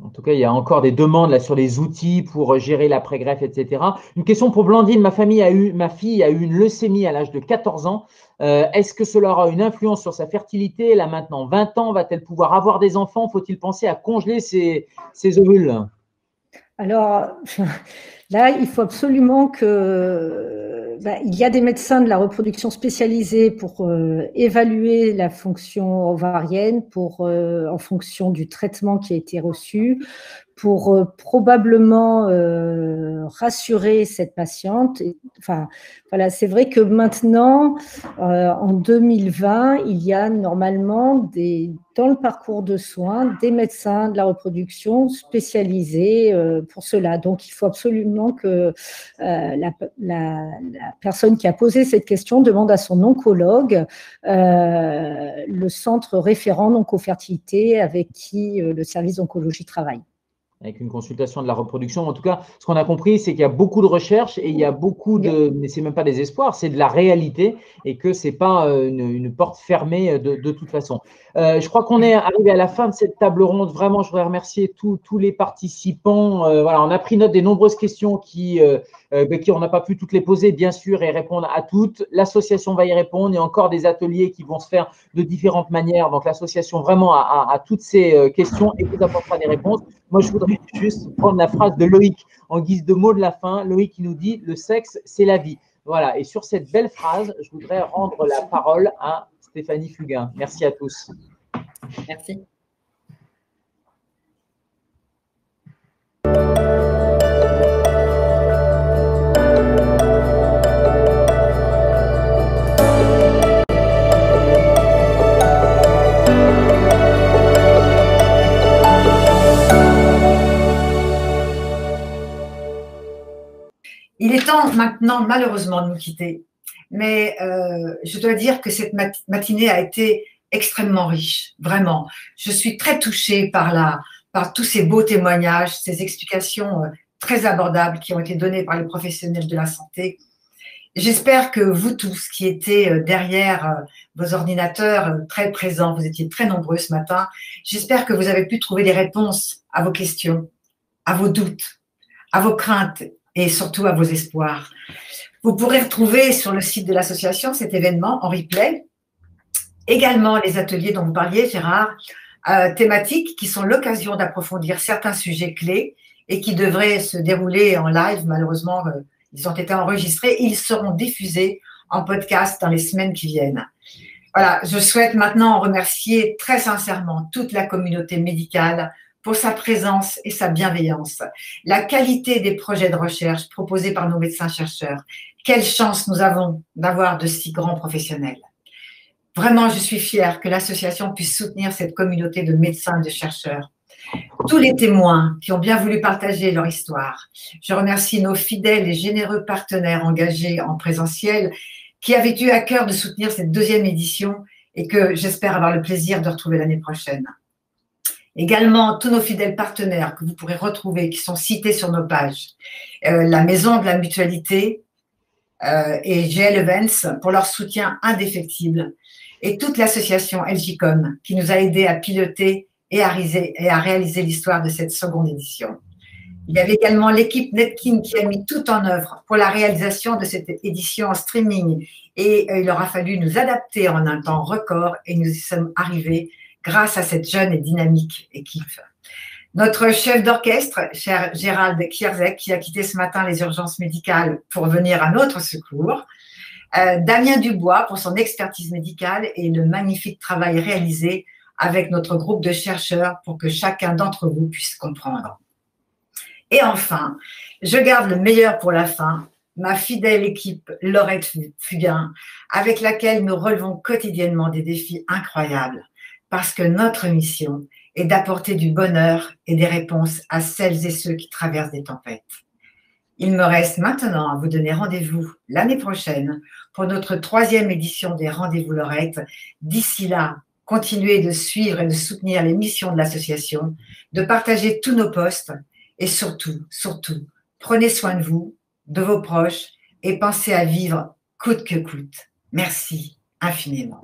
En tout cas, il y a encore des demandes là sur les outils pour gérer l'après-greffe, etc. Une question pour Blandine. Ma, famille a eu, ma fille a eu une leucémie à l'âge de 14 ans. Euh, est-ce que cela aura une influence sur sa fertilité? Elle a maintenant 20 ans. Va-t-elle pouvoir avoir des enfants? Faut-il penser à congeler ses ovules? Alors, [laughs] là, il faut absolument que bah, il y a des médecins de la reproduction spécialisés pour euh, évaluer la fonction ovarienne, pour, euh, en fonction du traitement qui a été reçu, pour euh, probablement euh, rassurer cette patiente. enfin, voilà, c'est vrai que maintenant, euh, en 2020, il y a normalement des, dans le parcours de soins des médecins de la reproduction spécialisés pour cela. Donc, il faut absolument que la, la, personne qui a posé cette question demande à son oncologue le centre référent d'oncofertilité avec qui le service d'oncologie travaille avec une consultation de la reproduction. En tout cas, ce qu'on a compris, c'est qu'il y a beaucoup de recherches et il y a beaucoup de, mais c'est même pas des espoirs, c'est de la réalité et que c'est pas euh, une, porte fermée de, de toute façon. Euh, je crois qu'on est arrivé à la fin de cette table ronde. Vraiment, je voudrais remercier tous, les participants. Euh, voilà, on a pris note des nombreuses questions qui, euh, ben, qui on n'a pas pu toutes les poser, bien sûr, et répondre à toutes. L'association va y répondre. Il y a encore des ateliers qui vont se faire de différentes manières. Donc, l'association vraiment a, a, toutes ces questions et vous apportera des réponses. Moi, je voudrais juste prendre la phrase de Loïc en guise de mot de la fin. Loïc qui nous dit le sexe, c'est la vie. Voilà. Et sur cette belle phrase, je voudrais rendre la parole à Stéphanie Fugain. Merci à tous. Merci. Temps maintenant, malheureusement, de nous quitter. Mais euh, je dois dire que cette matinée a été extrêmement riche, vraiment. Je suis très touchée par, la, par tous ces beaux témoignages, ces explications euh, très abordables qui ont été données par les professionnels de la santé. J'espère que vous tous qui étiez euh, derrière vos ordinateurs très présents, vous étiez très nombreux ce matin, j'espère que vous avez pu trouver des réponses à vos questions, à vos doutes, à vos craintes et surtout à vos espoirs. Vous pourrez retrouver sur le site de l'association cet événement en replay. Également les ateliers dont vous parliez, Gérard, euh, thématiques qui sont l'occasion d'approfondir certains sujets clés et qui devraient se dérouler en live. Malheureusement, euh, ils ont été enregistrés. Ils seront diffusés en podcast dans les semaines qui viennent. Voilà, je souhaite maintenant remercier très sincèrement toute la communauté médicale pour sa présence et sa bienveillance, la qualité des projets de recherche proposés par nos médecins-chercheurs. Quelle chance nous avons d'avoir de si grands professionnels. Vraiment, je suis fière que l'association puisse soutenir cette communauté de médecins et de chercheurs. Tous les témoins qui ont bien voulu partager leur histoire. Je remercie nos fidèles et généreux partenaires engagés en présentiel qui avaient eu à cœur de soutenir cette deuxième édition et que j'espère avoir le plaisir de retrouver l'année prochaine. Également, tous nos fidèles partenaires que vous pourrez retrouver, qui sont cités sur nos pages. Euh, la Maison de la Mutualité euh, et GL Events pour leur soutien indéfectible. Et toute l'association LGCOM qui nous a aidés à piloter et à, et à réaliser l'histoire de cette seconde édition. Il y avait également l'équipe Netkin qui a mis tout en œuvre pour la réalisation de cette édition en streaming et euh, il aura fallu nous adapter en un temps record et nous y sommes arrivés grâce à cette jeune et dynamique équipe. Notre chef d'orchestre, cher Gérald Kierzek, qui a quitté ce matin les urgences médicales pour venir à notre secours. Euh, Damien Dubois pour son expertise médicale et le magnifique travail réalisé avec notre groupe de chercheurs pour que chacun d'entre vous puisse comprendre. Et enfin, je garde le meilleur pour la fin. ma fidèle équipe Laurette Fugain, avec laquelle nous relevons quotidiennement des défis incroyables, parce que notre mission est d'apporter du bonheur et des réponses à celles et ceux qui traversent des tempêtes. Il me reste maintenant à vous donner rendez-vous l'année prochaine pour notre troisième édition des Rendez-vous Lorette. D'ici là, continuez de suivre et de soutenir les missions de l'association, de partager tous nos posts et surtout, surtout, prenez soin de vous, de vos proches et pensez à vivre coûte que coûte. Merci infiniment.